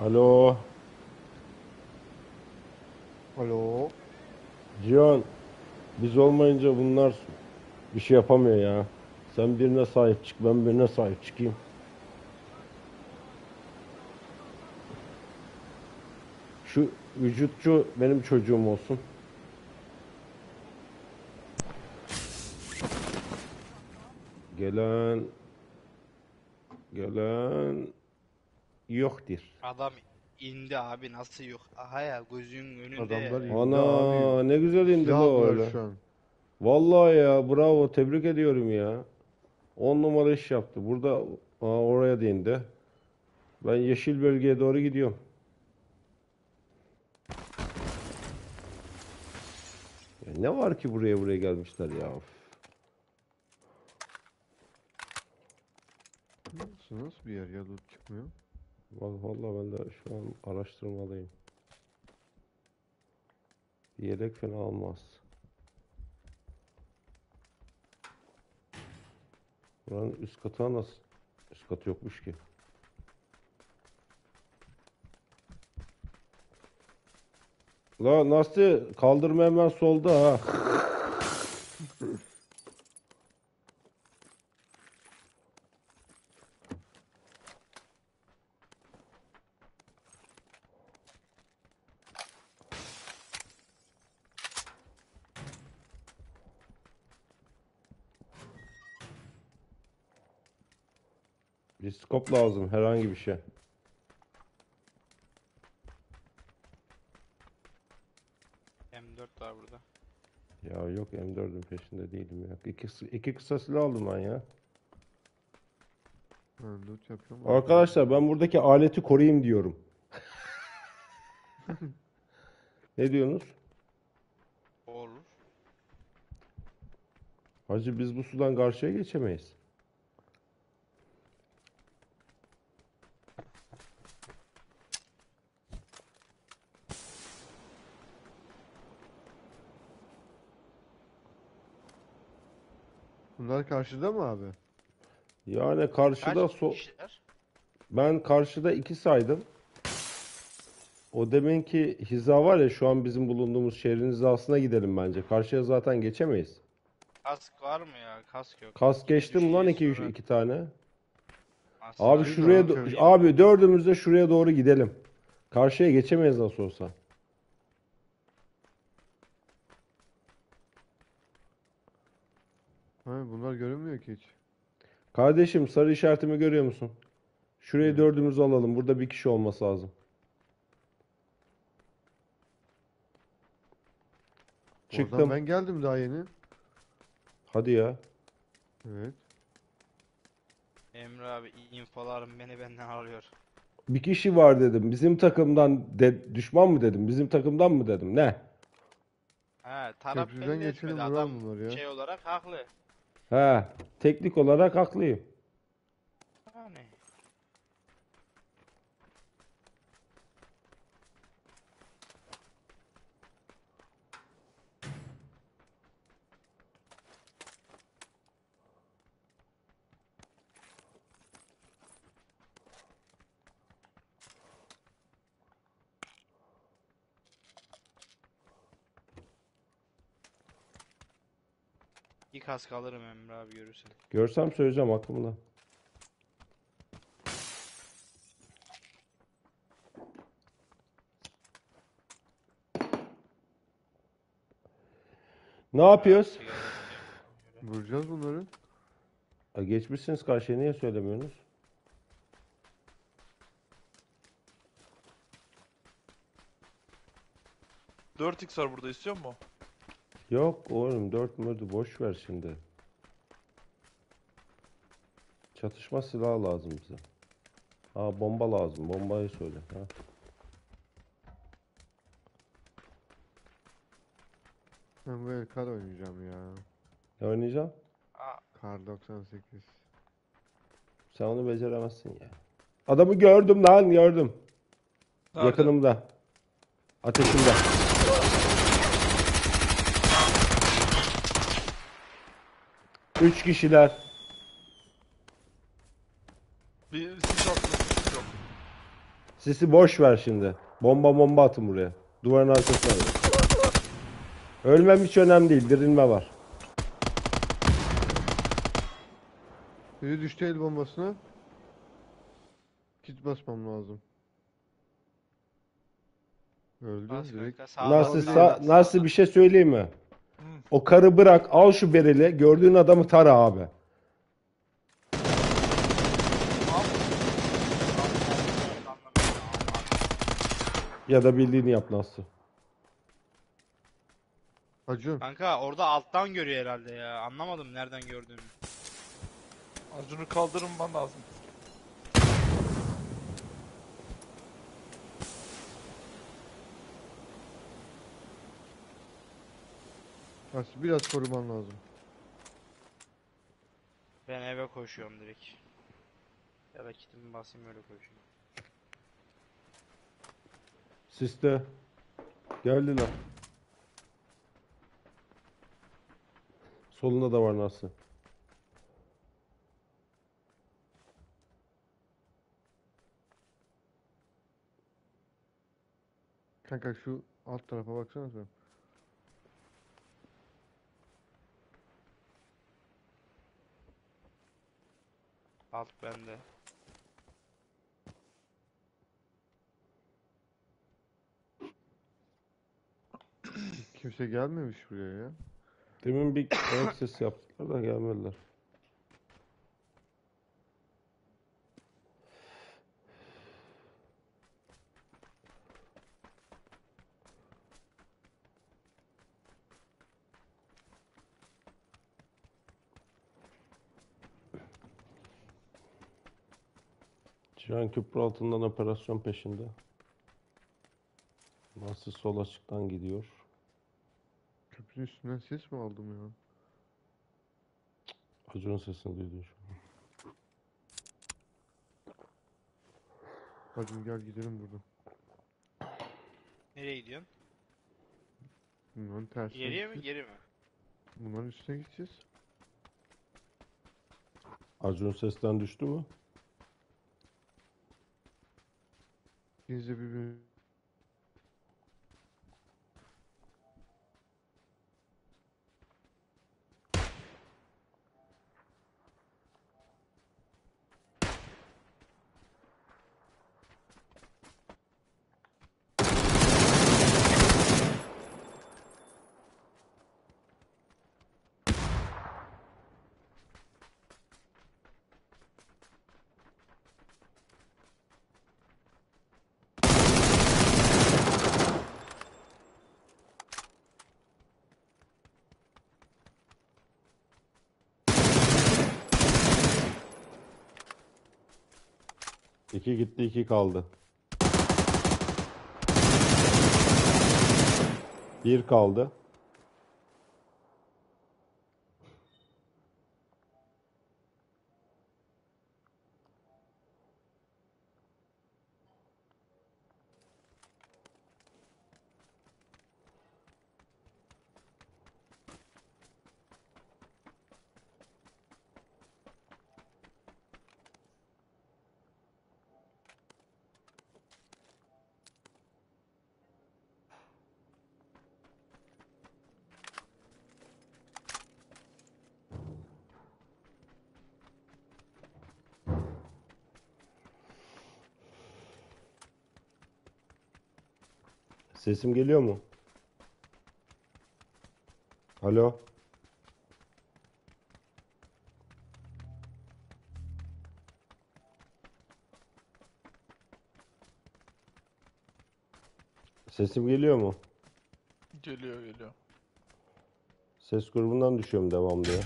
Alo. Alo. Cihan. Biz olmayınca bunlar bir şey yapamıyor ya. Sen birine sahip çık, ben birine sahip çıkayım. Şu vücutçu benim çocuğum olsun. Gelen gelen yoktur. Adam indi abi nasıl yok. Aha ya gözünün önünde. Adamlar indi Ana abi. ne güzel indi Silah bu var öyle. şu an. Vallahi ya bravo tebrik ediyorum ya. 10 numara iş yaptı. Burada aa, oraya da indi. Ben yeşil bölgeye doğru gidiyorum. Ya ne var ki buraya buraya gelmişler ya. Of. Nasıl, nasıl bir yer ya loot çıkmıyor. Vallahi ben de şu an araştırmalıyım. Yelek fena olmaz. Buranın üst katı nasıl? Üst katı yokmuş ki. La nasıl? Kaldırma hemen solda ha. Skop lazım herhangi bir şey. M4 var burada. Ya yok M4'ün peşinde değilim ya. İki, iki kısa silah aldım ben ya. Ha, loot yapıyorum. Arkadaşlar ben buradaki aleti koruyayım diyorum. Ne diyorsunuz? Olur. Hacı biz bu sudan karşıya geçemeyiz. Bunlar karşıda mı abi? Yani karşıda Kaç so kişiler? ben karşıda iki saydım. O deminki hiza var ya şu an bizim bulunduğumuz şehrin hizasına gidelim bence. Karşıya zaten geçemeyiz. Kask var mı ya? Kask yok. Kas geçtim lan iki, Sonra- iki tane. Asla Abi şuraya do- abi dördümüz de şuraya doğru gidelim. Karşıya geçemeyiz nasıl olsa. Ha, bunlar görünmüyor ki hiç. Kardeşim sarı işaretimi görüyor musun? Şuraya dördümüzü alalım. Burada bir kişi olması lazım. Oradan Çıktım. ben geldim daha yeni. Hadi ya. Evet. Emre abi infolarım beni benden alıyor. Bir kişi var dedim. Bizim takımdan de, düşman mı dedim? Bizim takımdan mı dedim? Ne? He taraf Köprüden belli geçelim, etmedi. vuralım Adam bunları ya. şey olarak haklı. He, teknik olarak haklıyım. Kask alırım Emre abi görürsen. Görsem söyleyeceğim aklımda. Ne yapıyoruz? Vuracağız bunları. Ha, geçmişsiniz karşıya niye söylemiyorsunuz? Dört x var burada istiyor musun? Yok oğlum 4 mördü boş ver şimdi. Çatışma silahı lazım bize. Ha bomba lazım. Bombayı söyle. Ha. Ben böyle kar oynayacağım ya. Ne oynayacaksın? Kar 98. Sen onu beceremezsin ya. Adamı gördüm lan gördüm. Nerede? Yakınımda. Ateşimde. Üç kişiler. Bir sis attım. sis yok. Sisi boş ver şimdi. Bomba bomba atın buraya. Duvarın arkasına. Ölmem hiç önemli değil. Dirilme var. Biri düştü el bombasına. Kit basmam lazım. Öldü Bas direkt. kanka, Nasıl, bas, sa- sağa bas. nasıl bir şey söyleyeyim mi? O karı bırak. Al şu bereli. Gördüğün adamı tara abi. Ya da bildiğini yap nasıl. Acun. Kanka orada alttan görüyor herhalde ya. Anlamadım nereden gördüğünü. Acun'u kaldırman lazım. Aslında biraz koruman lazım. Ben eve koşuyorum direkt. Ya da kitimi basayım öyle koşayım. Siste. Geldiler. Solunda da var nasıl. Kanka şu alt tarafa baksana sen. Alt bende. Kimse gelmemiş buraya ya. Demin bir ayak sesi yaptılar da gelmediler. Cihan köprü altından operasyon peşinde. Nasıl sol açıktan gidiyor? Köprünün üstünden ses mi aldım ya? Acun'un sesini duydum şu an. Hacım gel gidelim buradan. Nereye gidiyorsun? Bunların tersine İleriye mi gideceğiz. geri mi? Bunların üstüne gideceğiz. Acun sesten düştü mü? İkiniz de birbirini... İki gitti, iki kaldı. Bir kaldı. Sesim geliyor mu? Alo. Sesim geliyor mu? Geliyor geliyor. Ses grubundan düşüyorum devamlı ya.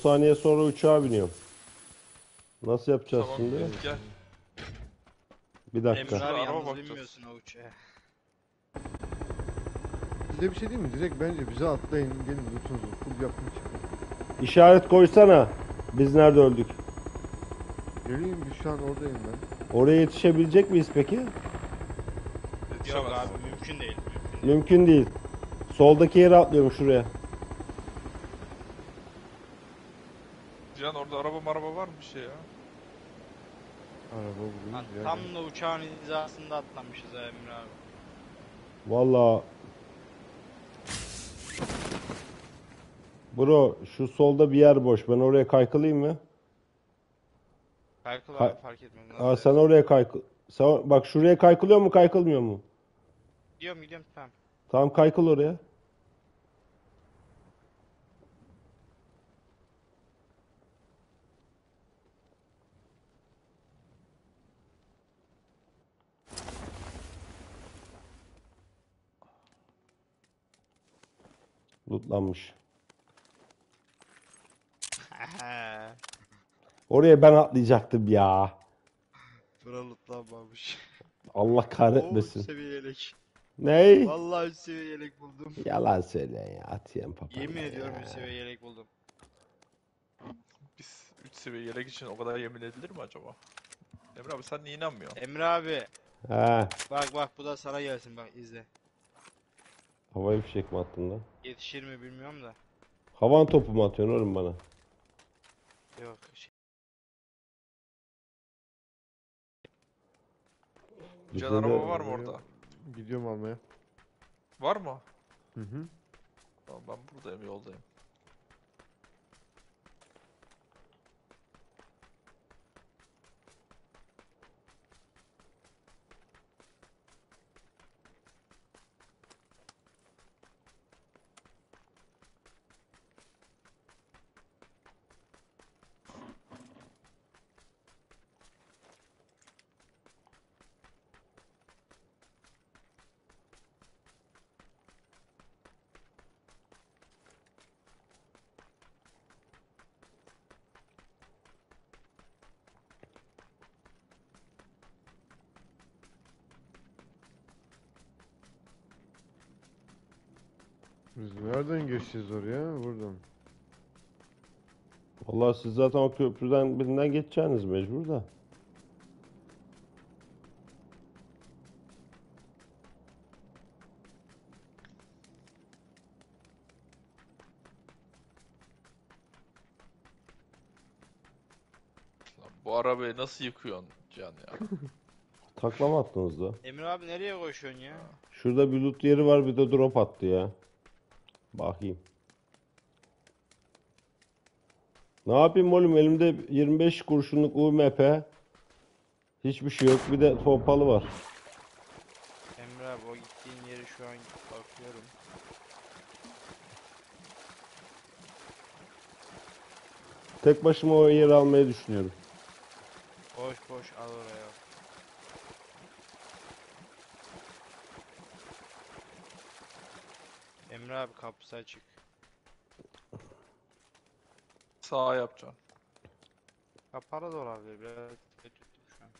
Saniye sonra uçağa biniyorum. Nasıl yapacağız Tamam şimdi? gel. Bir dakika. Emre abi Araba yalnız bakacağız. bilmiyorsun o uçağı. Size bir şey diyeyim mi? Direkt bence bize atlayın. Gelin lootunuzu full yapın çıkın. İşaret koysana. Biz nerede öldük? Geleyim biz şu an oradayım ben. Oraya yetişebilecek miyiz peki? Yok Yetişemez. abi mümkün değil. Mümkün değil. Soldaki yere atlıyorum şuraya. Cihan orada araba maraba var mı bir şey ya? Araba Lan buluyoruz ya. tam da uçağın hizasında atlamışız ha Emre abi. Vallahi Bro şu solda bir yer boş. Ben oraya kaykılayım mı? Kaykıl Kay- abi fark etmez. Aa, sen oraya kaykıl. Sen, bak şuraya kaykılıyor mu kaykılmıyor mu? Gidiyorum gidiyorum tamam. Tamam kaykıl oraya. Lootlanmış. Oraya ben atlayacaktım ya. Bralutlanmamış. Allah kahretmesin. Ney? Vallahi üst seviye yelek buldum. Yalan söyle ya. Atayım papağanı Yemin ediyorum ya. üst seviye yelek buldum. Biz 3 seviye yelek için o kadar yemin edilir mi acaba? Emre abi sen niye inanmıyorsun? Emre abi He. bak bak bu da sana gelsin bak izle. Havai fişek mi attın lan? Yetişir mi bilmiyorum da. Havan topu mu atıyorsun oğlum bana? Yok şey. Bizde de- araba var mı orada? Gidiyorum almaya. Var mı? Hı hı. Tamam ben buradayım yoldayım. Nereden geçeceğiz oraya? Buradan. Vallahi siz zaten o köprüden birinden geçeceğiniz mecbur da. Lan bu arabayı nasıl yıkıyorsun Can ya? Taklama attınız da. Emir abi nereye koşuyorsun ya? Şurada bir loot yeri var bir de drop attı ya. Bakayım. Ne yapayım oğlum elimde 25 kurşunluk UMP. Hiçbir şey yok bir de pompalı var. Emir abi o gittiğin yeri şu an bakıyorum. Tek başıma o yeri almayı düşünüyorum. Boş boş al oraya. Emre abi kapısı açık. Sağa yapacaksın. Ha para da olabilir biraz kötü şu an.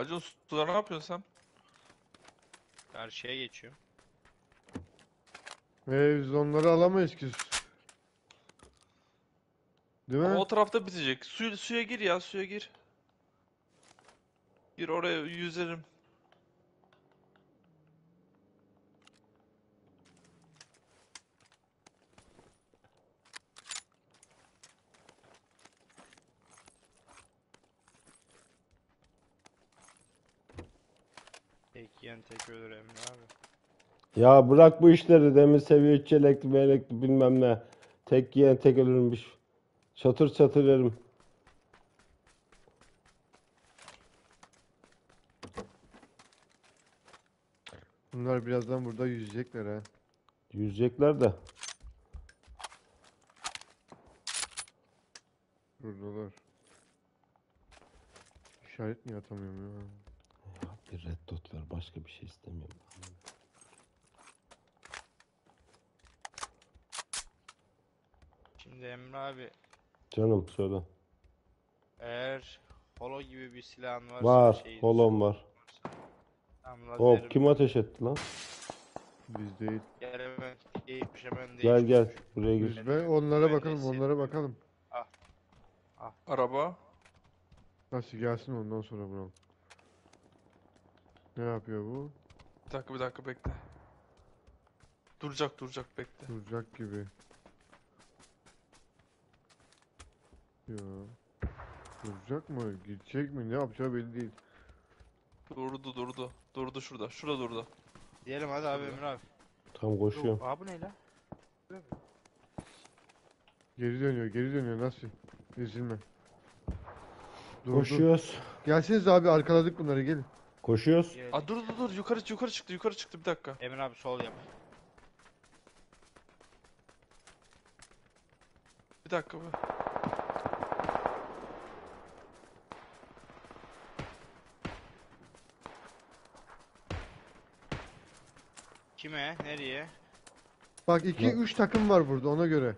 Acun suda ne yapıyorsun sen? Karşıya geçiyorum. Ee, biz onları alamayız ki. Değil mi? Ama o tarafta bitecek. Su, suya gir ya suya gir. Gir oraya yüzerim. Tek ölür Emre abi. Ya bırak bu işleri demin seviye 3 elekli melekli bilmem ne. Tek yiyen tek ölürmüş. Çatır çatır yerim. Bunlar birazdan burada yüzecekler ha. Yüzecekler de. Buradalar. İşaret niye atamıyorum ya? Bir red dot ver başka bir şey istemiyorum. Şimdi Emre abi Canım söyle. eğer holo gibi bir silahın varsa Var. şey- Holon var. Tamam, Hop lazerim kim ateş etti lan? Biz değil. Gel hemen değişmiş hemen Gel gel buraya gir. Biz be onlara Ben bakalım, onlara sevmiyorum. bakalım. Araba. Nasıl gelsin ondan sonra vuralım. Ne yapıyor bu? Bir dakika bir dakika bekle. Duracak duracak bekle. Duracak gibi. Ya. Duracak mı? Gidecek mi? Ne yapacağı belli değil. Durdu durdu. Durdu şurada. Şurada durdu. Diyelim hadi abi Emre abi. Tam koşuyorum. Aa bu ne lan? Geri dönüyor, geri dönüyor. Nasıl? Ezilme. Durdu. Koşuyoruz. Gelseniz abi arkaladık bunları gelin. Koşuyoruz. Aa dur dur dur yukarı yukarı çıktı yukarı çıktı bir dakika. Emre abi sol yap. Bir dakika be. Kime? Nereye? Bak 2-3 takım var burada ona göre.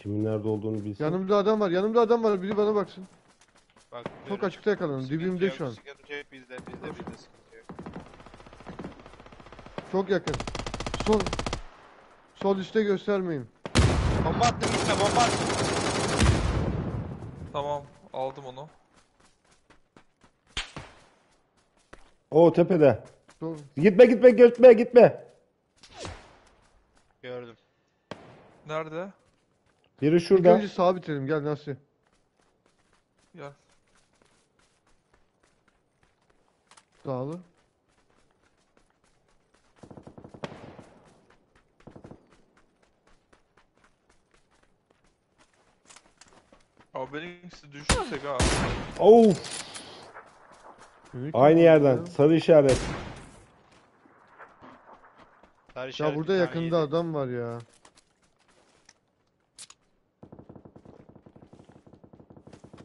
Kimin nerede olduğunu bilsin. Yanımda adam var, yanımda adam var. Biri bana baksın. Bak Çok açıkta yakalandım. Sıkıntı Dibimde yok, şu an. Sıkıntı yok bizde bizde bizde sıkıntı yok. Çok yakın. Sol. Sol üstte göstermeyin. Bomba attım üstüne bomba attım. Tamam aldım onu. O tepede. Sol. Gitme gitme gitme gitme. Gördüm. Nerede? Biri İlk şurada. önce sağa bitirelim. Gel Nasri. Gel. Sağlı. Abi benimkisi düşürsek ha. Of. Kim Aynı vurdu yerden. ya? Sarı işaret. Sarı Ya işaret burada bir tane yakında yedi. adam var ya.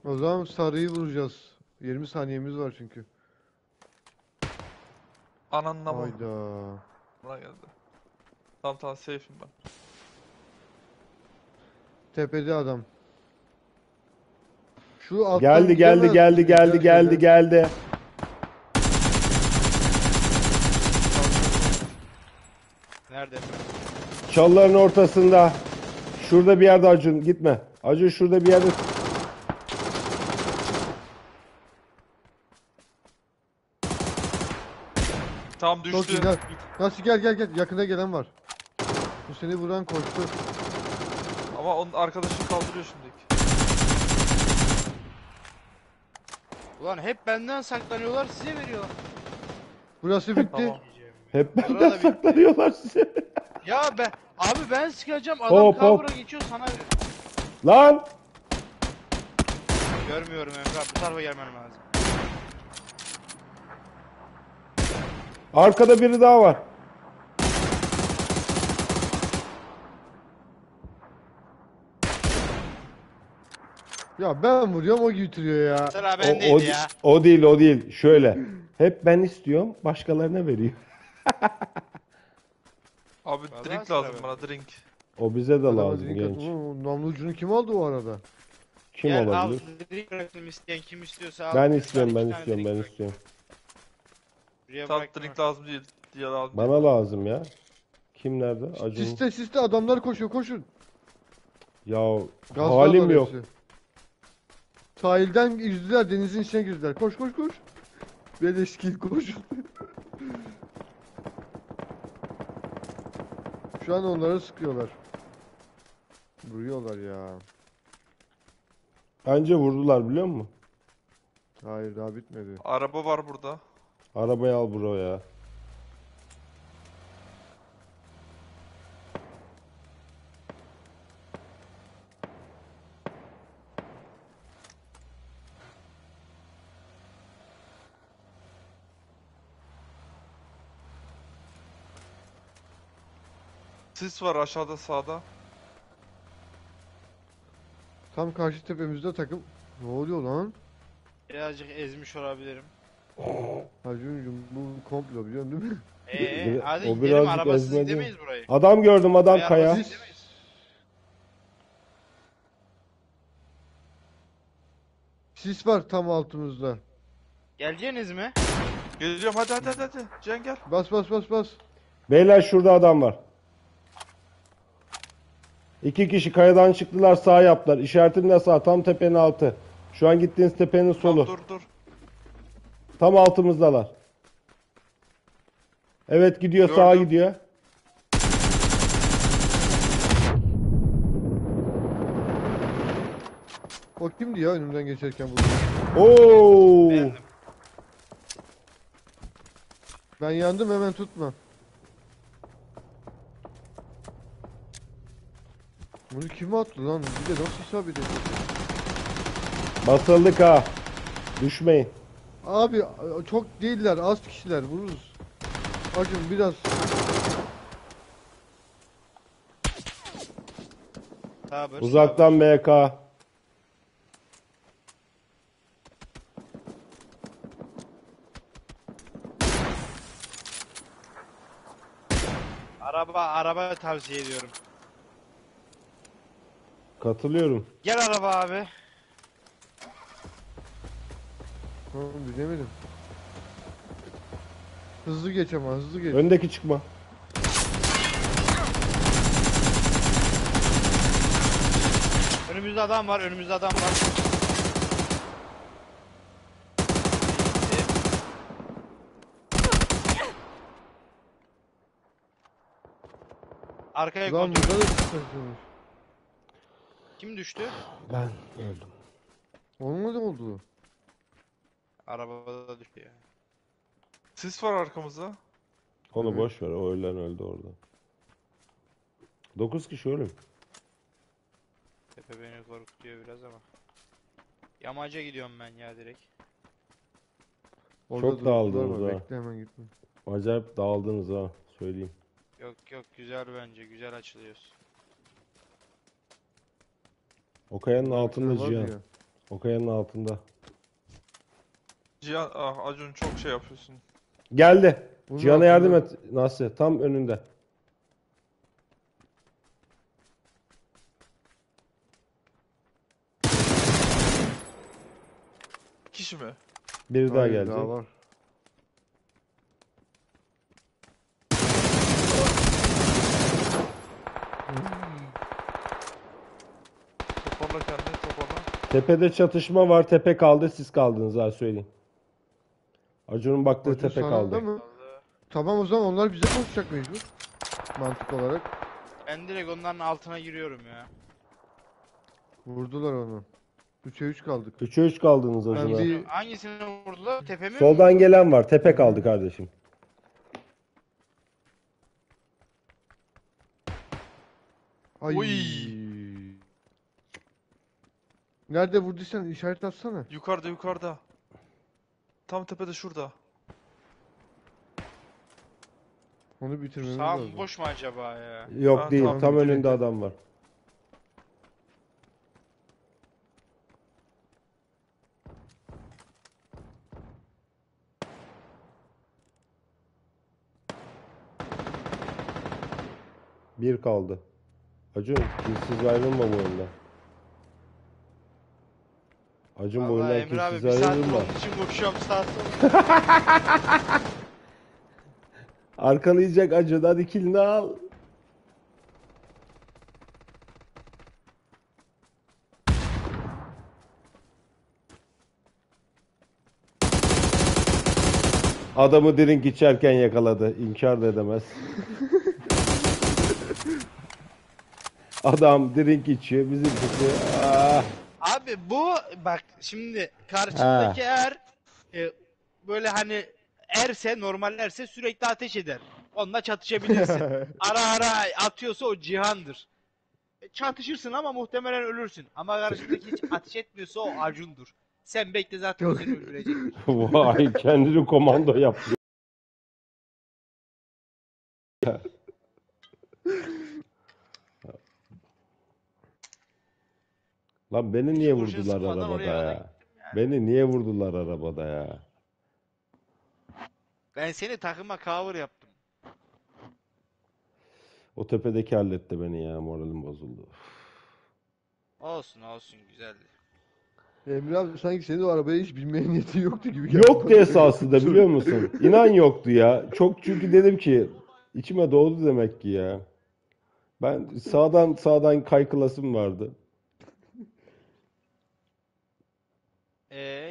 O zaman sarıyı vuracağız. 20 saniyemiz var çünkü. Ananın ama. Hayda. Buna geldi. Tamam tamam safe'im ben. Tepede adam. Şu alttan Geldi geldi gidemez geldi geldi Gel geldi geldi. Nerede? Çalıların ortasında. Şurada bir yerde Acun gitme. Acun şurada bir yerde. Çok düştü. iyi. Gel. Nasıl gel gel gel. Yakında gelen var. Bu seni vuran koştu. Ama onun arkadaşını kaldırıyor şimdiki. Ulan hep benden saklanıyorlar size veriyorlar. Burası bitti. Tamam. Hep Burada benden da bir- saklanıyorlar size. Ya ben abi ben sıkacağım adam Hop, hop. cover'a geçiyor sana veriyor. Lan! Görmüyorum Emre abi bu tarafa gelmen lazım. Arkada biri daha var. Ya ben vuruyorum o bitiriyor ya. Sıra O, bendeydi o, ya. o değil o değil. Şöyle. Hep ben istiyorum başkalarına veriyor. Abi Vallahi drink sıra lazım bende. bana drink. O bize de Adama lazım drink genç. Namlu ucunu kim aldı o arada? Kim Gel olabilir? al drink isteyen kim istiyorsa al. Ben istiyorum ben iki tane istiyorum drink ben bırak. istiyorum. Buraya drink lazım değil diye aldım. Bana lazım ya. Kim nerede? Acun. Siste siste adamlar koşuyor koşun. Ya Gazlı halim adam yok. hepsi. Sahilden yüzdüler denizin içine girdiler. Koş koş koş. Beleşkin koşun. Şu an onlara sıkıyorlar. Vuruyorlar ya. Bence vurdular biliyor musun? Hayır daha bitmedi. Araba var burada. Arabayı al buraya. Sis var aşağıda sağda. Tam karşı tepemizde takım. Ne oluyor lan? Birazcık ezmiş olabilirim. Hacı'nın bu komplo biliyorsun değil mi? Eee Bir- hadi o gidelim birazcık arabasız ezmedi. gidemeyiz burayı. Adam gördüm adam Buraya kaya. arabasız Sis. var tam altımızda. Geleceğiniz mi? Geliyorum hadi hadi hadi hadi. Cen gel. Bas bas bas bas. Beyler şurada adam var. İki kişi kayadan çıktılar sağ yaptılar. İşaretim de sağ tam tepenin altı. Şu an gittiğiniz tepenin solu. Tamam, dur dur. Tam altımızdalar. Evet gidiyor sağa Gördüm. gidiyor. O kimdi ya önümden geçerken bu? Oo! Beğendim. Ben yandım hemen tutma. Bunu kim attı lan? Bir de nasıl isabet etti? Basıldık ha. Düşmeyin. Abi çok değiller az kişiler vururuz. Acım biraz Sabır. Uzaktan BK. Araba araba tavsiye ediyorum. Katılıyorum. Gel araba abi. Tamam bilemedim. Hızlı geç ama hızlı geç. Öndeki çıkma. Önümüzde adam var, önümüzde adam var. Arkaya Lan kontrol. burada da sıkıntıymış. Kim düştü? Ben öldüm. Onun da oldu? Arabada düştü ya. Sis var arkamızda. Onu boş ver. O ölen öldü orada. 9 kişi ölüm. Tepe beni korkutuyor biraz ama. Yamaca gidiyorum ben ya direkt. Orada Çok dağıldınız ha. Bekle hemen gitme. Acayip dağıldınız ha. Söyleyeyim. Yok yok güzel bence güzel açılıyoruz. O kayanın altında Cihan. O kayanın altında. Cihan, ah, Acun çok şey yapıyorsun. Geldi. Bunun Cihan'a yardım et Nasri. Tam önünde. Kişi mi? Biri daha Hayır, geldi. daha var. Toparla kendini toparla. Tepede çatışma var. Tepe kaldı. Siz kaldınız ha söyleyeyim. Acun'un baktığı Acun tepe sağında kaldı. mı? Tamam o zaman onlar bize koşacak mecbur. Mantık olarak. Ben direkt onların altına giriyorum ya. Vurdular onu. 3'e 3 kaldık. 3'e 3 kaldınız Ben Acun'a. bir Hangisini vurdular? Tepemi mi? Soldan gelen var. Tepe kaldı kardeşim. Ay. Oy. Nerede vurduysan işaret atsana. Yukarıda yukarıda. Tam tepede şurada. Onu bitirmemiz Sağ lazım. boş mu acaba ya? Yok Ha, değil. tamam, Tam önünde adam var. Bir kaldı. Acun, kilsiz ayrılma bu oyundan. Acun bu Vallahi oyundan Emre abi bir kilsiz saattir ayrılma. onun için koşuyorum saat yiyecek Acun, hadi kilini al. Adamı drink içerken yakaladı. İnkar da edemez. Adam drink içiyor. Bizimkisi Abi bu bak şimdi karşımdaki er e, böyle hani erse normal erse sürekli ateş eder. Onunla çatışabilirsin. ara ara atıyorsa o cihandır. E, Çatışırsın ama muhtemelen ölürsün. Ama karşındaki hiç ateş etmiyorsa o acundur. Sen bekle zaten seni öldürecektir. Vay kendini komando yaptı. Lan beni niye kurşun vurdular sıkmadan arabada oraya kadar ya? Beni niye vurdular arabada ya? Ben seni takıma cover yaptım. O tepedeki halletti beni ya moralim bozuldu. Olsun olsun güzeldi. Emre abi sanki senin o arabaya hiç binmeye niyetin yoktu gibi geldi. Yoktu esasında biliyor musun? İnan yoktu ya. Çok çünkü dedim ki içime doğdu demek ki ya. Ben sağdan sağdan kaykılasım vardı.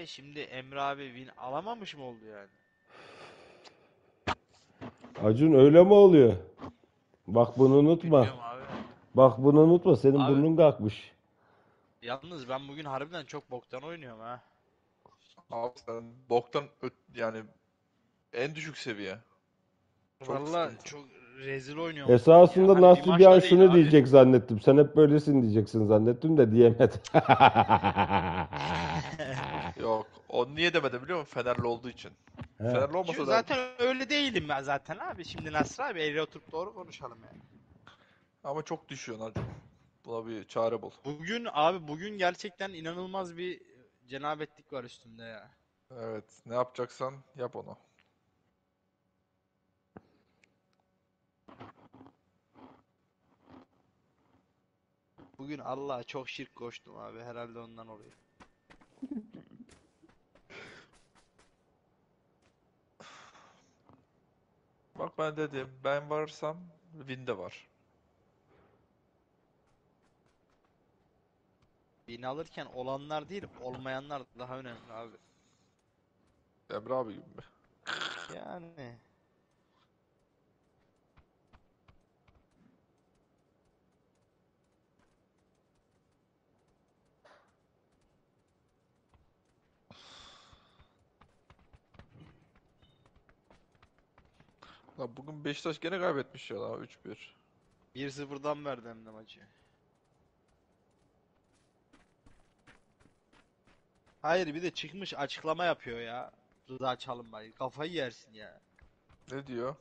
Şimdi Emre abi win alamamış mı oldu yani? Acun öyle mi oluyor? Bak bunu unutma. Bilmiyorum abi. Bak bunu unutma. Senin Abi- burnun kalkmış. Yalnız ben bugün harbiden çok boktan oynuyorum ha. Abi sen boktan yani en düşük seviye. Çok Vallahi sıkıntı. çok rezil oynuyorum. Esasında Ya hani bir Nasri bir maçta an değil şunu abi. diyecek zannettim. Sen hep böylesin diyeceksin zannettim de diyemedi. Yok. O niye demedi biliyor musun? Fenerli olduğu için. He. Fenerli olmasa Çünkü da zaten öyle değilim ben zaten abi. Şimdi Nasır abi eğri oturup doğru konuşalım yani. ama çok düşüyorsun Acun. Buna bir çare bul. Bugün abi bugün gerçekten inanılmaz bir cenabetlik var üstümde ya. Evet. Ne yapacaksan yap onu. Bugün Allah'a çok şirk koştum abi. Herhalde ondan oluyor. Bak ben dedim. Ben varsam win de var. Win alırken olanlar değil, olmayanlar daha önemli abi. Emre abi gibi mi? Yani. Lan bugün Beşiktaş gene kaybetmiş ya lan 3-1. 1-0'dan verdi hem de maçı. Hayır bir de çıkmış açıklama yapıyor ya. Rıza Çalınbay. Kafayı yersin ya. Ne diyor?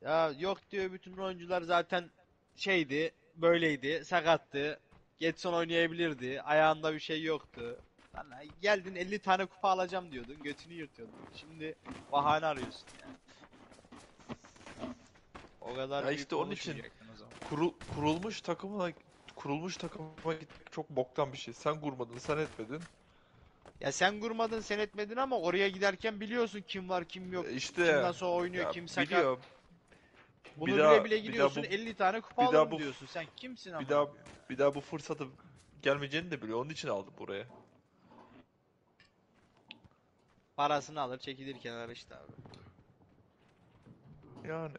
Ya yok diyor bütün oyuncular zaten şeydi, böyleydi, sakattı. Getson oynayabilirdi. Ayağında bir şey yoktu. Lan geldin 50 tane kupa alacağım diyordun. Götünü yırtıyordun. Şimdi bahane arıyorsun yani. O kadar Ya işte onun için-. Kurul, kurulmuş takımına kurulmuş takıma gitmek çok boktan bir şey. Sen kurmadın, sen etmedin. Ya sen kurmadın sen etmedin ama oraya giderken biliyorsun kim var kim yok. E Kim işte nasıl oynuyor ya kim sakat. biliyorum. Bunu Bir bile daha- bile gidiyorsun bu- 50 tane kupa alırım bu- diyorsun. Sen kimsin ama? Bir daha bir daha bu fırsatı gelmeyeceğini de biliyor. Onun için aldım buraya. Parasını alır çekilir kenara işte abi. Yani.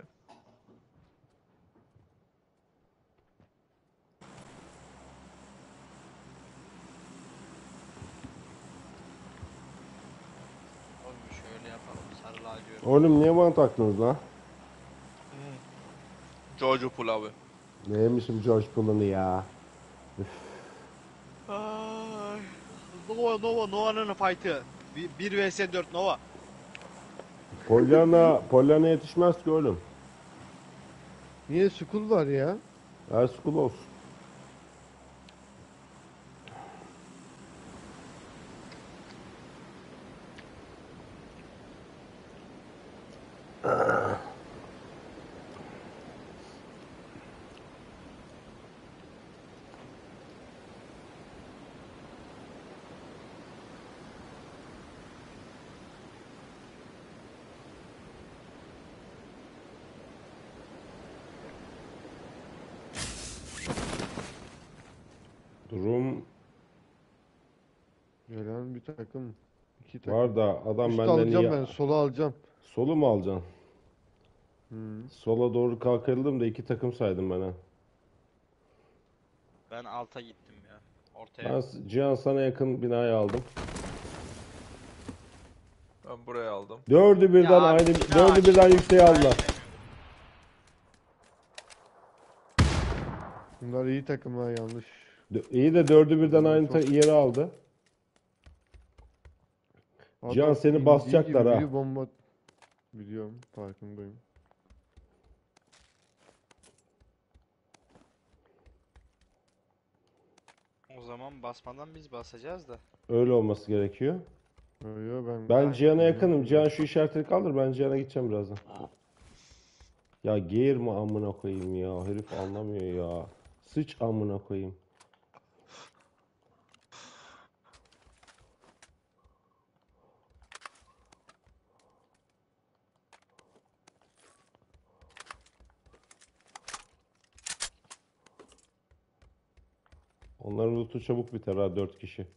Oğlum şöyle yapalım sarı lacivert. Oğlum niye bana taktınız lan? Jojo abi. Neymişim George Clooney ya? Ay. Nova Nova Nova'nın fight'ı. 1 vs 4 Nova. Pollyanna, Pollyanna yetişmez ki oğlum. Niye school var ya? Her school olsun. Durum Gelen bir takım. iki takım. var da adam Üst benden alacağım iyi. ben, sola alacağım. Solu mu alacaksın? Hı. Sola doğru kalkarıldım da iki takım saydım ben ha. Ben alta gittim ya. Ortaya. Ben s- Cihan sana yakın binayı aldım. Ben buraya aldım. Dördü birden Ya aynı, bina dördü birden açık yükseğe aldılar. Bunlar iyi takımlar yanlış. Dö- İyi de dördü birden aynı çok- ta- yere aldı. Cihan Adam seni indiği basacaklar gibi ha. bomba biliyorum farkındayım. O zaman basmadan biz basacağız da. Öyle olması gerekiyor. Yo, yo, ben Ben Cihan'a yakınım. Cihan şu işaretleri kaldır. Ben Cihan'a gideceğim birazdan. Ya geğir mi amına koyayım ya. Herif anlamıyor ya. Sıç amına koyayım. Onların lootu çabuk biter ha 4 kişi.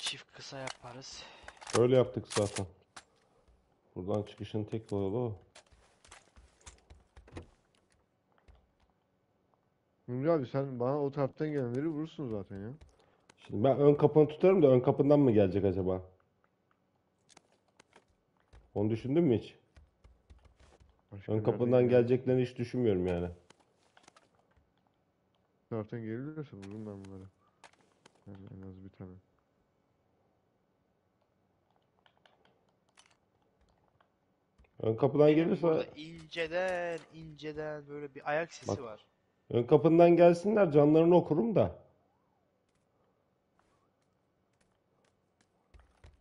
Çift kısa yaparız. Öyle yaptık zaten. Buradan çıkışın tek yolu o. Mümrü abi sen bana o taraftan gelenleri vurursun zaten ya. Şimdi ben ön kapını tutarım da ön kapından mı gelecek acaba? Onu düşündün mü hiç? Başka Ön kapından geleceklerini hiç düşünmüyorum yani. Taraftan gelirlerse vururum ben bunları. Yani en az bir tane. Ön kapıdan Benim gelirse inceden inceden böyle bir ayak sesi Bak. var. ön kapından gelsinler canlarını okurum da.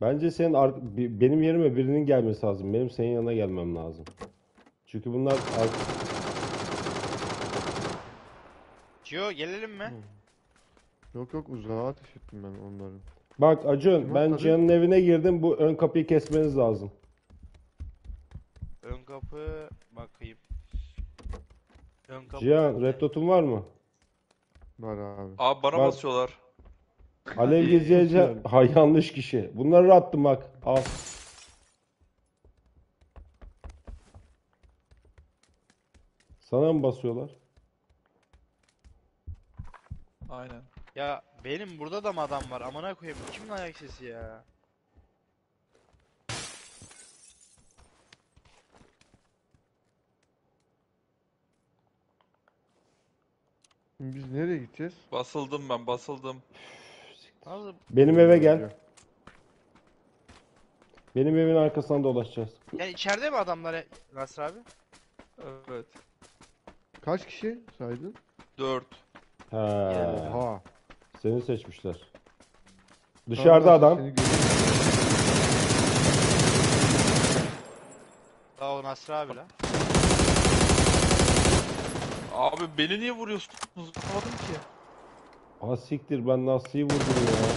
Bence senin ar- bi- benim yerime birinin gelmesi lazım. Benim senin yanına gelmem lazım. Çünkü bunlar ar- Cio gelelim mi? Yok yok uzağa ateş ettim ben onların. Bak Acun ben atladı? Cihan'ın evine girdim. Bu ön kapıyı kesmeniz lazım. Ön kapı bakayım. Ön kapı. Cihan red dot'un var mı? Var abi. Abi bana Bak. basıyorlar. Alev güzel. ha yanlış kişi. Bunları attım bak. Al. Sana mı basıyorlar? Aynen. Ya benim burada da mı adam var? Amına koyayım. Kimin ayak sesi ya? Biz nereye gideceğiz? Basıldım ben basıldım. Abi, Benim eve gel. Benim evin arkasından dolaşacağız. yani içeride mi adamlar Nasır abi? Evet. Kaç kişi saydın? 4. Ha, Oha. seni seçmişler. Dışarıda Tamam, adam. seni görüyorum. Daha o Nasır abi la. Abi beni niye vuruyorsunuz? Anlamadım ki. Ha siktir ben Nasri'yi vurdum ya.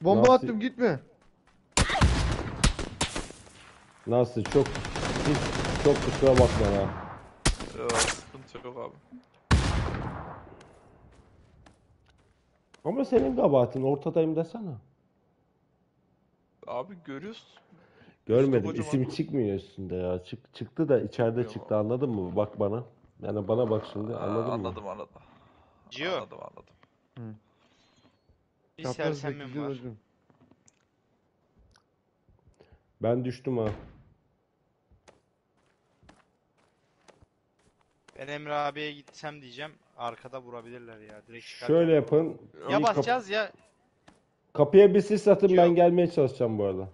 Bomba Nasıl- attım gitme. Nasri çok hiç çok kusura bakma ya. Sıkıntı yok abi. Ama senin kabahatin ortadayım desene. Abi görüyorsun. Görmedim. kocaman isim çıkmıyor üstünde ya. Çık, çıktı da içeride Yok. çıktı anladın mı? Bak bana. Yani bana bak şimdi Aa, anladın mı? anladım anladım. Cio. Anladım anladım. Bir Çapraz sersemim var. öldüm. Ben düştüm ha. Ben Emre abiye gitsem diyeceğim. Arkada vurabilirler ya. Direkt çıkar. Şöyle yapın. Ya İyi kap- basacağız ya. kapıya bir sis atın ben Yok. gelmeye çalışacağım bu arada.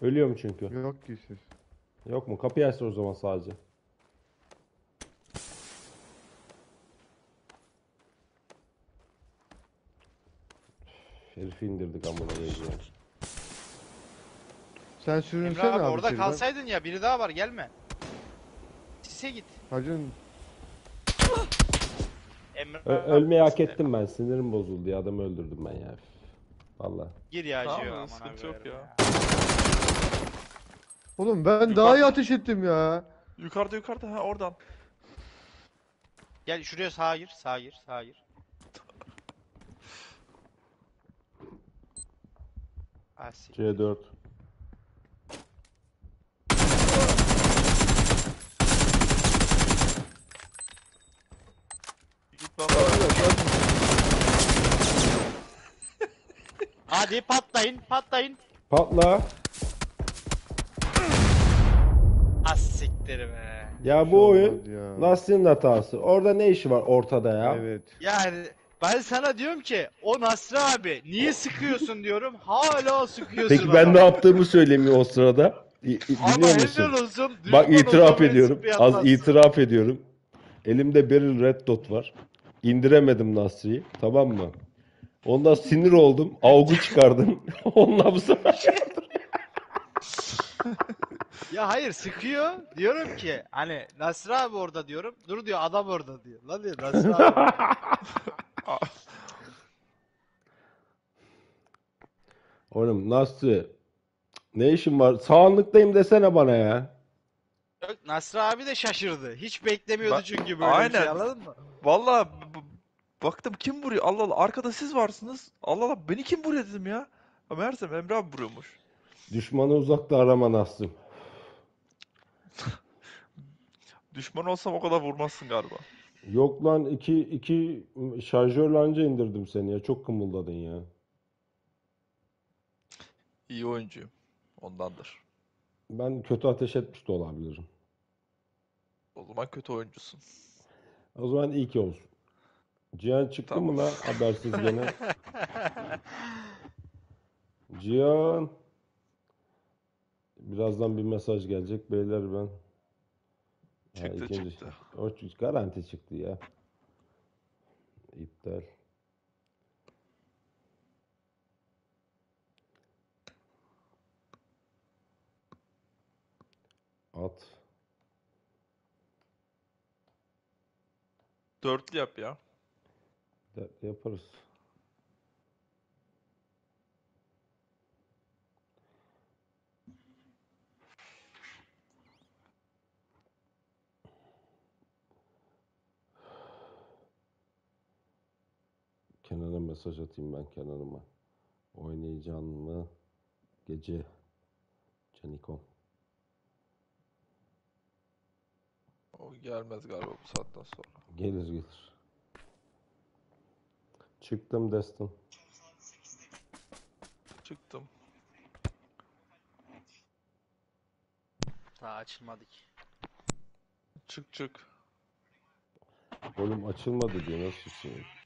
Ölüyorum çünkü. Yok ki siz. Yok mu? Kapıyı açsın o zaman sadece. Herifi indirdik amına koyayım ya. Sen Emre sürünsene abi abi orada içeri, kalsaydın ya. Biri daha var gelme. Sise git. Hacın Emre Ö- abi ölmeyi hak sise. ettim ben. Sinirim bozuldu ya. Adamı öldürdüm ben ya. Üf. Vallahi. Gir ya Tamam, aman sıkıntı yok ya. Oğlum ben daha iyi ateş ettim ya. Yukarıda yukarıda ha oradan. Gel şuraya sağa gir, sağa gir, sağa gir. Asi. C4. Git bana. Hadi patlayın, patlayın. Patla. Az siktir be. Ya bu olmaz oyun ya. Nasri'nin hatası. Orada ne işi var ortada ya? Evet. Yani ben sana diyorum ki o Nasri abi niye sıkıyorsun diyorum. Hala sıkıyorsun Peki ben ne yaptığımı söylemiyor o sırada. İ- i- Ama musun? olsun. Bak düşman itiraf ediyorum. Az itiraf ediyorum. Elimde Beryl Red Dot var. İndiremedim Nasri'yi. Tamam mı? Ondan sinir oldum. Avgu çıkardım. Ondan bu sefer Ya hayır sıkıyor. Diyorum ki hani Nasri abi orada diyorum. Dur diyor adam orada diyor. Lan diyor Nasri abi. Oğlum Nasri ne işin var? Sağlıktayım desene bana ya. Yok, Nasri abi de şaşırdı. Hiç beklemiyordu Bak- çünkü böyle bir şey Aynen. anladın mı? B- baktım kim vuruyor? Allah Allah arkada siz varsınız. Allah Allah beni kim vuruyor dedim ya. Ama Meğersem Emre abi vuruyormuş. Düşmanı uzakta arama Nasri. Düşman olsam o kadar vurmazsın galiba. Yok lan iki, iki şarjörle anca indirdim seni ya. Çok kımıldadın ya. İyi oyuncuyum. Ondandır. Ben kötü ateş etmiş de olabilirim. O zaman kötü oyuncusun. O zaman iyi ki olsun. Cihan çıktı mı Tamam. lan habersiz gene? Cihan. Birazdan bir mesaj gelecek beyler ben. Ha, Çıktı ikinci- çıktı. O garanti çıktı ya. İptal. At. Dörtlü yap ya. De- yaparız. Mesaj atayım ben Kenan'ıma. Oynayacağım mı? Gece. Canikom. O gelmez galiba bu saatten sonra. Gelir gelir. Çıktım Destin. Çıktım. Daha açılmadık. Çık çık. Oğlum açılmadı diyor nasıl açılıyor?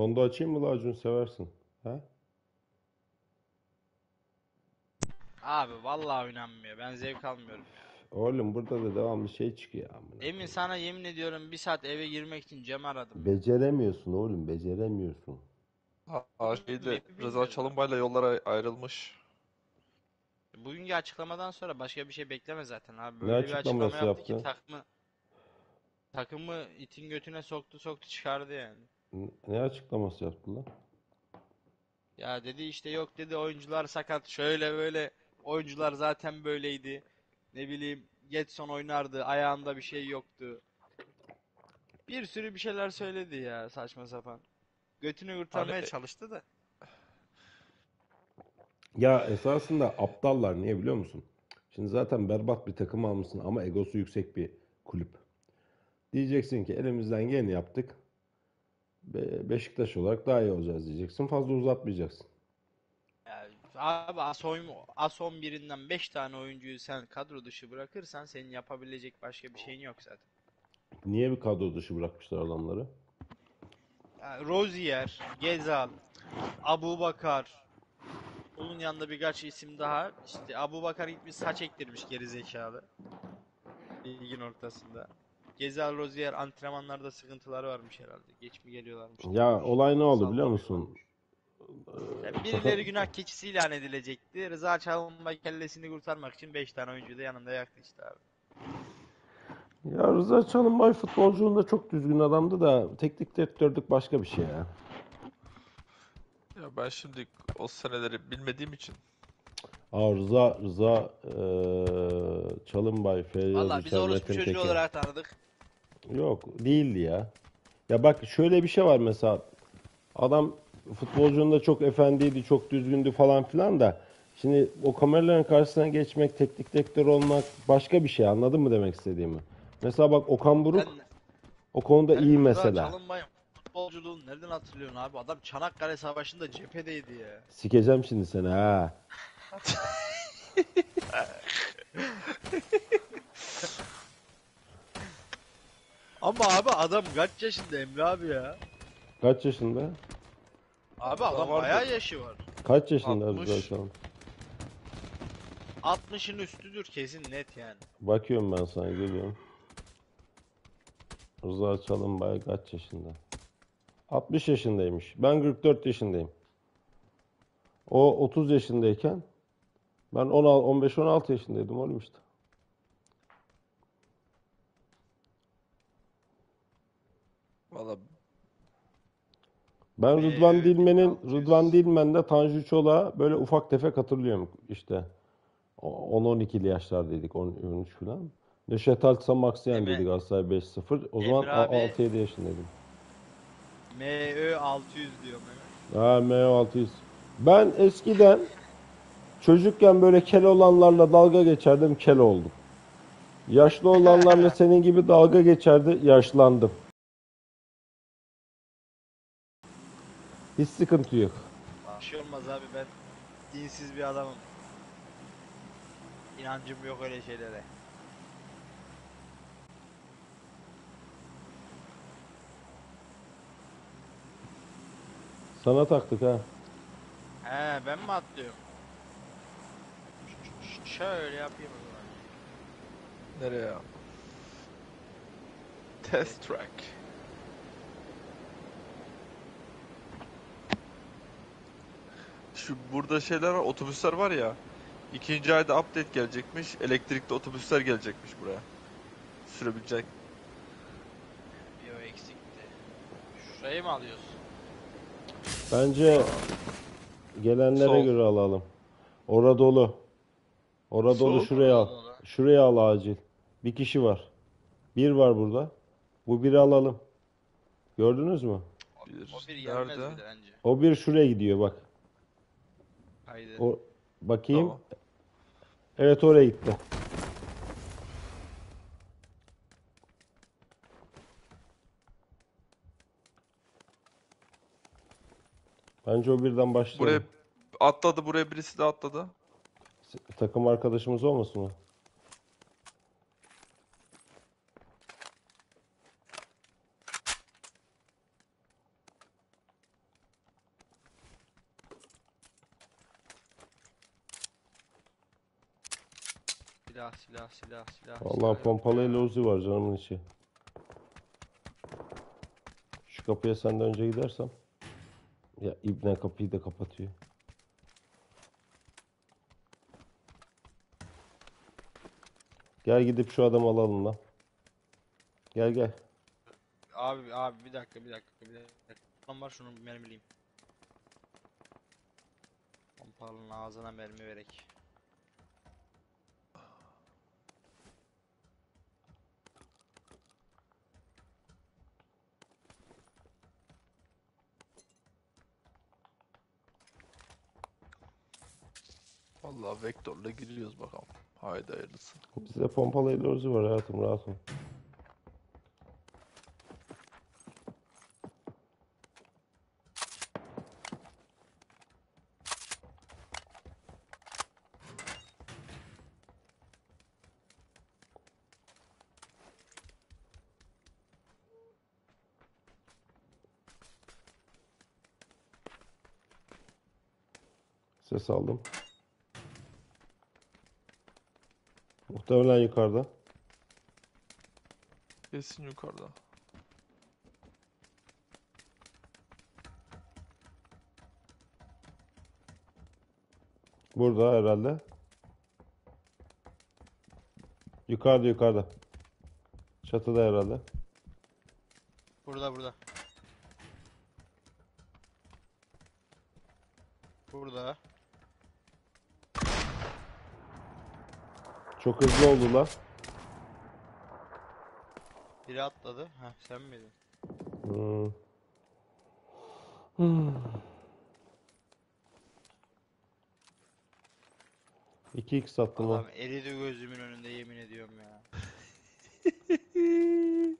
Rondo açayım mı Acun seversin? Ha? Abi vallahi oynanmıyor. Ben zevk almıyorum ya. Oğlum burada da devamlı şey çıkıyor amına. Emin sana yemin ediyorum bir saat eve girmek için cam aradım. Beceremiyorsun oğlum beceremiyorsun. Aa, şeyde Bilmiyorum. Rıza Çalınbay'la yollara ayrılmış. Bugünkü açıklamadan sonra başka bir şey bekleme zaten abi. Ne Böyle bir açıklama açıklaması yaptı ki yaptı? takımı takımı itin götüne soktu soktu çıkardı yani. N- Ne açıklaması yaptı lan? Ya dedi işte yok dedi oyuncular sakat şöyle böyle oyuncular zaten böyleydi. Ne bileyim Getson oynardı ayağında bir şey yoktu. Bir sürü bir şeyler söyledi ya saçma sapan. Götünü kurtarmaya Abi- çalıştı da. Ya esasında aptallar niye biliyor musun? Şimdi zaten berbat bir takım almışsın ama egosu yüksek bir kulüp. Diyeceksin ki elimizden geleni yaptık. Be- Beşiktaş olarak daha iyi olacağız diyeceksin. Fazla uzatmayacaksın. Ya abi Ason, Ason birinden 5 tane oyuncuyu sen kadro dışı bırakırsan senin yapabilecek başka bir şeyin yok zaten. Niye bir kadro dışı bırakmışlar adamları? Ya Rozier, Gezal, Abubakar, bunun yanında birkaç isim daha. İşte Abubakar gitmiş saç ektirmiş geri zekalı. Ligin ortasında. Gezal, Rozier antrenmanlarda sıkıntıları varmış herhalde. Geç mi geliyorlarmış? Ya olay ne oldu biliyor musun? Ya birileri günah keçisi ilan edilecekti. Rıza Çalınbay kellesini kurtarmak için 5 tane oyuncuyu da yanında yaktı işte abi. Ya Rıza Çalınbay futbolculuğunda çok düzgün adamdı da teknik direktörlük başka bir şey ya. Ya ben şimdi o seneleri bilmediğim için Aa Rıza Rıza eee Çalınbay, Feyyaz Valla biz orospu çocuğu olarak tanıdık. Yok değildi ya. Ya bak şöyle bir şey var mesela. Adam futbolculuğunda çok efendiydi, çok düzgündü falan filan da. Şimdi o kameraların karşısına geçmek, teknik direktör olmak başka bir şey. Anladın mı demek istediğimi? Mesela bak Okan Buruk Sen, o konuda iyi Rıza mesela. Çalınbay'ın futbolculuğunu nereden hatırlıyorsun abi? Adam Çanakkale Savaşı'nda cephedeydi ya. Sikeceğim şimdi seni ha. Ama abi adam kaç yaşında Emre abi ya? Kaç yaşında? Abi adam vardı. bayağı yaşı var. Kaç yaşında 60. Rıza Çalın? 60'ın üstüdür kesin net yani. Bakıyorum ben sana geliyorum. Rıza Çalınbay kaç yaşında? 60 yaşındaymış. Ben 44 yaşındayım. O 30 yaşındayken ben 15-16 yaşındaydım oğlum işte. Valla Ben Ee, Rıdvan Dilmen'in 600. Rıdvan Dilmen'de Tanju Çolak'ı böyle ufak tefek hatırlıyorum işte. O- 10-12'li yaşlardaydık 13 falan. Neşet Altsam Maksiyen Emre- dedik Galatasaray 5-0. O zaman Emre abi- 6-7 yaşındaydım. MÖ 600 diyor. Ha MO600. Ben eskiden çocukken böyle kel olanlarla dalga geçerdim, kel oldum. Yaşlı olanlarla senin gibi dalga geçerdi, yaşlandım. Hiç sıkıntı yok. Bir şey olmaz abi ben dinsiz bir adamım. İnancım yok öyle şeylere. Sana taktık ha. He ben mi atlıyorum? Ş- ş- şöyle yapayım o zaman. nereye? Test track. Şu burada şeyler var, otobüsler var ya. İkinci ayda update gelecekmiş. Elektrikli otobüsler gelecekmiş buraya. Sürebilecek. Bir o eksikti. Şurayı mı alıyorsun? Bence gelenlere Sol. göre alalım. Ora dolu. Ora dolu Sol. şuraya al. Şuraya al acil. Bir kişi var. Bir var burada. Bu biri alalım. Gördünüz mü? Bir, O bir gelmez nerede? bir de bence. O bir şuraya gidiyor bak. Haydi. O bakayım. Tamam. Evet oraya gitti. Bence o birden başlayalım. Buraya atladı buraya birisi de atladı. Takım arkadaşımız olmasın o? Silah silah. Vallahi silah. pompalıyla Uzi var canımın içi. Şu kapıya senden önce gidersem. Ya İbne kapıyı da kapatıyor. Gel gidip şu adamı alalım lan. Gel gel. Abi abi bir dakika bir dakika bir dakika. Tam var şunu mermileyim. Pompalının ağzına mermi verek. Vallahi vektörle gidiyoruz bakalım. Haydi hayırlısı. Bizde pompalıyla Uzi var hayatım rahat ol. Ses aldım. Muhtemelen yukarıda. Kesin yukarıda. Burada herhalde. Yukarıda yukarıda. Çatıda herhalde. Burada burada. Burada. Çok hızlı oldular. Biri atladı. Heh sen miydin? Hmm. Hmm. 2x attım ha. Allah'ım eridi gözümün önünde yemin ediyorum ya.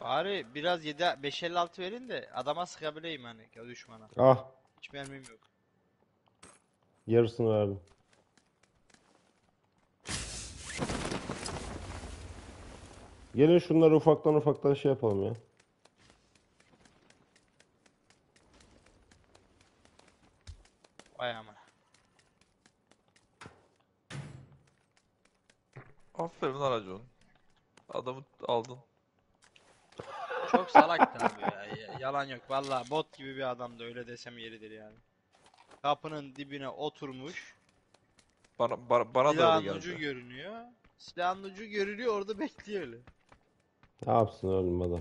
Bari biraz 7 556 verin de adama sıkabileyim hani ya düşmana. Ah, Hiç mermim yok. yarısını verdim. Gelin şunları ufaktan ufaktan şey yapalım ya. Vay amına. Aferin lan Racon. Adamı aldın. Çok salaktın abi ya. ya- Yalan yok. Valla bot gibi bir adamdı öyle desem yeridir yani. Kapının dibine oturmuş. Bana, bana, bana da Silahın öyle ucu geldi. görünüyor. Silahın ucu görünüyor orada bekliyor öyle. Ne yapsın oğlum adam?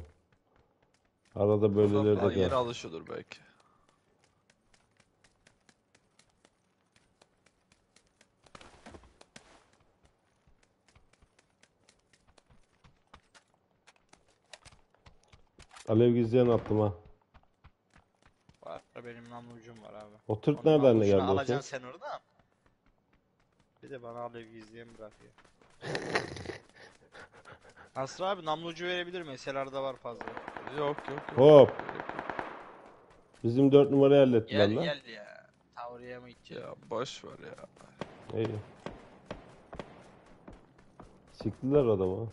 Arada böyleleri Adam de yeni var. alışıyordur belki. Alev gizleyen attım ha. Var benim namlucum var abi. O tırt Onun nereden namlucunu geldi o alacaksın ses? sen orada. Bir de bana alev gizleyen bırakıyor. Asra abi namlucu verebilir mi? SLR'da var fazla. Yok yok yok. Hop. Bizim 4 numarayı hallettiler Gel lan. gel ya. Tavriye mi gideceğiz? Ya boş ver ya. İyi. Siktiler adamı.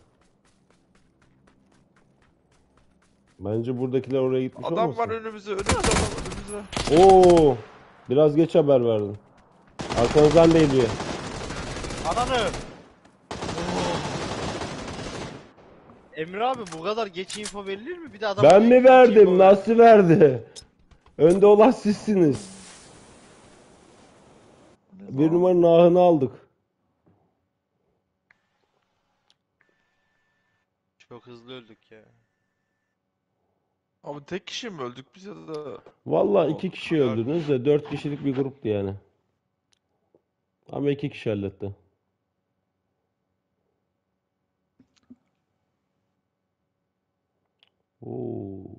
Bence buradakiler oraya gitmiş Adam olmasın? var önümüzde önümüzde adam önümüzde. Oo! Biraz geç haber verdin. Arkanızdan değiliyor. Ananı! Emre abi bu kadar geç info verilir mi? Bir de adam Ben mi verdim? ver- Nasıl verdi? Önde olan sizsiniz. Bir numaranın ahını aldık. Çok hızlı öldük ya. Abi tek kişi mi öldük biz ya da Vallahi O iki kişi öldünüz de dört kişilik bir gruptu yani. Ama iki kişi halletti. Oo.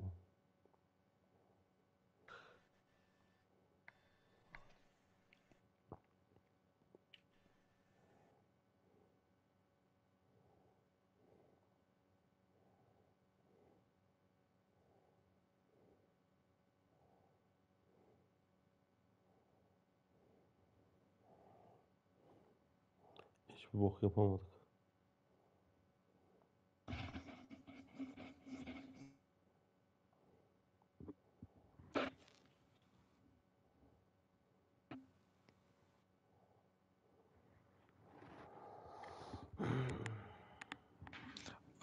Hiçbir bok yapamadık.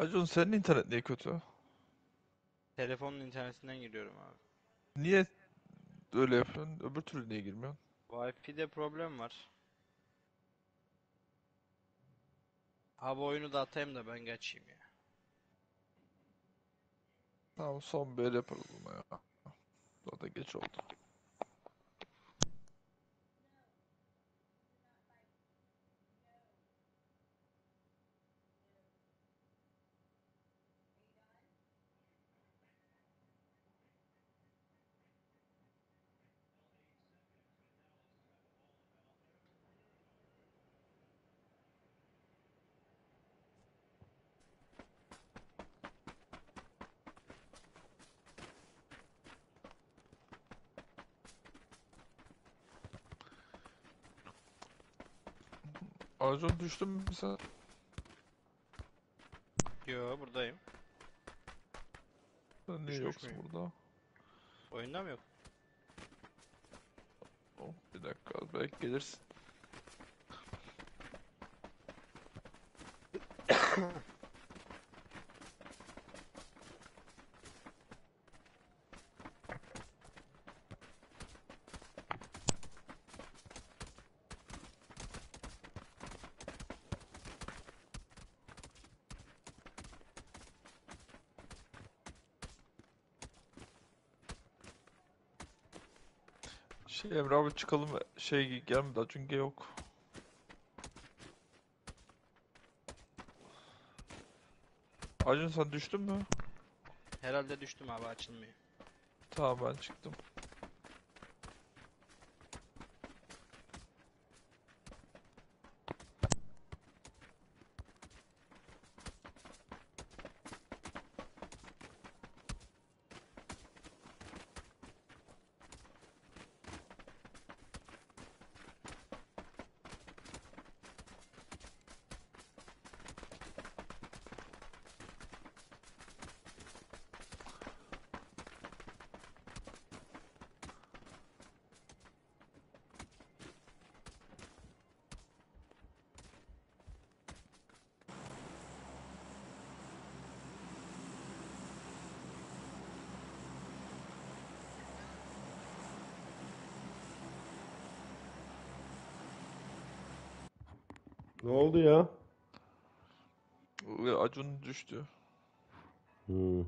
Acun senin internet niye kötü? Telefonun internetinden giriyorum abi. Niye öyle yapıyorsun? Öbür türlü niye girmiyorsun? Wi-Fi'de problem var. Abi oyunu da atayım da ben kaçayım ya. Tamam son bir el yaparız buna ya. Zaten geç oldu. Acun düştün mü sen? Yo buradayım. Sen niye Düşmüş yoksun müyüm? burada? Oyunda mı yok? Oh, bir dakika belki gelirsin. Şey Emre abi çıkalım şey gelmedi Acun yok. Acun sen düştün mü? Herhalde düştüm abi açılmıyor. Tamam ben çıktım. Oldu ya? Acun düştü. Hmm.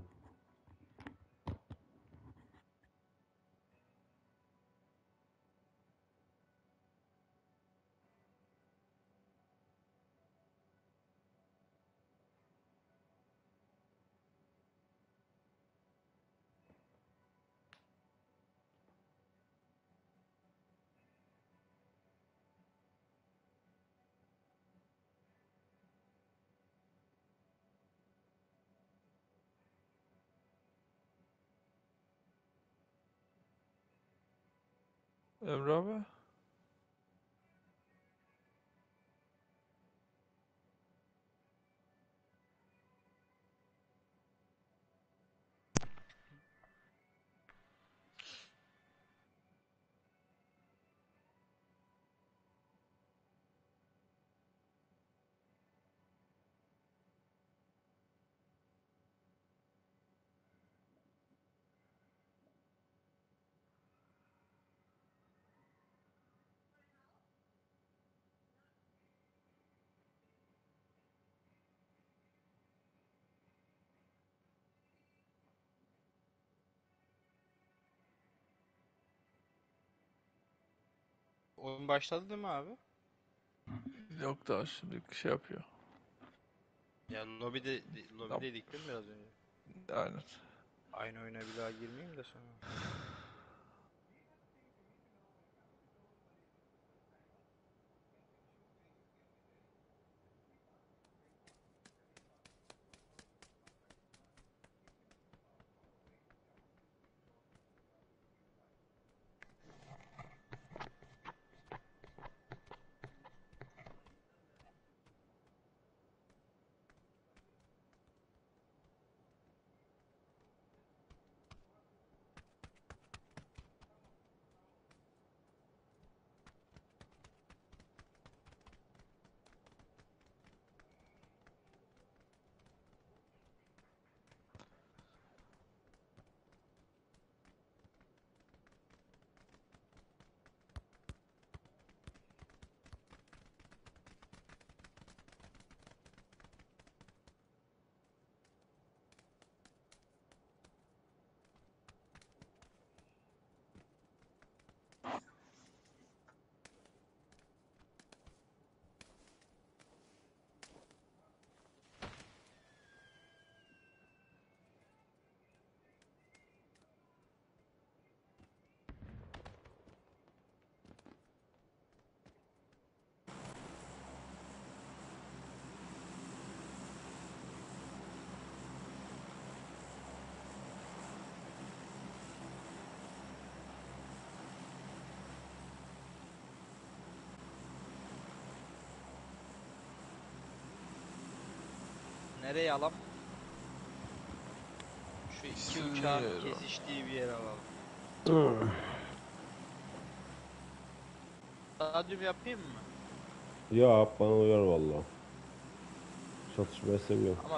Oyun başladı değil mi abi? Yok daha şimdi şey yapıyor. Ya lobide, lobideydik değil mi biraz önce? Aynen. Aynı oyuna bir daha girmeyeyim de sonra. Nereye alalım? Şu iki uçağın kesiştiği bir yere alalım. Stadyum yapayım mı? Ya bana uyar valla. Çatışmayı seviyorum. Ama